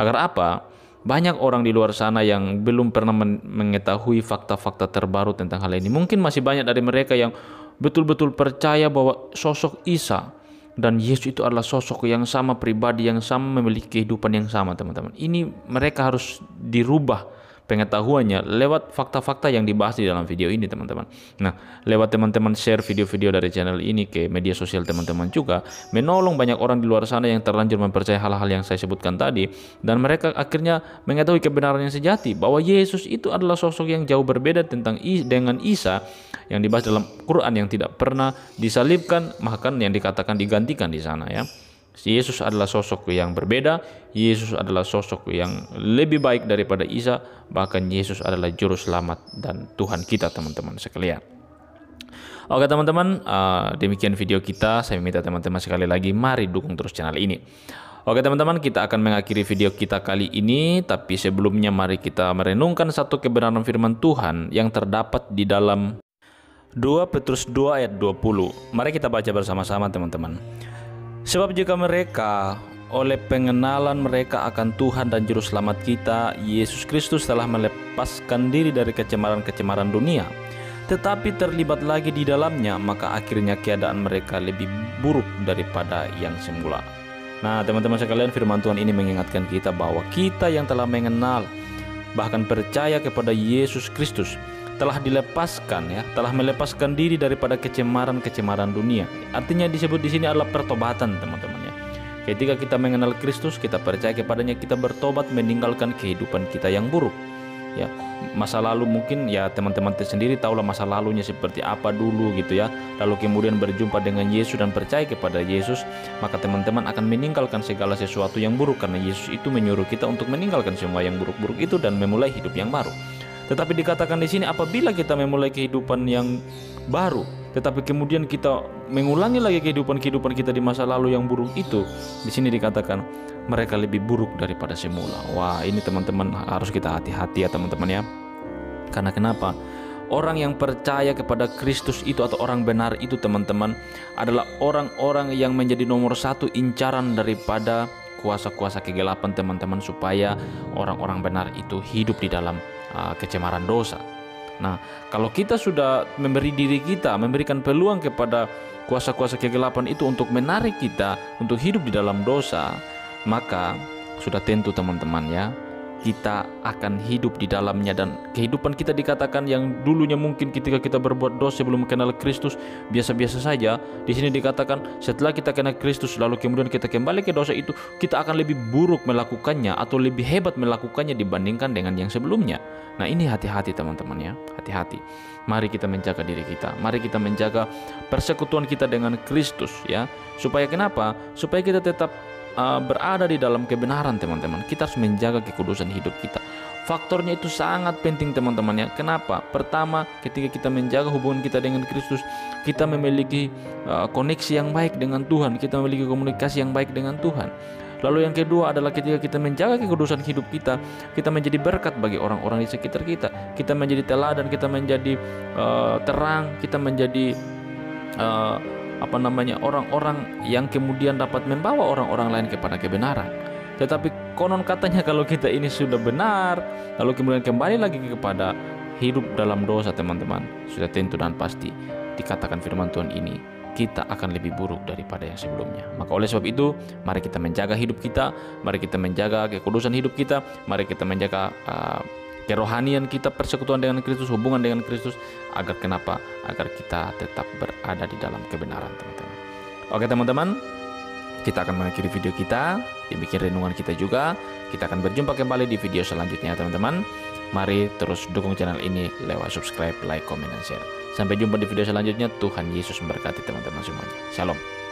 Agar apa? Banyak orang di luar sana yang belum pernah men- mengetahui fakta-fakta terbaru tentang hal ini. Mungkin masih banyak dari mereka yang betul-betul percaya bahwa sosok Isa dan Yesus itu adalah sosok yang sama, pribadi yang sama, memiliki kehidupan yang sama, teman-teman. Ini mereka harus dirubah pengetahuannya lewat fakta-fakta yang dibahas di dalam video ini, teman-teman. Nah, lewat teman-teman share video-video dari channel ini ke media sosial teman-teman juga, menolong banyak orang di luar sana yang terlanjur mempercayai hal-hal yang saya sebutkan tadi, dan mereka akhirnya mengetahui kebenaran yang sejati bahwa Yesus itu adalah sosok yang jauh berbeda tentang dengan Isa yang dibahas dalam Quran yang tidak pernah disalibkan, bahkan yang dikatakan digantikan di sana ya. Yesus adalah sosok yang berbeda, Yesus adalah sosok yang lebih baik daripada Isa, bahkan Yesus adalah juru selamat dan Tuhan kita teman-teman sekalian. Oke teman-teman, uh, demikian video kita. Saya minta teman-teman sekali lagi mari dukung terus channel ini. Oke teman-teman, kita akan mengakhiri video kita kali ini, tapi sebelumnya mari kita merenungkan satu kebenaran firman Tuhan yang terdapat di dalam 2 Petrus 2 ayat 20. Mari kita baca bersama-sama teman-teman. Sebab jika mereka oleh pengenalan mereka akan Tuhan dan Juru Selamat kita, Yesus Kristus telah melepaskan diri dari kecemaran-kecemaran dunia, tetapi terlibat lagi di dalamnya, maka akhirnya keadaan mereka lebih buruk daripada yang semula. Nah, teman-teman sekalian, firman Tuhan ini mengingatkan kita bahwa kita yang telah mengenal bahkan percaya kepada Yesus Kristus telah dilepaskan ya, telah melepaskan diri daripada kecemaran-kecemaran dunia. Artinya disebut di sini adalah pertobatan, teman-teman ya. Ketika kita mengenal Kristus, kita percaya kepadanya, kita bertobat meninggalkan kehidupan kita yang buruk. Ya, masa lalu mungkin ya teman-teman sendiri tahulah masa lalunya seperti apa dulu gitu ya. Lalu kemudian berjumpa dengan Yesus dan percaya kepada Yesus, maka teman-teman akan meninggalkan segala sesuatu yang buruk karena Yesus itu menyuruh kita untuk meninggalkan semua yang buruk-buruk itu dan memulai hidup yang baru. Tetapi dikatakan di sini apabila kita memulai kehidupan yang baru, tetapi kemudian kita mengulangi lagi kehidupan-kehidupan kita di masa lalu yang buruk itu, di sini dikatakan mereka lebih buruk daripada semula. Wah, ini teman-teman harus kita hati-hati ya teman-teman ya. Karena kenapa? Orang yang percaya kepada Kristus itu atau orang benar itu teman-teman adalah orang-orang yang menjadi nomor satu incaran daripada kuasa-kuasa kegelapan teman-teman supaya orang-orang benar itu hidup di dalam kecemaran dosa. Nah, kalau kita sudah memberi diri kita, memberikan peluang kepada kuasa-kuasa kegelapan itu untuk menarik kita untuk hidup di dalam dosa, maka sudah tentu teman-teman ya, kita akan hidup di dalamnya dan kehidupan kita dikatakan yang dulunya mungkin ketika kita berbuat dosa sebelum mengenal Kristus biasa-biasa saja. Di sini dikatakan setelah kita kenal Kristus lalu kemudian kita kembali ke dosa itu, kita akan lebih buruk melakukannya atau lebih hebat melakukannya dibandingkan dengan yang sebelumnya. Nah, ini hati-hati teman-teman ya, hati-hati. Mari kita menjaga diri kita. Mari kita menjaga persekutuan kita dengan Kristus ya. Supaya kenapa? Supaya kita tetap uh, berada di dalam kebenaran teman-teman. Kita harus menjaga kekudusan hidup kita. Faktornya itu sangat penting teman-teman ya. Kenapa? Pertama, ketika kita menjaga hubungan kita dengan Kristus, kita memiliki uh, koneksi yang baik dengan Tuhan, kita memiliki komunikasi yang baik dengan Tuhan. Lalu yang kedua adalah ketika kita menjaga kekudusan hidup kita, kita menjadi berkat bagi orang-orang di sekitar kita. Kita menjadi teladan, kita menjadi uh, terang, kita menjadi uh, apa namanya orang-orang yang kemudian dapat membawa orang-orang lain kepada kebenaran. Tetapi konon katanya kalau kita ini sudah benar, lalu kemudian kembali lagi kepada hidup dalam dosa teman-teman, sudah tentu dan pasti dikatakan firman Tuhan ini kita akan lebih buruk daripada yang sebelumnya. Maka oleh sebab itu, mari kita menjaga hidup kita, mari kita menjaga kekudusan hidup kita, mari kita menjaga uh, kerohanian kita, persekutuan dengan Kristus, hubungan dengan Kristus, agar kenapa? Agar kita tetap berada di dalam kebenaran, teman-teman. Oke, teman-teman, kita akan mengakhiri video kita, demikian renungan kita juga. Kita akan berjumpa kembali di video selanjutnya, teman-teman. Mari terus dukung channel ini lewat subscribe, like, komen, dan share. Sampai jumpa di video selanjutnya. Tuhan Yesus memberkati teman-teman semuanya. Shalom.